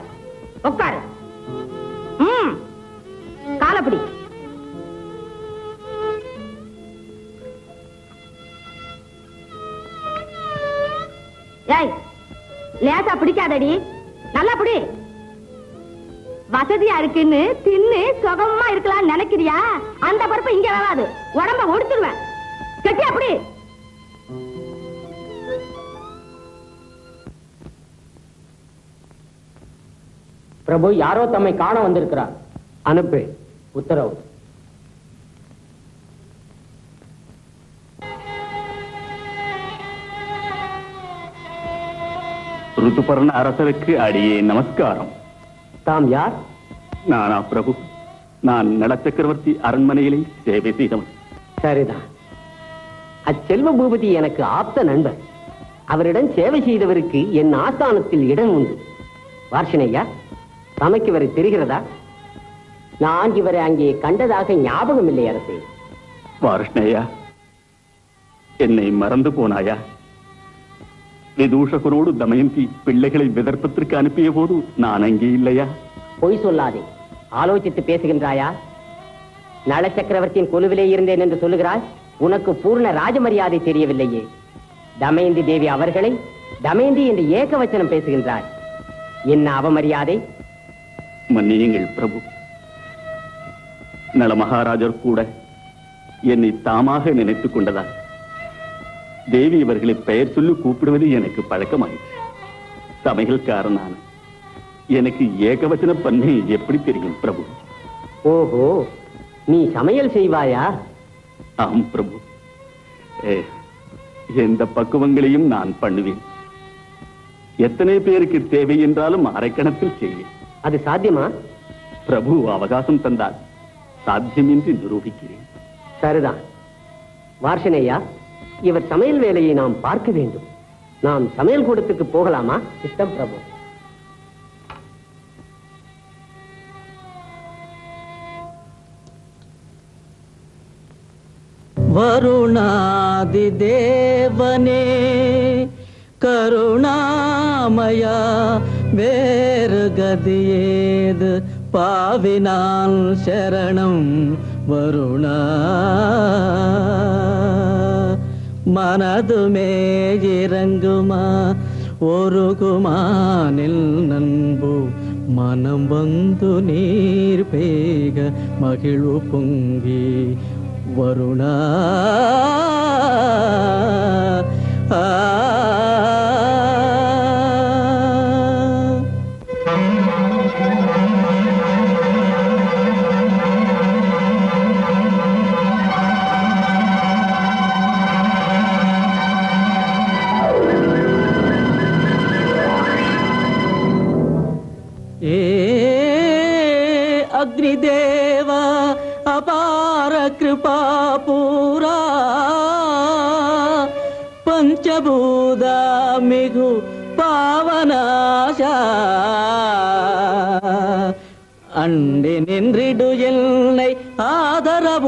உட்காரு. ம். காலப்படி. ஏய் லேசா பிடிக்காதடி. நல்லா பிடி. வசதியா இருக்குன்னு தின்னு சுகமா இருக்கலாம்னு நினைக்கிறியா? அந்த பருப்பு இங்க வராது. உடம்ப ஒடுத்துருவேன் கட்டி அப்படி பிரபு யாரோ தம்மை காண வந்திருக்கிறார். அனுப்பு. உத்தரவு. ருதுபர்ண அரசருக்கு அடியே நமஸ்காரம். தாம் யார்? நானா பிரபு. நான் நலச்சக்கரவர்த்தி அரண்மனையிலே சேவை செய்தவன். சரிதான். அச்செல்வ பூபதி எனக்கு ஆப்த நண்பர். அவரிடம் சேவை செய்தவருக்கு என் ஆஸ்தானத்தில் இடம் உண்டு. வார்ஷனையா? தமக்கு இவரை தெரிகிறதா? நான் இவரை அங்கே கண்டதாக ஞாபகம் இல்லை அரசே. வார்ஷ்ணேயா என்னை மறந்து போனாயா? விதூஷகரோடு தமயந்தி பிள்ளைகளை விதர்ப்பத்திற்கு அனுப்பிய போது நான் அங்கே இல்லையா? பொய் சொல்லாதே. ஆலோசித்து பேசுகின்றாயா? நள சக்கரவர்த்தியின் குழுவிலே இருந்தேன் என்று சொல்லுகிறாய்? உனக்கு பூர்ண ராஜமரியாதை தெரியவில்லையே. தமயந்தி தேவி அவர்களை தமயந்தி என்று ஏகவச்சனம் பேசுகின்றாய் என்ன அவமரியாதை? மன்னியுங்கள் பிரபு. நல மகாராஜர் கூட என்னை தாமாக நினைத்துக் கொண்டதால் தேவி இவர்களை பெயர் சொல்லி கூப்பிடுவது எனக்கு பழக்கமாயிற்று. சமையல்காரனான எனக்கு ஏகவச்சன பண்ணி எப்படி தெரியும் பிரபு? ஓஹோ நீ சமையல் செய்வாயா? ஆம் பிரபு. எந்த பக்குவங்களையும் நான் பண்ணுவேன். எத்தனை பேருக்கு தேவை என்றாலும் அரைக்கணத்தில் செய்வேன். அது சாத்தியமா? பிரபு அவகாசம் தந்தால் சாத்தியமின்றி நிரூபிக்கிறேன். சரிதான். வார்ஷனையா இவர் சமையல் வேலையை நாம் பார்க்க வேண்டும். நாம் சமையல் கூடத்துக்கு போகலாமா? சித்தம் பிரபு. வருணாதிதேவனே கருணாமயா வேறு கதியேது பாவினால் சரணம் வருணா. மனதுமே இறங்குமா? ஒரு குமானில் நண்பு மனம் வந்து நீர் பேக மகிழ்வு பொங்கி வருணா. ஆ.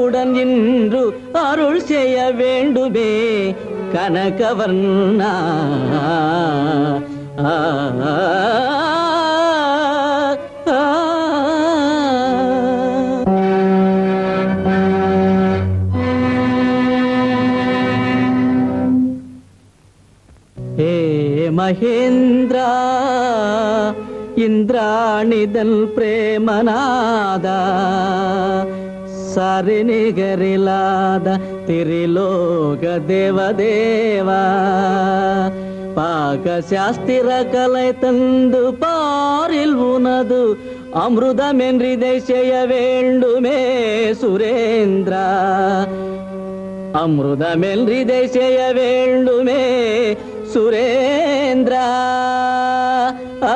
கருணையுடன் இன்று அருள் செய்ய வேண்டுமே. கனகவர்ணா. மகேந்திரா இந்திராணிதல் பிரேமநாதா. ಸರಿನಿಗರಿಲಾದ ತಿರಿಲೋಕ ದೇವದೇವ ಪಾಕಶಾಸ್ತಿರ ಕಲೆ ತಂದು ಪಾರಿಲ್ವುನದು ಅಮೃತಮೆನ್ರಿದೆಶೆಯ ವೇಂಡುಮೇ ಸುರೇಂದ್ರ ಅಮೃತಮೆನ್ರಿದೆಶೆಯ ವೇಂಡುಮೇ ಸುರೇಂದ್ರ ಆ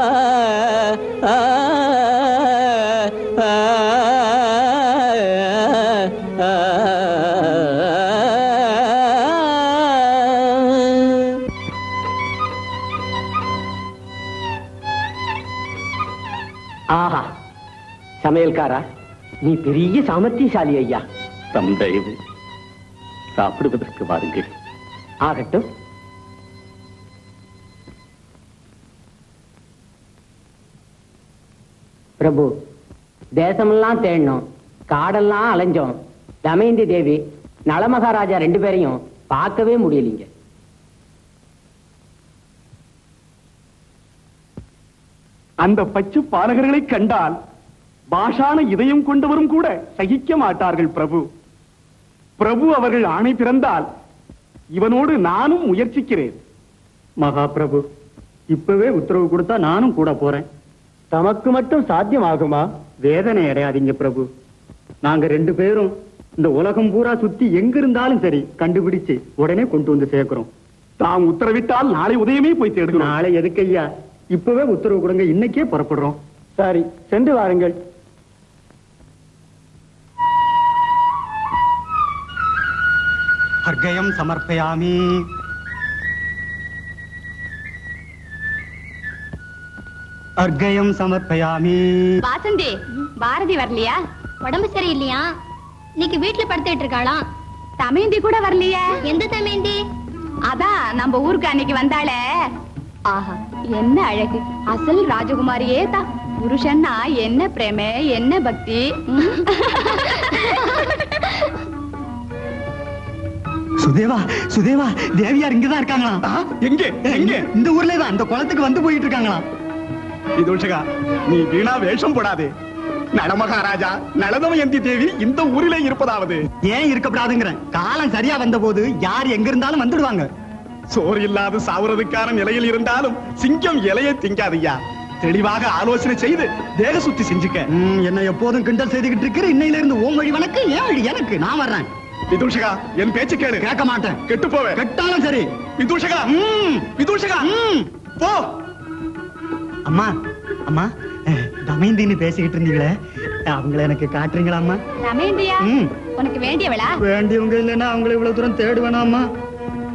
சமையல்காரா? நீ பெரிய சாமர்த்தியசாலி ஐயா. தம் தயவு சாப்பிடுவதற்கு வாருங்கள். ஆகட்டும். பிரபு தேசமெல்லாம் தேடினோம். காடெல்லாம் அலைஞ்சோம். தமயந்தி தேவி நலமகாராஜா ரெண்டு பேரையும் பார்க்கவே முடியலீங்க. அந்த பச்சு பாலகர்களை கண்டால் பாஷான இதயம் கொண்டவரும் கூட சகிக்க மாட்டார்கள் பிரபு. பிரபு அவர்கள் ஆணை பிறந்தால் இவனோடு நானும் முயற்சிக்கிறேன். மகா பிரபு இப்பவே உத்தரவு கொடுத்தா நானும் கூட போறேன். தமக்கு மட்டும் சாத்தியமாகுமா? வேதனை அடையாதீங்க பிரபு. நாங்க ரெண்டு பேரும் இந்த உலகம் பூரா சுத்தி எங்க இருந்தாலும் சரி கண்டுபிடிச்சு உடனே கொண்டு வந்து சேர்க்கிறோம். தாம் உத்தரவிட்டால் நாளை உதயமே போய் தேடுகிறோம். நாளை எதுக்கு ஐயா? இப்பவே உத்தரவு கொடுங்க இன்னைக்கே புறப்படுறோம். சரி சென்று வாருங்கள். அர்க்கயம் சமர்ப்பயாமி. அர்க்கயம் சமர்ப்பயாமி. வாசந்தி பாரதி வரலையா? உடம்பு சரியில்லையா? இன்னைக்கு வீட்டுல படுத்துட்டு இருக்காளாம். தமேந்தி கூட வரலையா? எந்த தமேந்தி அதான் நம்ம ஊருக்கு அன்னைக்கு வந்தாளே. ஆஹா என்ன அழகு. அசல் ராஜகுமாரியே தான். புருஷன்னா என்ன பிரேம என்ன பக்தி? சுதேவா சுதேவா தேவியார் இங்கதான் இருக்காங்களா எங்கே எங்கே? இந்த ஊர்ல தான் அந்த குளத்துக்கு வந்து போயிட்டு இருக்காங்களா விதூஷகா நீ வீணா வேஷம் போடாதே. நலமகாராஜா நலதமயந்தி தேவி இந்த ஊரிலே இருப்பதாவது. ஏன் இருக்கப்படாதுங்கிறேன். காலம் சரியா வந்த போது யார் எங்க இருந்தாலும் வந்துடுவாங்க. சோறு இல்லாது சாவுறதுக்கான நிலையில் இருந்தாலும் சிங்கம் இலையை திங்காதையா. தெளிவாக ஆலோசனை செய்து தேக சுத்தி செஞ்சுக்க என்ன எப்போதும் கிண்டல் செய்துகிட்டு இருக்கிற இன்னையில இருந்து ஓம் வழி வணக்கு ஏன் வழி எனக்கு. நான் வர்றேன். விதூஷகா என் பேச்சு கேளு. கேட்க மாட்டேன். கெட்டு போவே. கெட்டாலும் சரி. விதூஷகா. ம், விதூஷகா. ம். போ. அம்மா அம்மா தமயந்தின்னு பேசிக்கிட்டு இருந்தீங்களே. அவங்கள எனக்கு காட்டுறீங்களா அம்மா? தமேந்தியா ம். உனக்கு வேண்டியவளா? வேண்டியவங்க இல்லைன்னா அவங்கள இவ்வளவு தூரம் தேடுவேனாம்மா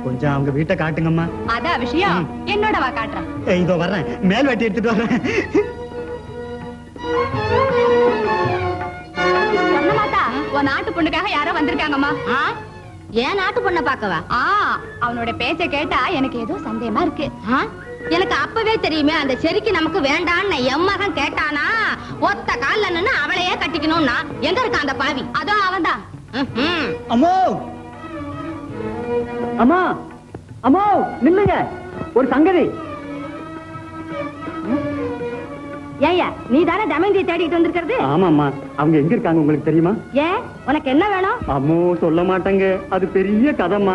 கொஞ்சம் அவங்க வீட்டை காட்டுங்கம்மா அதான் விஷயம். என்னோட வா காட்டுறேன். இதோ வர்றேன். மேல் வெட்டி எடுத்துட்டு வர்றேன். உன் நாட்டு பொண்ணுக்காக யாரோ வந்திருக்காங்கம்மா. ஏன் நாட்டு பொண்ணை பார்க்கவா? ஆ அவனோட பேச்ச கேட்டா எனக்கு ஏதோ சந்தேகமா இருக்கு. ஆ? எனக்கு அப்பவே தெரியுமே அந்த செரிக்கு நமக்கு வேண்டான்னு என் மகன் கேட்டானா ஒத்த கால்ல நின்னு அவளையே கட்டிக்கணும்னா எங்க இருக்கான் அந்த பாவி? அதோ அவன்தான். அம்மோ! அம்மா! அம்மா! நில்லுங்க. ஒரு சங்கதி. ஏய்யா நீ தானே தமேந்தியை தேடிட்டு வந்திருக்கிறது? ஆமாம்மா. அவங்க எங்க இருக்காங்க உங்களுக்கு தெரியுமா? ஏன்? உனக்கு என்ன வேணும்? அம்மோ சொல்ல மாட்டாங்க. அது பெரிய கதைம்மா.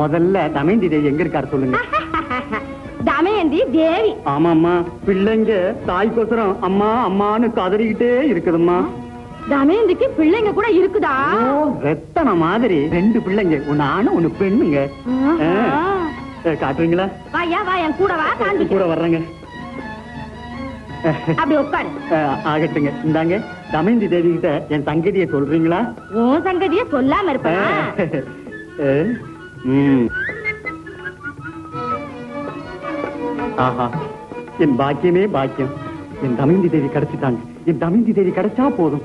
முதல்ல தமயந்தி தேவி எங்க இருக்காரு சொல்லுங்க. [laughs] தமயந்தி தேவி. ஆமாம்மா. பிள்ளைங்க தாய்க்கோசரம் அம்மா அம்மான்னு கதறிக்கிட்டே இருக்குதும்மா. தமயந்திக்கு பிள்ளைங்க கூட இருக்குதா? ரத்தன மாதிரி ரெண்டு பிள்ளைங்க. ஒண்ணு ஆணு ஒண்ணு பெண்ணுங்க. ஏ, காட்டுறீங்களா? வாயா வா என் கூட வா கூட வர்றேங்க. [laughs] அப்படி உட்காரு. ஆகட்டுங்க. இந்தாங்க தமயந்தி தேவி கிட்ட என் சங்கதியை சொல்றீங்களா? உன் சங்கதிய சொல்லாம இருப்பா. ஆஹா என் பாக்கியமே பாக்கியம். என் தமயந்தி தேவி கிடைச்சிட்டாங்க. என் தமயந்தி தேவி கிடைச்சா போதும்.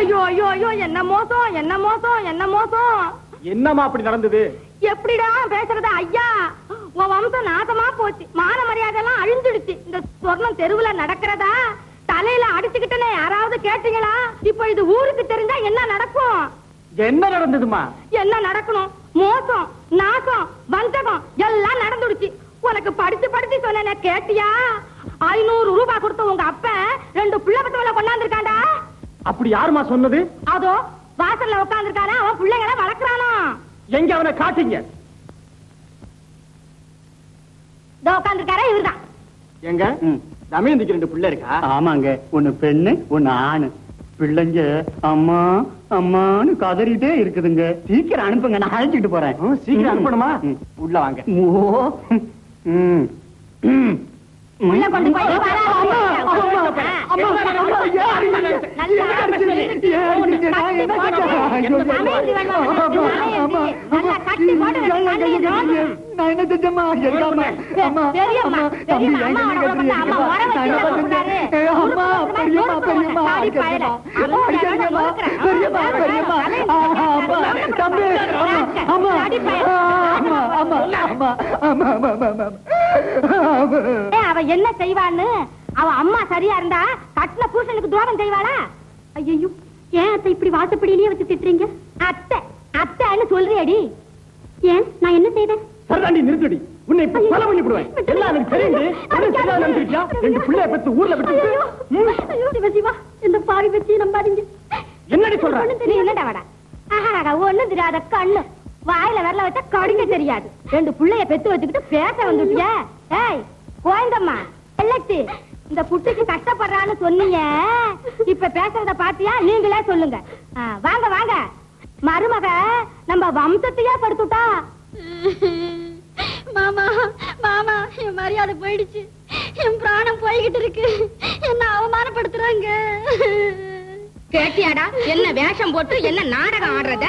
ஐயோ ஐயோ ஐயோ என்ன மோசம் என்ன மோசம் என்ன மோசம். என்னம்மா அப்படி நடந்தது? எப்படிடா பேசுறது ஐயா? உன் வம்சம் நாசமா போச்சு. மான மரியாதை எல்லாம் அழிஞ்சிடுச்சு. இந்த சொர்ணம் தெருவுல நடக்கிறதா? தலையில அடிச்சுக்கிட்டே யாராவது கேட்டீங்களா? இப்ப இது ஊருக்கு தெரிஞ்சா என்ன நடக்கும்? என்ன நடந்ததுமா? என்ன நடக்கணும்? மோசம் நாசம் வஞ்சகம் எல்லாம் நடந்துடுச்சு. உனக்கு படிச்சு படிச்சு சொன்ன கேட்டியா? ஐநூறு ரூபாய் கொடுத்த உங்க அப்ப ரெண்டு பிள்ளை பத்தவள கொண்டாந்துருக்காண்டா அப்படி யாருமா சொன்னது? அதோ வாசல்ல உட்காந்துருக்கானா அவன் பிள்ளைங்களை வளர்க்கறானா எங்க அவனை காட்டுங்க? உட்காந்துருக்காரா இவர்தான். எங்க? தமயந்திக்கு ரெண்டு பிள்ளை இருக்கா? ஆமாங்க. ஒண்ணு பெண்ணு ஒண்ணு ஆணு. பிள்ளைங்க அம்மா அம்மான்னு கதறிட்டே இருக்குதுங்க. சீக்கிரம் அனுப்புங்க நான் அழைச்சிட்டு போறேன். சீக்கிரம் அனுப்பணுமா. உள்ள வாங்க. ஓ. உள்ள கொண்டு போய் நல்லா கட்டி போட்டு நான் என்ன செஞ்சேம்மா? அம்மா? அம்மா, தம்பி, அம்மா? அம்மா பெரியம்மா, பெரியம்மா. அம்மா. பெரியம்மா, பெரியம்மா. அம்மா, தம்பி, அம்மா, அம்மா, அம்மா, அம்மா, அம்மா, அம்மா, அம்மா, அவ என்ன செய்வான்னு அவ அம்மா சரியா இருந்தா கட்டின புருஷனுக்கு துரோகம் செய்வாளா ஐயோ ஏன் அத்தை இப்படி வாசப்படியிலேயே வச்சு திட்டுறீங்க அத்தை அத்தைன்னு சொல்றியடி ஏன் நான் என்ன செய்தேன் சரதாண்டி நிறுத்தடி. உன்னை இப்ப கொலை பண்ணி விடுவேன் எல்லாம் எனக்கு தெரியுது. என்ன செய்யலாம் நினைச்சிருக்கியா ரெண்டு பிள்ளைய பெத்து ஊர்ல விட்டு ஐயோ சிவ இந்த பாவி வச்சு நம்பாதீங்க. என்னடி சொல்ற? ஒண்ணும் தெரியும் என்னடா வாடா. ஆஹா ஒண்ணும் தெரியாத கண்ணு. வாயில வரல வச்சா கடிக்க தெரியாது. ரெண்டு புள்ளைய பெத்து வச்சுக்கிட்டு பேச வந்துட்டியா? ஏய் கோயந்தம்மா எல்லச்சி இந்த புட்டுக்கு கஷ்டப்படுறான்னு சொன்னீங்க. இப்ப பேசுறத பாத்தியா? நீங்களே சொல்லுங்க. வாங்க வாங்க. மருமக நம்ம வம்சத்தையே படுத்துட்டா? மாமா மாமா என் மரியாதை போயிடுச்சு. என் பிராணம் போய்கிட்டு இருக்கு. என்ன அவமானப்படுத்துறாங்க. கேட்டியாடா என்ன வேஷம் போட்டு என்ன நாடகம் ஆடுறத?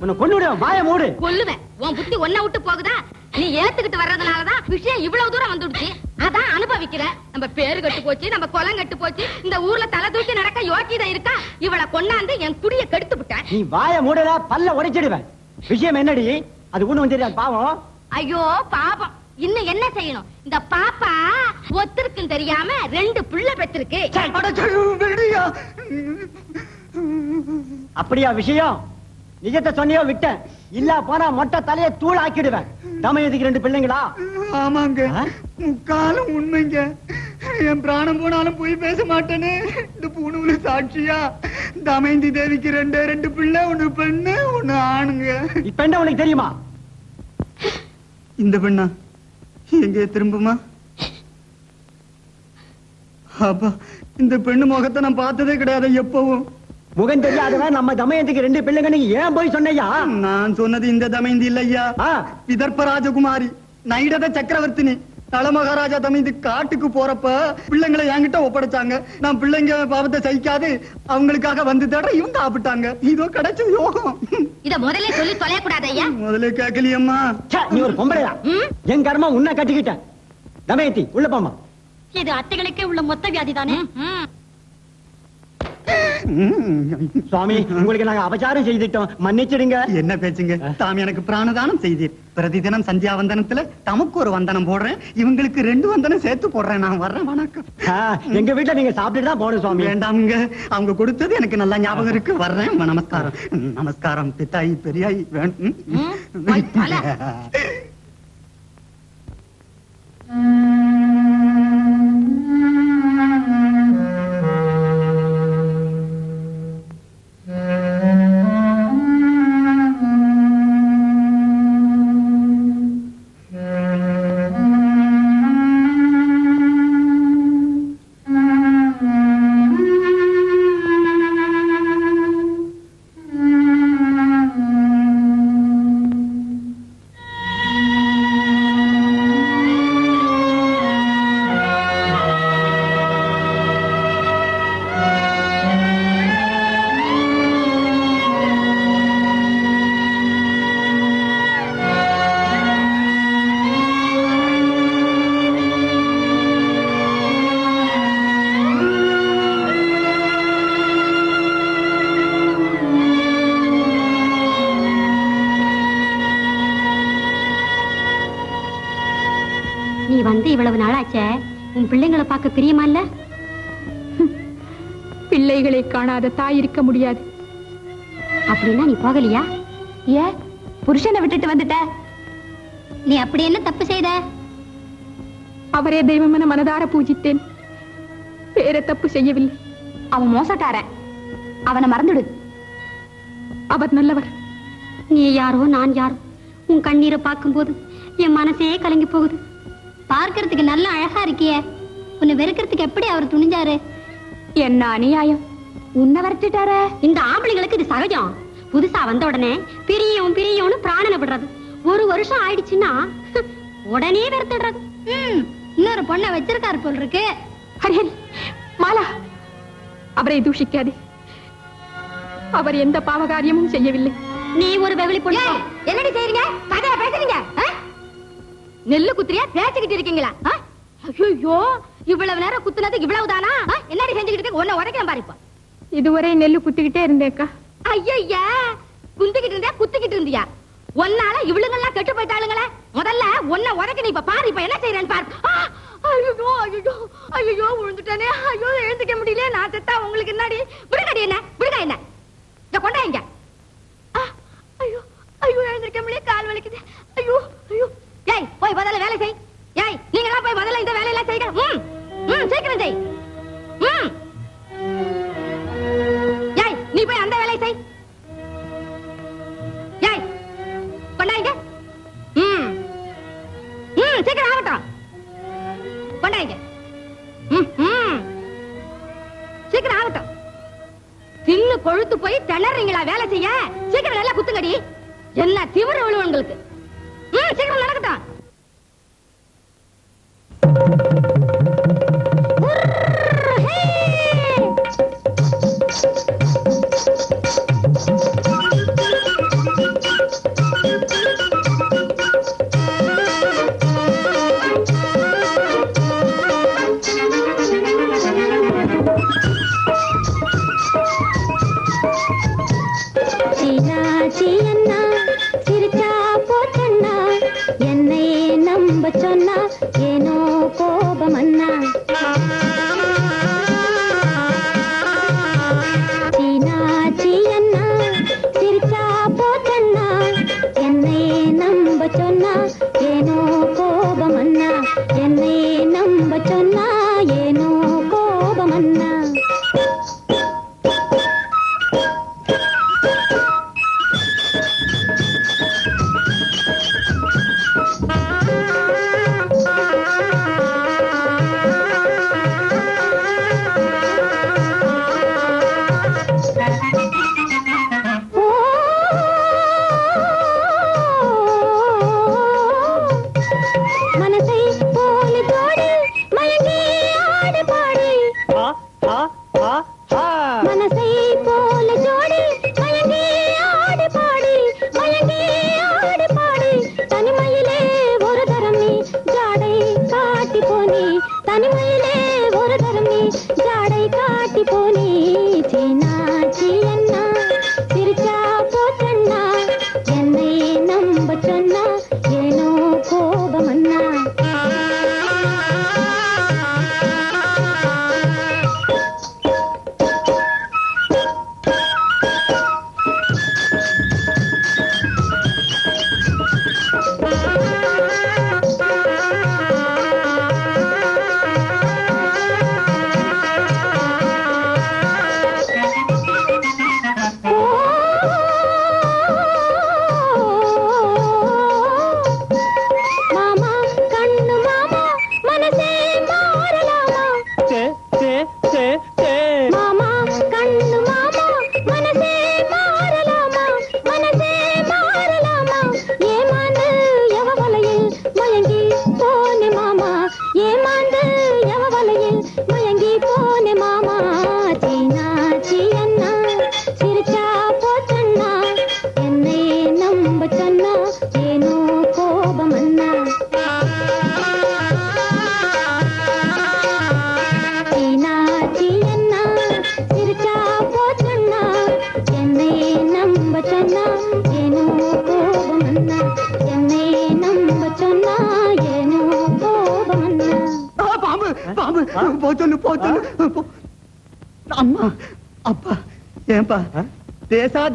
உன்னை கொண்டு விடுவேன் வாய மூடு. கொல்லுவேன். உன் புத்தி ஒன்ன விட்டு போகுதா? நீ ஏத்துக்கிட்டு வர்றதுனாலதான் விஷயம் இவ்வளவு தூரம் வந்துடுச்சு. அதான் அனுபவிக்கிற நம்ம பேரு கட்டு போச்சு நம்ம குலம் கட்டு போச்சு இந்த ஊர்ல தலை தூக்கி நடக்க யோக்கியதை இருக்கா? இவளை கொண்டாந்து என் குடிய கெடுத்து விட்டேன். நீ வாய மூடல பல்ல உடைச்சிடுவேன். விஷயம் என்னடி? அது ஒண்ணும் தெரியாது பாவம்? ஐயோ பாபம் இன்னும் என்ன செய்யணும்? இந்த பாப்பா ஒத்திருக்கும் தெரியாம ரெண்டு புள்ள பெற்றிருக்கு. அப்படியா விஷயம்? நிஜத்தை சொன்னியோ விட்டேன். இல்ல போனா மொட்டை தலைய தூள் ஆக்கிடுவேன். தமயதிக்கு ரெண்டு பிள்ளைங்களா? ஆமாங்க? முக்காலும் உண்மைங்க. என் பிராணம் போனாலும் போய் பேச மாட்டேன்னு இந்த பூணூலு சாட்சியா? தமயந்தி தேவிக்கு ரெண்டு ரெண்டு பிள்ளை ஒண்ணு பெண்ணு ஒண்ணு ஆணுங்க. இப்ப என்ன உனக்கு தெரியுமா? இந்த பெண்ணா? எங்க திரும்புமா? அப்பா இந்த பெண்ணு முகத்தை நான் பார்த்ததே கிடையாது எப்பவும். முகம் தெரியாதவன் நம்ம தமயத்துக்கு ரெண்டு பிள்ளைங்க. நீ ஏன் போய் சொன்னையா? நான் சொன்னது இந்த தமயந்தி இல்லையா? ஆ, விதர்ப்ப ராஜகுமாரி நைடத சக்கரவர்த்தினி. தல மகாராஜா தமயந்தி காட்டுக்கு போறப்ப பிள்ளைங்களை என்கிட்ட ஒப்படைச்சாங்க. நான் பிள்ளைங்க பாவத்தை சகிக்காது அவங்களுக்காக வந்து தேட இவங்க சாப்பிட்டாங்க. இதோ கிடைச்ச யோகம். இத முதல்ல சொல்லி தொலையக்கூடாது ஐயா. முதல்ல கேட்கலையம்மா. ச்சே, நீ ஒரு பொம்பளையா? என் கர்மா உன்னை கட்டிக்கிட்டேன். தமயத்தி உள்ள போமா இது அத்தைகளுக்கே உள்ள மொத்த வியாதி தானே சுவாமி உங்களுக்கு நாங்க அபச்சாரம் செய்துட்டோம். மன்னிச்சிடுங்க. என்ன பேச்சுங்க? தாம் எனக்கு பிராணதானம் செய்தீர். பிரதிதினம் சந்தியாவந்தனத்துல தமக்கு ஒரு வந்தனம் போடுறேன். இவங்களுக்கு ரெண்டு வந்தனம் சேர்த்து போடுறேன். நான் வர்றேன் வணக்கம். எங்க வீட்டுல நீங்க சாப்பிட்டுட்டு தான் சுவாமி. வேண்டாமுங்க. அவங்க கொடுத்தது எனக்கு நல்லா ஞாபகம் இருக்கு. வர்றேன் நமஸ்காரம். நமஸ்காரம் பித்தாயி பெரியாயி வேண்டும் போய் [laughs] பார்க்க பிரியமா இல்ல பிள்ளைகளை காணாத தாய் இருக்க முடியாது. அப்படின்னா நீ போகலையா? ஏ புருஷனை விட்டுட்டு வந்துட்ட? நீ அப்படி என்ன தப்பு செய்த? அவரே தெய்வம் என மனதார பூஜித்தேன். வேற தப்பு செய்யவில்லை. அவன் மோசக்காரன். அவனை மறந்துடு. அவர் நல்லவர். நீ யாரோ நான் யாரோ? உன் கண்ணீரை பார்க்கும்போது என் மனசே கலங்கி போகுது. பார்க்கறதுக்கு நல்ல அழகா இருக்கியே. உன்னை வெறுக்கிறதுக்கு எப்படி அவர் துணிஞ்சாரு? என்ன அநியாயம்? உன்னை வரட்டுட்டாரே இந்த ஆம்பளைங்களுக்கு இது சகஜம். புதுசா வந்த உடனே பிரியும் பிரியும்னு பிராணனை விடுறது. ஒரு வருஷம் ஆயிடுச்சுன்னா உடனே வெறுத்துடுறது. இன்னொரு பொண்ணை வச்சிருக்காரு போல் இருக்கு. மாலா அவரை தூஷிக்காதே. அவர் எந்த பாவகாரியமும் செய்யவில்லை. நீ ஒரு வெகுளி பொண்ணு. என்னடி செய்றீங்க? கதையா பேசுறீங்க? நெல்லு குத்துறியா பேசிக்கிட்டு இருக்கீங்களா? ஐயோ இவ்வளவு நேரம் குத்துனது இவ்வளவு தானா என்னடி செஞ்சுக்கிட்டு உன்னை உடைக்கிறேன் பாரு இப்போ. இதுவரை நெல்லு குத்திக்கிட்டே இருந்தேக்கா ஐயா குந்திக்கிட்டு இருந்தியா குத்திக்கிட்டு இருந்தியா? ஒன்னால இவளுங்கெல்லாம் கெட்டு போயிட்டாளுங்களே. முதல்ல உன்னை உதைக்க நீ இப்ப பாரு இப்ப என்ன செய்யறேன்னு பாரு! ஐயோ ஐயோ ஐயோ விழுந்துட்டானே. ஐயோ எழுந்துக்க முடியல நான் செத்தா உங்களுக்கு என்னடி? விடுங்கடி என்ன? விடுங்க என்ன? இத கொண்டா இங்க. ஆ! ஐயோ ஐயோ எழுந்திருக்க முடியல கால் வலிக்குது. ஐயோ ஐயோ. ஏய் போய் முதல்ல வேலை செய். ஏய் நீங்க தான் போய் முதல்ல இந்த வேலையெல்லாம் செய்யுங்க ம் ம் சீக்கிரம் செய். ம். ஏய் நீ போய் அந்த வேலையை செய். ஏய் கொண்டாங்க ம். ம் சீக்கிரம் ஆகட்டும். கொண்டாங்க ம் ம். சீக்கிரம் ஆகட்டும். தின்னு கொழுத்து போய் திணறீங்களா வேலை செய்ய? சீக்கிரம் நல்லா குத்துங்கடி. என்ன திமிரு விழுவு உங்களுக்கு. ம் சீக்கிரம் நடக்கட்டும். Thank you.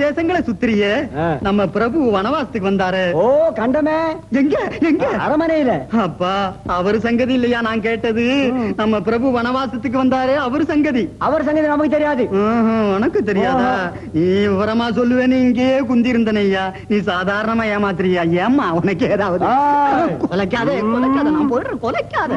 தேசங்களை சுத்திரிய. நம்ம பிரபு வனவாசத்துக்கு வந்தாரு. ஓ கண்டமே. எங்க எங்க? அரமனையில அப்பா அவர் சங்கதி இல்லையா நான் கேட்டது. நம்ம பிரபு வனவாசத்துக்கு வந்தாரு அவர் சங்கதி. அவர் சங்கதி நமக்கு தெரியாது. உனக்கு தெரியாதா? நீ விவரமா சொல்லுவேன்னு இங்கேயே குந்திருந்தன ஐயா. நீ சாதாரணமா ஏமாத்துறியா? ஏமா உனக்கு ஏதாவது? கொலைக்காத கொலைக்காத நான் போயிடுறேன் கொலைக்காத.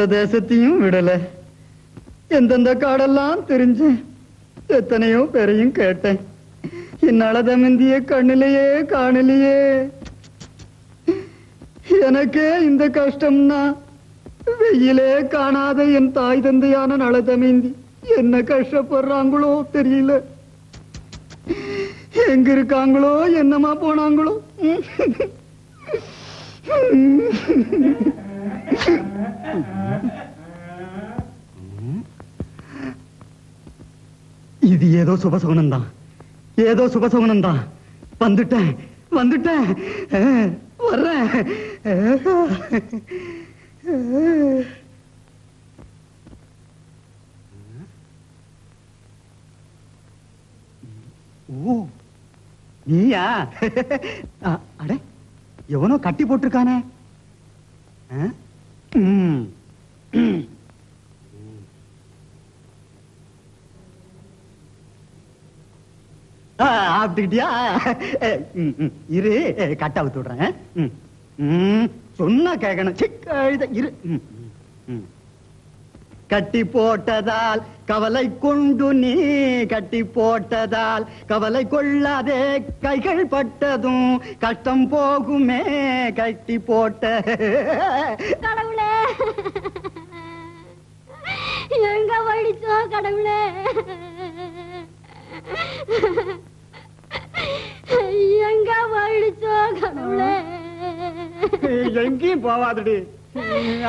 எந்த தேசத்தையும் விடல. எந்தெந்த காடெல்லாம் தெரிஞ்சேன் எத்தனையோ பேரையும் கேட்டேன். என்னால தமிந்திய கண்ணிலேயே காணலையே. எனக்கே இந்த கஷ்டம்னா வெயிலே காணாத என் தாய் தந்தையான நலதமேந்தி என்ன கஷ்டப்படுறாங்களோ தெரியல. எங்க இருக்காங்களோ என்னமா போனாங்களோ? சுபசகுனம் தான் ஏதோ சுபசகுனம் தான் வந்துட்டேன். வந்துட்டேன் வர்றேன். ஓ நீயா? அடே எவனோ கட்டி போட்டிருக்கானே? ஆ? ம். ம். இரு கட்ட அவுத்து விடுறேன். சொன்ன ம், கேட்கணும் இரு கட்டி போட்டதால் கவலை கொண்டு நீ கட்டி போட்டதால் கவலை கொள்ளாதே. கைகள் பட்டதும் கஷ்டம் போகுமே. கட்டி போட்ட கடவுளே. எங்க வழிச்சோ கடவுளே. எங்க போயிடுச்சோ கடவுளே? எங்கேயும் போவாதடி.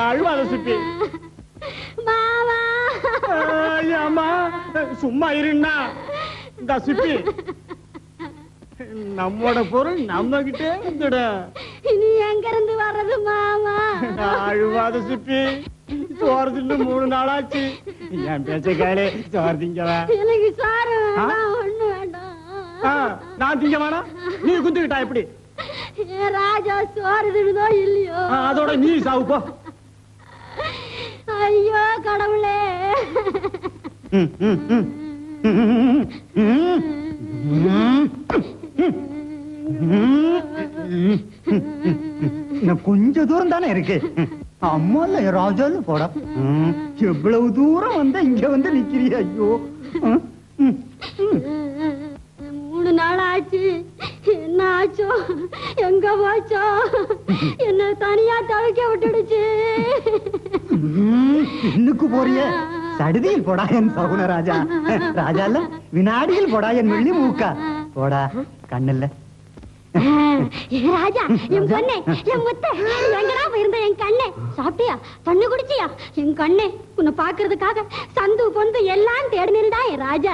அழுவாத சுப்பி. மாமா. அம்மா சும்மா இருன்னா. இந்த சுப்பி. நம்மோட பொருள் நம்ம கிட்டே வந்துட இனி எங்க இருந்து வர்றது மாமா? அழுவாத சுப்பி. சோறு மூணு நாளாச்சு. என் பேச்ச கேளு சோறு திங்கவா? எனக்கு சாரு வேண்டாம் ஒண்ணு வேண்டாம் நான் திங்க வேணாம் நீ குந்துக்கிட்டா எப்படி? ராஜா சோறு திடுதோ இல்லையோ அதோட நீ சாவு போ ஐயோ கடவுளே. கொஞ்ச தூரம் தானே இருக்கு. அம்மா இல்ல ராஜான்னு போடா. எவ்வளவு தூரம் வந்தா இங்க வந்து நிக்கிறிய ஐயோ. மூணு நாள் ஆச்சு. என்ன ஆச்சோ? எங்க போச்சோ? என்ன தனியா தவிக்க விட்டுடுச்சு. ம், பின்னுக்கு போறிய? சடுதியில் போடா என் சகுன ராஜா. ராஜா இல்ல வினாடியில் போடா என் வெள்ளி மூக்கா. போடா கண்ணில்ல ராஜா என் பொண்ணே என் முத்த எங்கடா போயிருந்த என் கண்ணே? சாப்பிட்டியா? தண்ணி குடிச்சியா? என் கண்ணே உன்னை பாக்குறதுக்காக சந்து பொந்து எல்லாம் தேடினிருடா என் ராஜா.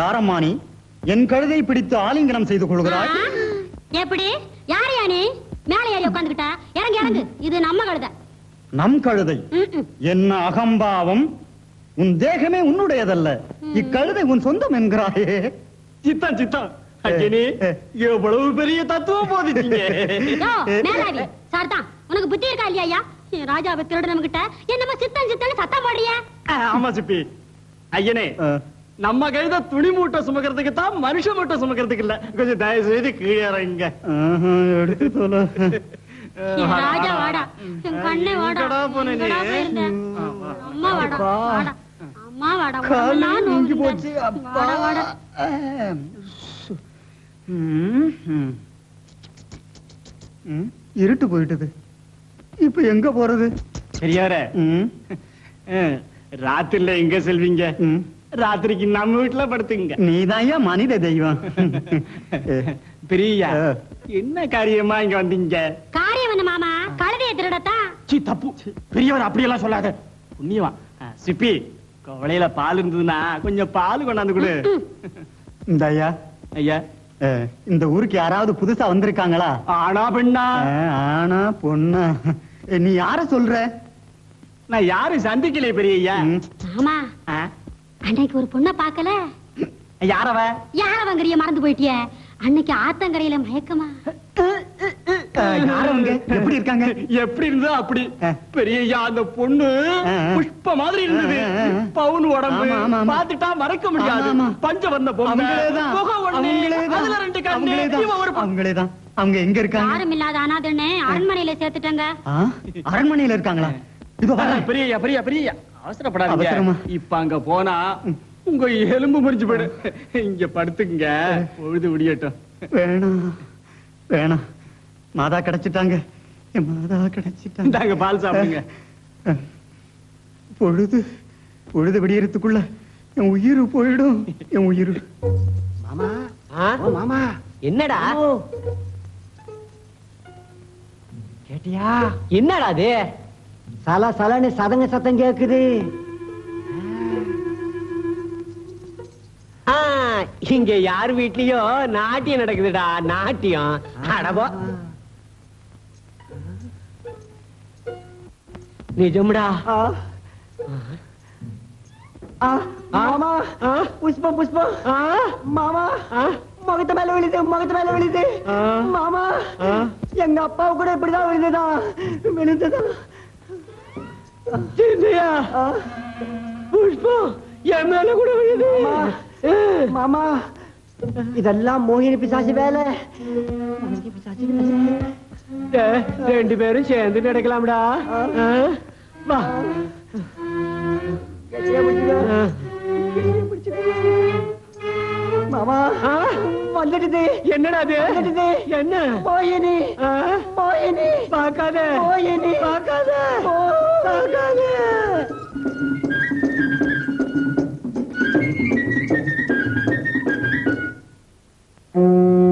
யாரம்மா நீ? என் கழுதை பிடித்து ஆலிங்கனம் செய்து கொள்கிறாய். எப்படி? யாரையா நீ மேலே ஏறி உட்காந்துக்கிட்டா இறங்கு இறங்கு. இது நம்ம கழுத. நம் கழுதை. என்ன அகம்பாவம்? உன் தேகமே உன்னுடையதல்ல. இக்கழுதை உன் சொந்தம் என்கிறாயே. சித்தம் சித்தம். அஜினி எவ்வளவு பெரிய தத்துவம் போதிச்சீங்க யோ, மேலாவி சார்தான் உனக்கு புத்தி இருக்கா இல்லையா ஐயா? ராஜாவை திருடு நம்ம கிட்ட என்னமோ சித்தம் சித்தன்னு சத்தம் போடுறியா? ஆமா சிப்பி. ஐயனே நம்ம கைத துணி மூட்டை சுமக்கிறதுக்கு தான் மனுஷ மூட்டை சுமக்கிறதுக்கு இல்ல. கொஞ்சம் தயவு செய்து கீழே இறங்குங்க. எடுத்து ராஜா வாடா. கண்ணே வாடா. போன? அம்மா வாடா வாடா. போச்சு, அப்பா. வாடா இருட்டு போயிட்டது. இப்ப எங்க போறது? பெரியார. ம், ராத்திரில எங்க செல்வீங்க. ராத்திரிக்கு நம்ம வீட்டுல படுத்துங்க நீதான்யா மனித தெய்வம். [laughs] பிரியா என்ன காரியமா இங்க வந்தீங்க? காரியம் மாமா? கழுதைய திருடத்தான் சி தப்பு. பெரியவர் அப்படியெல்லாம் சொல்லாத. புண்ணியவா சிப்பி கொவளையில பால் இருந்ததுன்னா கொஞ்சம் பால் கொண்டாந்து கொடு. இந்த ஐயா. ஐயா இந்த ஊருக்கு யாராவது புதுசா வந்திருக்காங்களா? ஆனா பெண்ணா? ஆனா பொண்ணா? நீ யார சொல்ற? நான் யாரு சந்திக்கலையே பெரிய ஐயா ம், மாமா. ஆ, அன்னைக்கு ஒரு பொண்ண பாக்கல யாரவ? யார வங்கறிய மறந்து போயிட்டிய? அன்னைக்கு ஆத்தங்கரையில மயக்கமா? யார் அவங்க எப்படி இருக்காங்க? எப்படி இருந்தா அப்படி? பெரியய்யா அந்த பொண்ணு புஷ்ப மாதிரி இருந்தது. பவுன் உடம்பு. பார்த்துட்டா மறக்க முடியாது. பஞ்ச வந்த பொண்ணு. அதுல ரெண்டு கண்ணு. அவங்களேதான். இவன் ஒரு அவங்களேதான். அவங்க எங்க இருக்காங்க? யாரும் இல்லாத அனாதன்னு அரண்மனையில சேர்த்துட்டங்க? அரண்மனையில இருக்காங்களா? பெரியய்யா பெரிய பெரியய்யா. அவசரப்படாதீங்க. அவசரமா? இப்ப அங்க போனா உங்க எலும்பு முறிஞ்சு போயிடு. இங்க படுத்துக்குங்க. பொழுது விடியட்டும். வேணாம் வேணாம் மாதா கிடைச்சிட்டாங்க. என் மாதா கிடைச்சிட்டாங்க. இந்தாங்க பால் சாப்பிடுங்க. பொழுது பொழுது விடியறதுக்குள்ள என் உயிர் போயிடும். என் உயிர். மாமா. மாமா. என்னடா? கேட்டியா? என்னடா அது? சல சலன்னு சதங்க சத்தம் கேக்குது. இங்க யார் வீட்லயும் நாட்டியம் நடக்குதுடா நாட்டியம். அடபோ. நிஜம்டா. மாமா. புஷ்பம் புஷ்பம். மாமா. முகத்து மேல விழுது முகத்து மேல விழுது. மாமா. எங்க அப்பா கூட இப்படிதான் விழுதுதா விழுந்துதா சின்னையா புஷ்பம் என் மேல கூட விழுது. மாமா இதெல்லாம் மோகினி பிசாசு வேலை. ரெண்டு பேரும் சேர்ந்து நடக்கலாம்டா. வா. பிடிச்சுக்கோ. பிடிச்சுக்கோ. மாமா. வந்துடுது. என்னடா அது? வந்துடுது. என்ன? மோகினி மோகினி பார்க்காத. மோகினி பார்க்காத. பார்க்காத. என்னது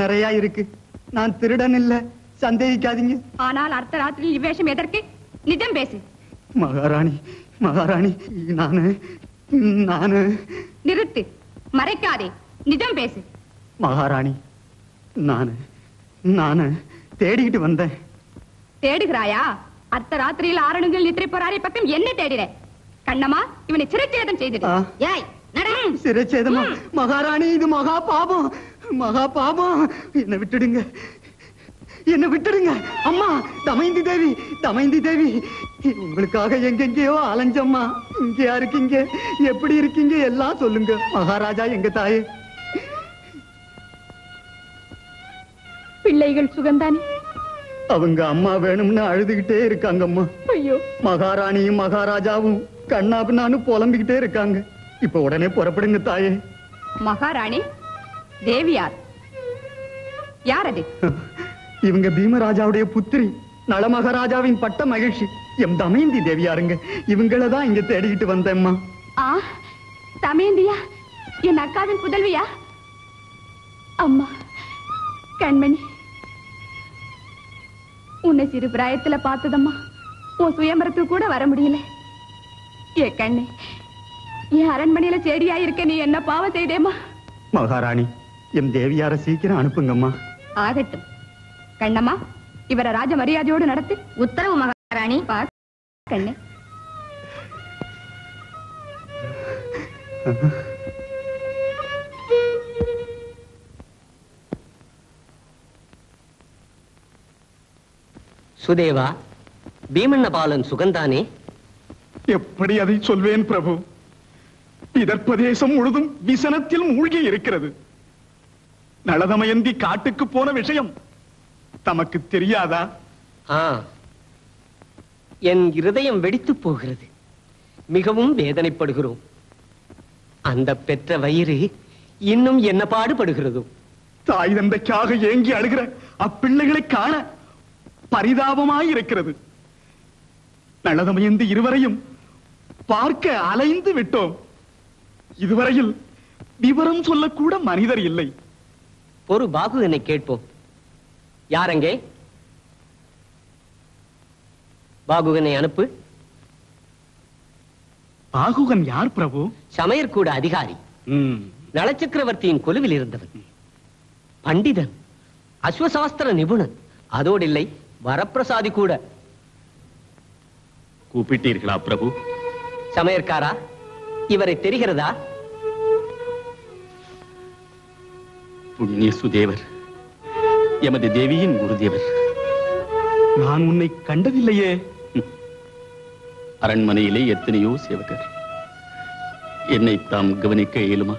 நிறைய இருக்கு. நான் திருடன் இல்ல. சந்தேகிக்காதீங்க. ஆனால் அர்த்த ராத்திரியில் இவ்வேஷம் எதற்கு? நிஜம் பேசு. மகாராணி மகாராணி நானு நானு. நிறுத்து. மறைக்காதே. நிஜம் பேசு. மகாராணி நானு நானு. தேடிக்கிட்டு வந்தேன். தேடுகிறாயா? அர்த்த ராத்திரியில் ஆரணங்கள் நித்திரை போறாரை பக்கம் என்ன தேடிற கண்ணம்மா இவனை சிறைச்சேதம் செய்திடு. ஏய் சிறைச்சேதமா மகாராணி இது மகா பாபம் மகா பாபம் என்ன விட்டுடுங்க. என்ன விட்டுடுங்க. அம்மா தமைந்தி தேவி தமைந்தி தேவி. உங்களுக்காக எங்கெங்கேயோ அலைஞ்சம்மா. இங்கேயா இருக்கீங்க? எப்படி இருக்கீங்க? எல்லாம் சொல்லுங்க. மகாராஜா எங்க தாயே? பிள்ளைகள் சுகந்தானே? அவங்க அம்மா வேணும்னு அழுதுகிட்டே இருக்காங்கம்மா. ஐயோ. மகாராணியும் மகாராஜாவும் கண்ணாபின்னான்னு புலம்பிக்கிட்டே இருக்காங்க. இப்ப உடனே புறப்படுங்க தாயே. மகாராணி தேவியார். யார் அது [laughs] இவங்க பீமராஜாவுடைய புத்திரி நளமகாராஜாவின் பட்ட மகிழ்ச்சி. எம் தமயந்தி தேவியாருங்க இவங்கள தான் இங்க தேடிக்கிட்டு வந்தேம்மா. ஆ தமேந்தியா என் அக்காவின் புதல்வியா? அம்மா கண்மணி உன்னை சிறு பிராயத்துல பார்த்ததம்மா. உன் சுயம்பரத்துக்கு கூட வர முடியல. ஏ கண்ணே என் அரண்மனையில செடியா இருக்க நீ என்ன பாவம் செய்தேம்மா? மகாராணி எம் தேவியார சீக்கிரம் அனுப்புங்கம்மா. ஆகட்டும். கண்ணம்மா இவரை ராஜ மரியாதையோடு நடத்து உத்தரவு மகாராணி கண்ணே. சுதேவா பீமண்ண பாலன் சுகந்தானே? எப்படி அதை சொல்வேன் பிரபு? இதற்பிரதேசம் முழுதும் விசனத்தில் மூழ்கி இருக்கிறது. நளதமயந்தி காட்டுக்கு போன விஷயம். தமக்கு தெரியாதா? என் இருதயம் வெடித்துப் போகிறது. மிகவும் வேதனைப்படுகிறோம். அந்த பெற்ற வயிறு இன்னும் என்ன பாடுபடுகிறதோ தாய் தந்தைக்காக ஏங்கி அழுகிற அப்பிள்ளைகளை காண பரிதாபமாய் இருக்கிறது. நளதமயந்தி இருவரையும் பார்க்க அலைந்து விட்டோம். இதுவரையில் விவரம் சொல்லக்கூட மனிதர் இல்லை. ஒரு பாகுகனை கேட்போம். யாரங்கே பாகுகனை அனுப்பு. பாகுகன் யார் பிரபு? சமையற்கூட அதிகாரி. நளச்சக்கரவர்த்தியின் கொலுவில் இருந்தவன். பண்டிதன். அஸ்வசாஸ்திர நிபுணன். அதோடு இல்லை வரப்பிரசாதி கூட. கூப்பிட்டீர்களா பிரபு? சமையற்காரா இவரை தெரிகிறதா? புண்ணிய சுதேவர் எமது தேவியின் குருதேவர். நான் உன்னை கண்டதில்லையே. அரண்மனையிலே எத்தனையோ சேவகர். என்னை தாம் கவனிக்க இயலுமா?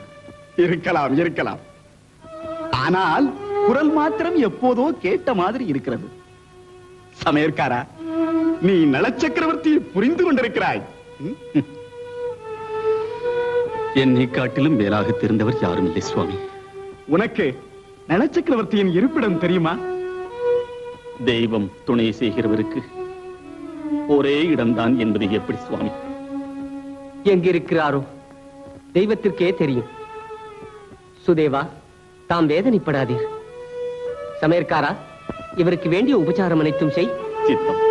இருக்கலாம் இருக்கலாம். ஆனால் குரல் மாத்திரம் எப்போதோ கேட்ட மாதிரி இருக்கிறது. சமையற்காரா நீ நலச்சக்கரவர்த்தியை புரிந்து கொண்டிருக்கிறாய்? என்னை காட்டிலும் மேலாக தெரிந்தவர் யாரும் இல்லை சுவாமி. உனக்கு நலச்சக்கரவர்த்தியின் இருப்பிடம் தெரியுமா? தெய்வம் துணை செய்கிறவருக்கு ஒரே இடம்தான் என்பது எப்படி சுவாமி? எங்கிருக்கிறாரோ? தெய்வத்திற்கே தெரியும். சுதேவா தாம் வேதனைப்படாதீர். சமையற்காரா இவருக்கு வேண்டிய உபச்சாரம் அனைத்தும் செய். சித்தம்.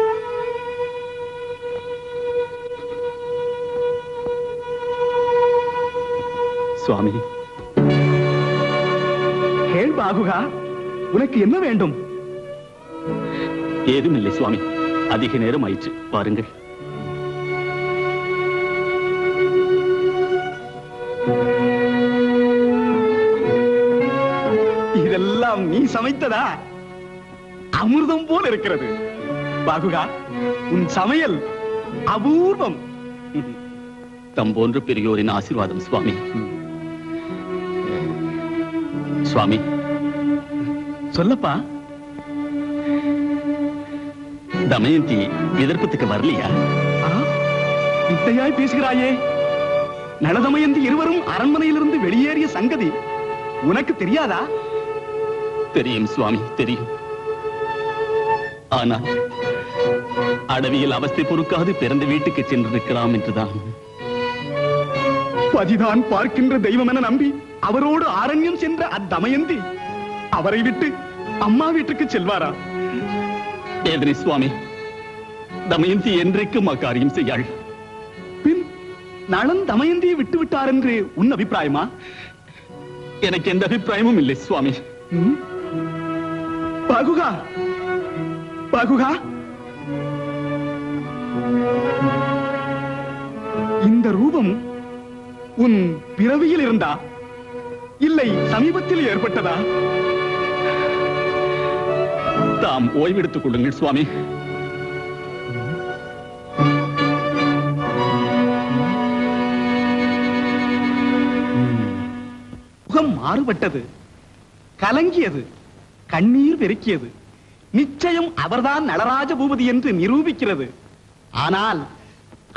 சுவாமி பாகுகா உனக்கு என்ன வேண்டும்? ஏதுமில்லை சுவாமி. அதிக நேரம் ஆயிற்று. பாருங்கள் இதெல்லாம் நீ சமைத்ததா? அமிர்தம் போல் இருக்கிறது. பாகுகா உன் சமையல் அபூர்வம். தம் போன்ற பெரியோரின் ஆசீர்வாதம் சுவாமி. சுவாமி சொல்லப்பா. தமயந்தி எதிர்ப்பத்துக்கு வரலையா? வித்தையாய் பேசுகிறாயே. நலதமயந்தி இருவரும் அரண்மனையிலிருந்து வெளியேறிய சங்கதி உனக்கு தெரியாதா? தெரியும் சுவாமி தெரியும். ஆனால் அடவியில் அவஸ்தை பொறுக்காது பிறந்த வீட்டுக்கு சென்றிருக்கலாம் என்றுதான். பதிதான் பார்க்கின்ற தெய்வம் என நம்பி அவரோடு ஆரண்யம் சென்ற அத்தமயந்தி அவரை விட்டு அம்மா வீட்டுக்கு செல்வாரா? வேதனை சுவாமி தமயந்தி என்றைக்கும் அக்காரியம் செய்யாள். பின் நளன் தமயந்தியை விட்டு விட்டார் என்று உன் அபிப்பிராயமா? எனக்கு எந்த அபிப்பிராயமும் இல்லை சுவாமி? பாகுகா பாகுகா. இந்த ரூபம் உன் பிறவியில் இருந்தா? இல்லை சமீபத்தில் ஏற்பட்டதா? தாம் ஓய்வெடுத்துக் கொள்ளுங்கள் சுவாமி. முகம் மாறுபட்டது கலங்கியது கண்ணீர் பெருக்கியது நிச்சயம் அவர்தான் நடராஜ பூபதி என்று நிரூபிக்கிறது. ஆனால்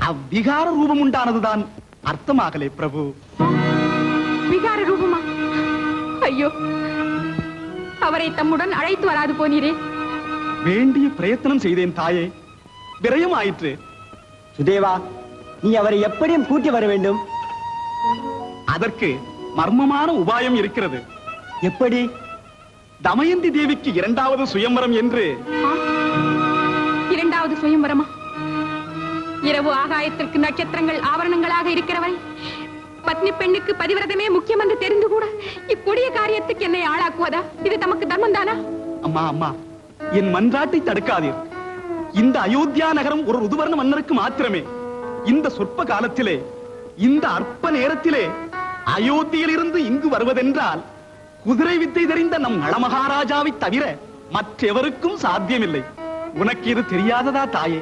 அவ்விகார ரூபம் உண்டானதுதான் அர்த்தமாகலே பிரபு. விகார ரூபமா? ஐயோ அவரை தம்முடன் அழைத்து வராது போனீரே. வேண்டிய பிரயத்தனம் செய்தேன் தாயே. விரயம் ஆயிற்று சுதேவா நீ அவரை எப்படியும் கூட்டி வர வேண்டும்? அதற்கு மர்மமான உபாயம் இருக்கிறது. எப்படி? தமயந்தி தேவிக்கு இரண்டாவது சுயம்பரம் என்று? இரண்டாவது சுயம்பரமா? இரவு ஆகாயத்திற்கு நட்சத்திரங்கள் ஆவரணங்களாக இருக்கிறவரை பத்னி பெண்ணுக்கு பதிவிரதமே முக்கியம் என்று தெரிந்து கூட இக்கொடிய காரியத்துக்கு என்னை ஆளாக்குவதா? இது தமக்கு தர்மம் தானா அம்மா அம்மா என் மன்றாட்டை தடுக்காதீர். இந்த அயோத்தியா நகரம் ஒரு ருதுவர்ண மன்னருக்கு மாத்திரமே. இந்த சொற்ப காலத்திலே இந்த அற்ப நேரத்திலே அயோத்தியிலிருந்து இங்கு வருவதென்றால் குதிரை வித்தை தெரிந்த நம் நளமகாராஜாவை தவிர மற்றெவருக்கும் சாத்தியமில்லை. உனக்கு இது தெரியாததா தாயே?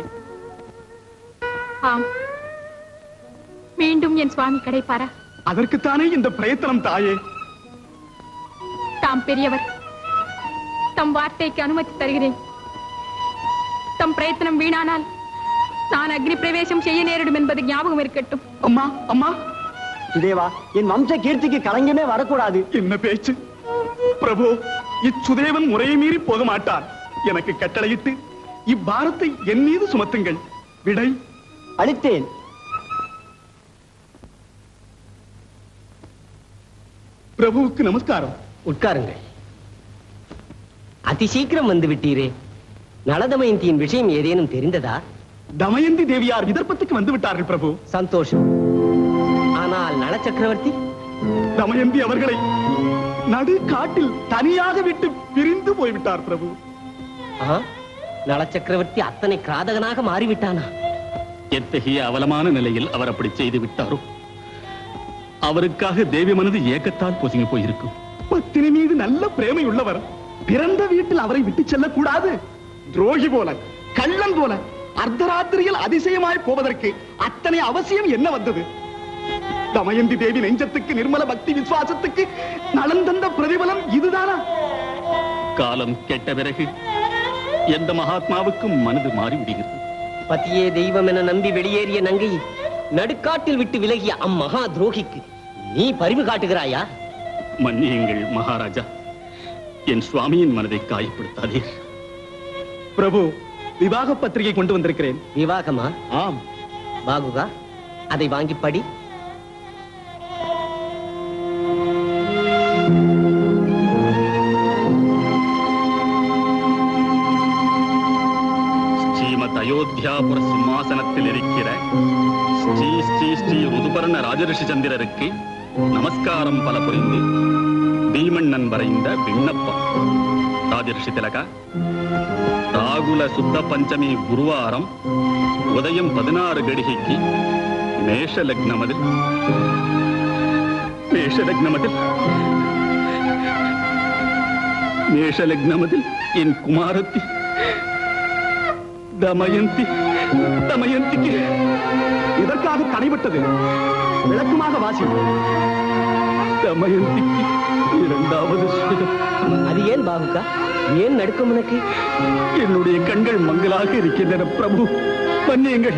ஆம். மீண்டும் என் சுவாமி கிடைப்பாரா? அதற்குத்தானே இந்த பிரயத்தனம் தாயே. தாம் பெரியவர். தம் வார்த்தைக்கு அனுமதி தருகிறேன். தம் பிரயத்தனம் வீணானால் நான் அக்னி பிரவேசம் செய்ய நேரிடும் என்பது ஞாபகம் இருக்கட்டும். அம்மா அம்மா. சுதேவா என் வம்ச கீர்த்திக்கு களங்கமே வரக்கூடாது. என்ன பேச்சு? பிரபு இச்சுதேவன் முறையை மீறி போக மாட்டான் எனக்கு கட்டளையிட்டு இப்பாரத்தை என் மீது சுமத்துங்கள். விடை. அளித்தேன். பிரபுவுக்கு நமஸ்காரம். உட்காருங்கள். அதிசீக்கிரம் வந்து விட்டீரே நலதமயந்தியின் விஷயம் ஏதேனும் தெரிந்ததா? தமயந்தி தேவியார் விதர்ப்பத்துக்கு வந்து விட்டார்கள் பிரபு. சந்தோஷம். ஆனால் நல சக்கரவர்த்தி? தமயந்தி அவர்களை நடு காட்டில் தனியாக விட்டு பிரிந்து போய்விட்டார் பிரபு. ஆ? நல சக்கரவர்த்தி அத்தனை கிராதகனாக மாறிவிட்டானா? எத்தகைய அவலமான நிலையில் அவர் அப்படி செய்து விட்டாரோ? அவருக்காக தேவி மனது ஏக்கத்தால் பொசுங்கி போயிருக்கும். பத்தினி மீது நல்ல பிரேமை உள்ளவர் பிறந்த வீட்டில் அவரை விட்டு செல்லக்கூடாது. துரோகி போல கள்ளன் போல அர்த்தராத்திரியில் அதிசயமாய் போவதற்கு அத்தனை அவசியம் என்ன வந்தது? தமயந்தி தேவி நெஞ்சத்துக்கு நிர்மல பக்தி விசுவாசத்துக்கு நலன் தந்த பிரதிபலம் இதுதானா? காலம் கெட்ட பிறகு எந்த மகாத்மாவுக்கும் மனது மாறி விடுகிறது. பத்தியே தெய்வம் என நம்பி வெளியேறிய நங்கை நடுக்காட்டில் விட்டு விலகிய அம்மகா துரோகிக்கு நீ பரிவு காட்டுகிறாயா? மன்னியுங்கள் மகாராஜா. என் சுவாமியின் மனதை காயப்படுத்தாதீர். பிரபு விவாக பத்திரிகை கொண்டு வந்திருக்கிறேன். விவாகமா? ஆம். பாகுகா அதை வாங்கி படி. ஸ்ரீமத் அயோத்தியாபுர சிம்மாசனத்தில் இருக்கிற ஸ்ரீ ஸ்ரீ ருதுபர்ண ராஜரிஷி சந்திரருக்கு நமஸ்காரம் பல புரிந்து பீமண்ணன் வரைந்த விண்ணப்பம் ராஜரிஷி திலகா ராகுல சுத்த பஞ்சமி குருவாரம் உதயம் பதினாறு கடிகைக்கு மேஷ லக்னமதில் மேஷ லக்னமதில் மேஷ லக்னமதில் என் குமாரத்தி தமயந்தி தமயந்திக்கு இதற்காக தடைபட்டது. விளக்கமாக வாசி. தமயந்திக்கு இரண்டாவது அது ஏன் பாகுகா ஏன் நடுக்கம் உனக்கு? என்னுடைய கண்கள் மங்களாக இருக்கின்றன பிரபு. மன்னியுங்கள்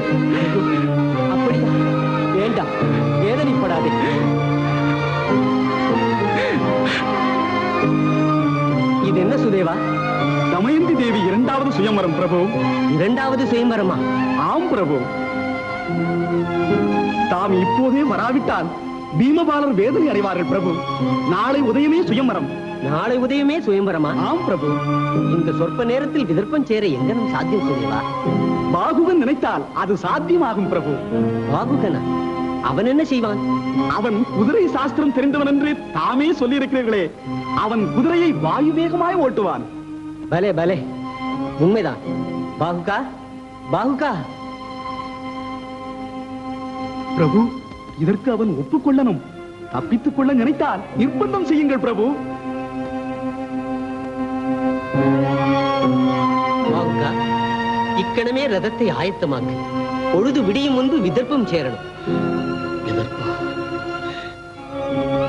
அப்படியா? வேண்டாம் வேதனைப்படாதே. இது என்ன சுதேவா? தமயந்தி தேவி இரண்டாவது சுயமரம் பிரபு. இரண்டாவது சுயம்பரமா? ஆம் பிரபு. தாம் இப்போதே வராவிட்டால் பீமபாலர் வேதனை அடைவார்கள் பிரபு. நாளை உதயமே சுயமரம் நாளை உதயமே சுயம்பரமா? ஆம் பிரபு. இந்த சொற்ப நேரத்தில் விதர்ப்பம் சேர எங்கனும் சாத்தியம் சுதேவா பாகுவன் நினைத்தால் அது சாத்தியமாகும் பிரபு. பாகுகனா? அவன் என்ன செய்வான்? அவன் குதிரை சாஸ்திரம் தெரிந்தவன் என்று தாமே சொல்லியிருக்கிறீர்களே. அவன் குதிரையை வாயு வேகமாய் ஓட்டுவான். பலே பலே. உண்மைதான். பாகுகா? பாகுகா? பிரபு இதற்கு அவன் ஒப்புக்கொள்ளணும். தப்பித்துக் கொள்ள நினைத்தால் நிர்பந்தம் செய்யுங்கள் பிரபு. வாங்கா இக்கணமே ரதத்தை ஆயத்தமாக்கு. பொழுது விடியும் முன்பு விதர்ப்பம் சேரணும்.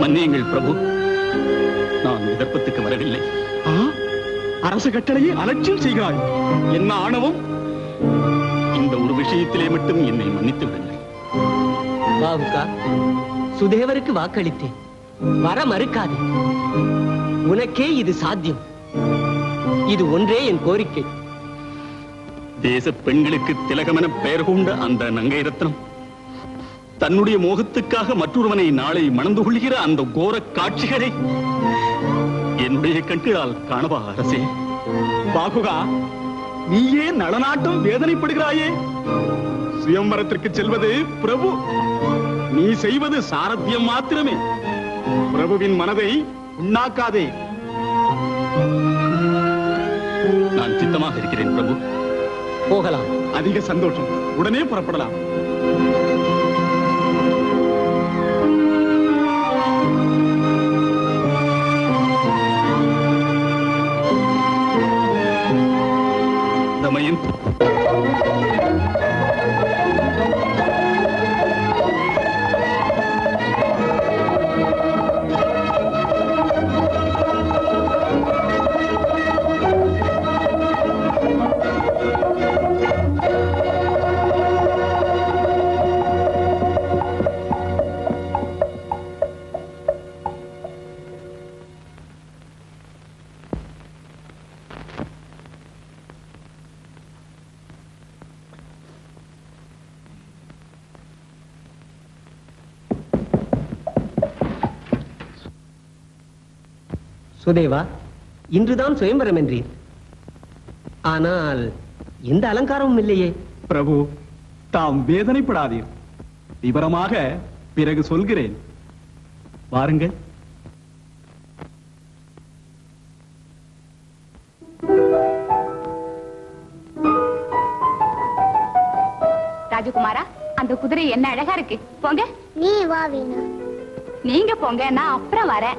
மன்னியுங்கள் பிரபு நான் விதர்ப்பத்துக்கு வரவில்லை. அரச கட்டளையை அலட்சியம் செய்கிறாய். என்ன ஆணவம்? இந்த ஒரு விஷயத்திலே மட்டும் என்னை மன்னித்து விடுங்கள். பாவுக்கா சுதேவருக்கு வாக்களித்தேன். வர மறுக்காதே. உனக்கே இது சாத்தியம். இது ஒன்றே என் கோரிக்கை. தேச பெண்களுக்கு திலகமென பெயர் கொண்ட அந்த நங்கை ரத்னம் தன்னுடைய மோகத்துக்காக மற்றொருவனை நாளை மணந்து கொள்கிற அந்த கோர காட்சிகளை என்னுடைய கண்களால் காணவா அரசே? பாகுகா நீயே நலநாட்டம் வேதனைப்படுகிறாயே? சுயம்பரத்திற்கு செல்வது பிரபு. நீ செய்வது சாரத்தியம் மாத்திரமே. பிரபுவின் மனதை உண்ணாக்காதே. நான் சித்தமாக இருக்கிறேன் பிரபு. போகலாம். அதிக சந்தோஷம். உடனே புறப்படலாம். சுதேவா இன்றுதான் சுயம்பரம் என்றீர் ஆனால் எந்த அலங்காரமும் இல்லையே. பிரபு தாம் வேதனைப்படாதீர். விவரமாக பிறகு சொல்கிறேன். வாருங்கள். ராஜகுமாரா அந்த குதிரை என்ன அழகா இருக்கு. போங்க. நீ வா வீணா. நீங்க போங்க நான் அப்புறம் வரேன்.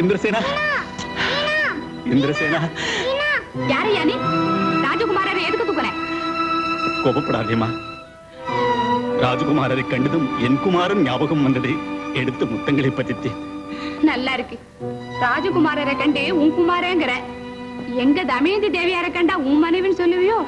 இந்திரசேனா? யாரையா நீ? ராஜகுமாரரை எதுக்கு தூக்குறேன் கோபப்படாதேமா ராஜகுமாரரை கண்டதும் என் குமாரன் ஞாபகம் வந்தது எடுத்து முத்தங்களை பதித்தேன். நல்லா இருக்கு. ராஜகுமாரரை கண்டு உன் குமாரங்கிற. எங்க தமயந்தி தேவியாரை கண்டா உன் மனைவின்னு சொல்லுவியோ?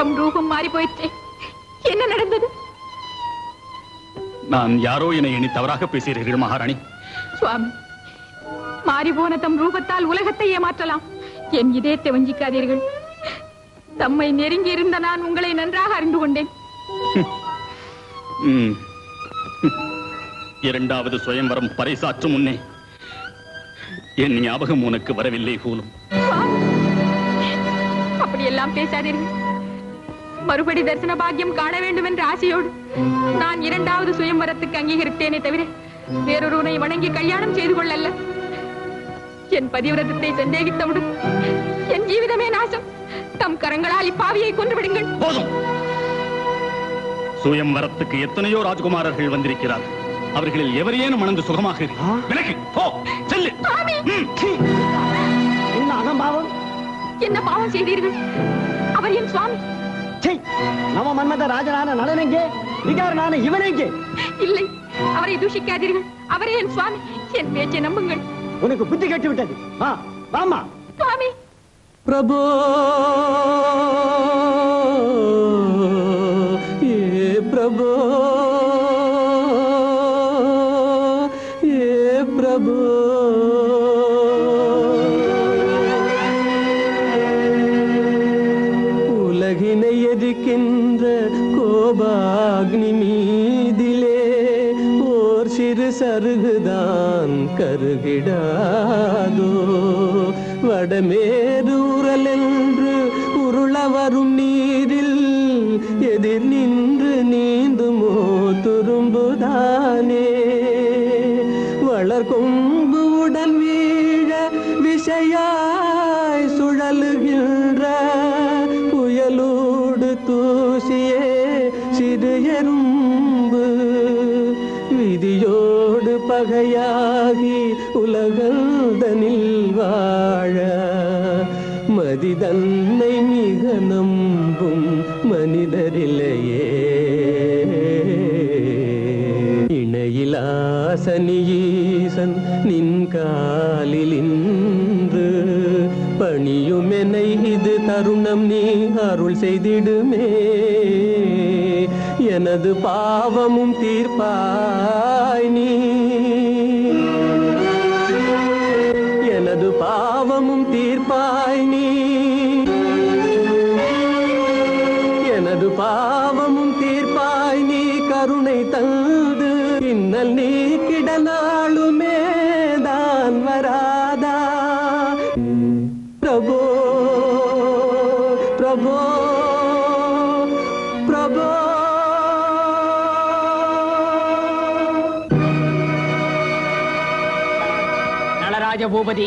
தம் ரூபம் மாறி போயிடுச்சே. என்ன நடந்தது? நான் யாரோ என எண்ணி தவறாக பேசுகிறீர்கள் மகாராணி. சுவாமி மாறி போன தம் ரூபத்தால் உலகத்தை ஏமாற்றலாம். என் இதயத்தை வஞ்சிக்காதீர்கள் தம்மை நெருங்கி இருந்த நான் உங்களை நன்றாக அறிந்து கொண்டேன். இரண்டாவது சுயம்வரம் பறைசாற்றும் முன்னே. என் ஞாபகம் உனக்கு வரவில்லை போலும் அப்படியெல்லாம் பேசாதீர்கள். மறுபடி தரிசன பாக்கியம் காண வேண்டும் என்ற ஆசையோடு நான் இரண்டாவது சுயம்வரத்துக்கு அங்கீகரித்தேனே தவிர வேறொருவனை வணங்கி கல்யாணம் செய்து கொள்ளல்ல. என் பதிவிரதத்தை சந்தேகித்தவுடன் என் ஜீவிதமே நாசம். தம் கரங்களால் இப்பாவியை கொன்று விடுங்கள். போதும். சுயம்வரத்துக்கு எத்தனையோ ராஜகுமாரர்கள் வந்திருக்கிறார்கள் அவர்களில் எவரையேனும் மணந்து சுகமாக. விலகு. போ. செல்லு. என்ன அகம்பாவம் என்ன பாவம் செய்தீர்கள்? அவர் என் சுவாமி. நம்ம மன்மத ராஜனான நலனெங்கே விகாரனான இவனெங்கே? இல்லை அவரை தூஷிக்காதீர்கள். அவரே என் உனக்கு புத்தி கட்டு விட்டது ஆமா சுவாமி. பிரபு. விடாதோ? வடமேரூரல் என்று உருள வரும் நீரில் எதிர் நின்று நீந்துமோ? துரும்புதானே. வளர்கொம்பு உடன் வீழ விஷயாய் சுழலுகின்ற புயலோடு தூசியே சிறு எறும்பு. விதியோடு பகையாகி உலகந்தனில் வாழ. மதிதன்னை மிக நம்பும் மனிதரில்லையே இணையிலாசனியீசன் நின் காலிலின்று பணியுமெனை இது தருணம் நீ அருள் செய்திடுமே. எனது பாவமும் தீர்ப்பாய் நீ பூபதி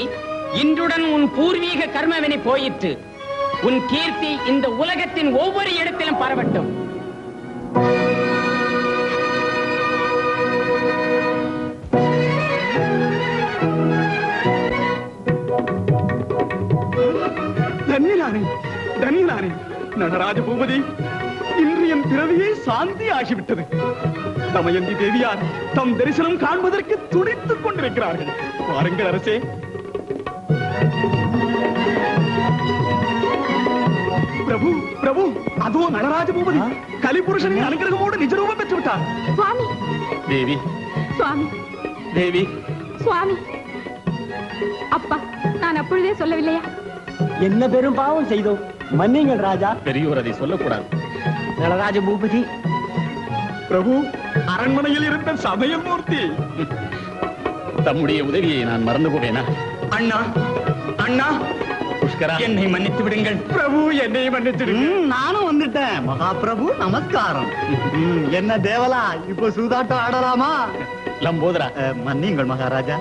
இன்றுடன் உன் பூர்வீக கர்மவினை போயிற்று. உன் கீர்த்தி இந்த உலகத்தின் ஒவ்வொரு இடத்திலும் பரவட்டும். தன்யனானே தன்யனானே நடராஜ பூபதி இன்று என் பிறவியே சாந்தி ஆகிவிட்டது. தமயந்தி தேவியார் தம் தரிசனம் காண்பதற்கு துடித்துக் கொண்டிருக்கிறார்கள். வாருங்கள் அரசே. பிரபு பிரபு அதோ நடராஜ பூபதி. கலிபுருஷனின் அனுகிரகமோடு நிஜரூபம் பெற்று விட்டார் சுவாமி. தேவி. சுவாமி. தேவி. சுவாமி. அப்பா நான் அப்பொழுதே சொல்லவில்லையா? என்ன பெரும் பாவம் செய்தோம். மன்னிங்கள் ராஜா. பெரியோர் அதை சொல்லக்கூடாது. நடராஜ பூபதி. பிரபு அரண்மனையில் இருந்த சமையல் மூர்த்தி தம்முடைய உதவியை நான் மறந்து போவேனா அண்ணா அண்ணா. புஷ்கரா. என்னை மன்னித்து விடுங்கள். பிரபு என்னை மன்னிச்சிடுங்க ம், நானும் வந்துட்டேன். மகாபிரபு நமஸ்காரம். என்ன தேவலா இப்போ சூதாட்டம் ஆடலாமா? லம்போதரா. மன்னியுங்கள் மகாராஜா.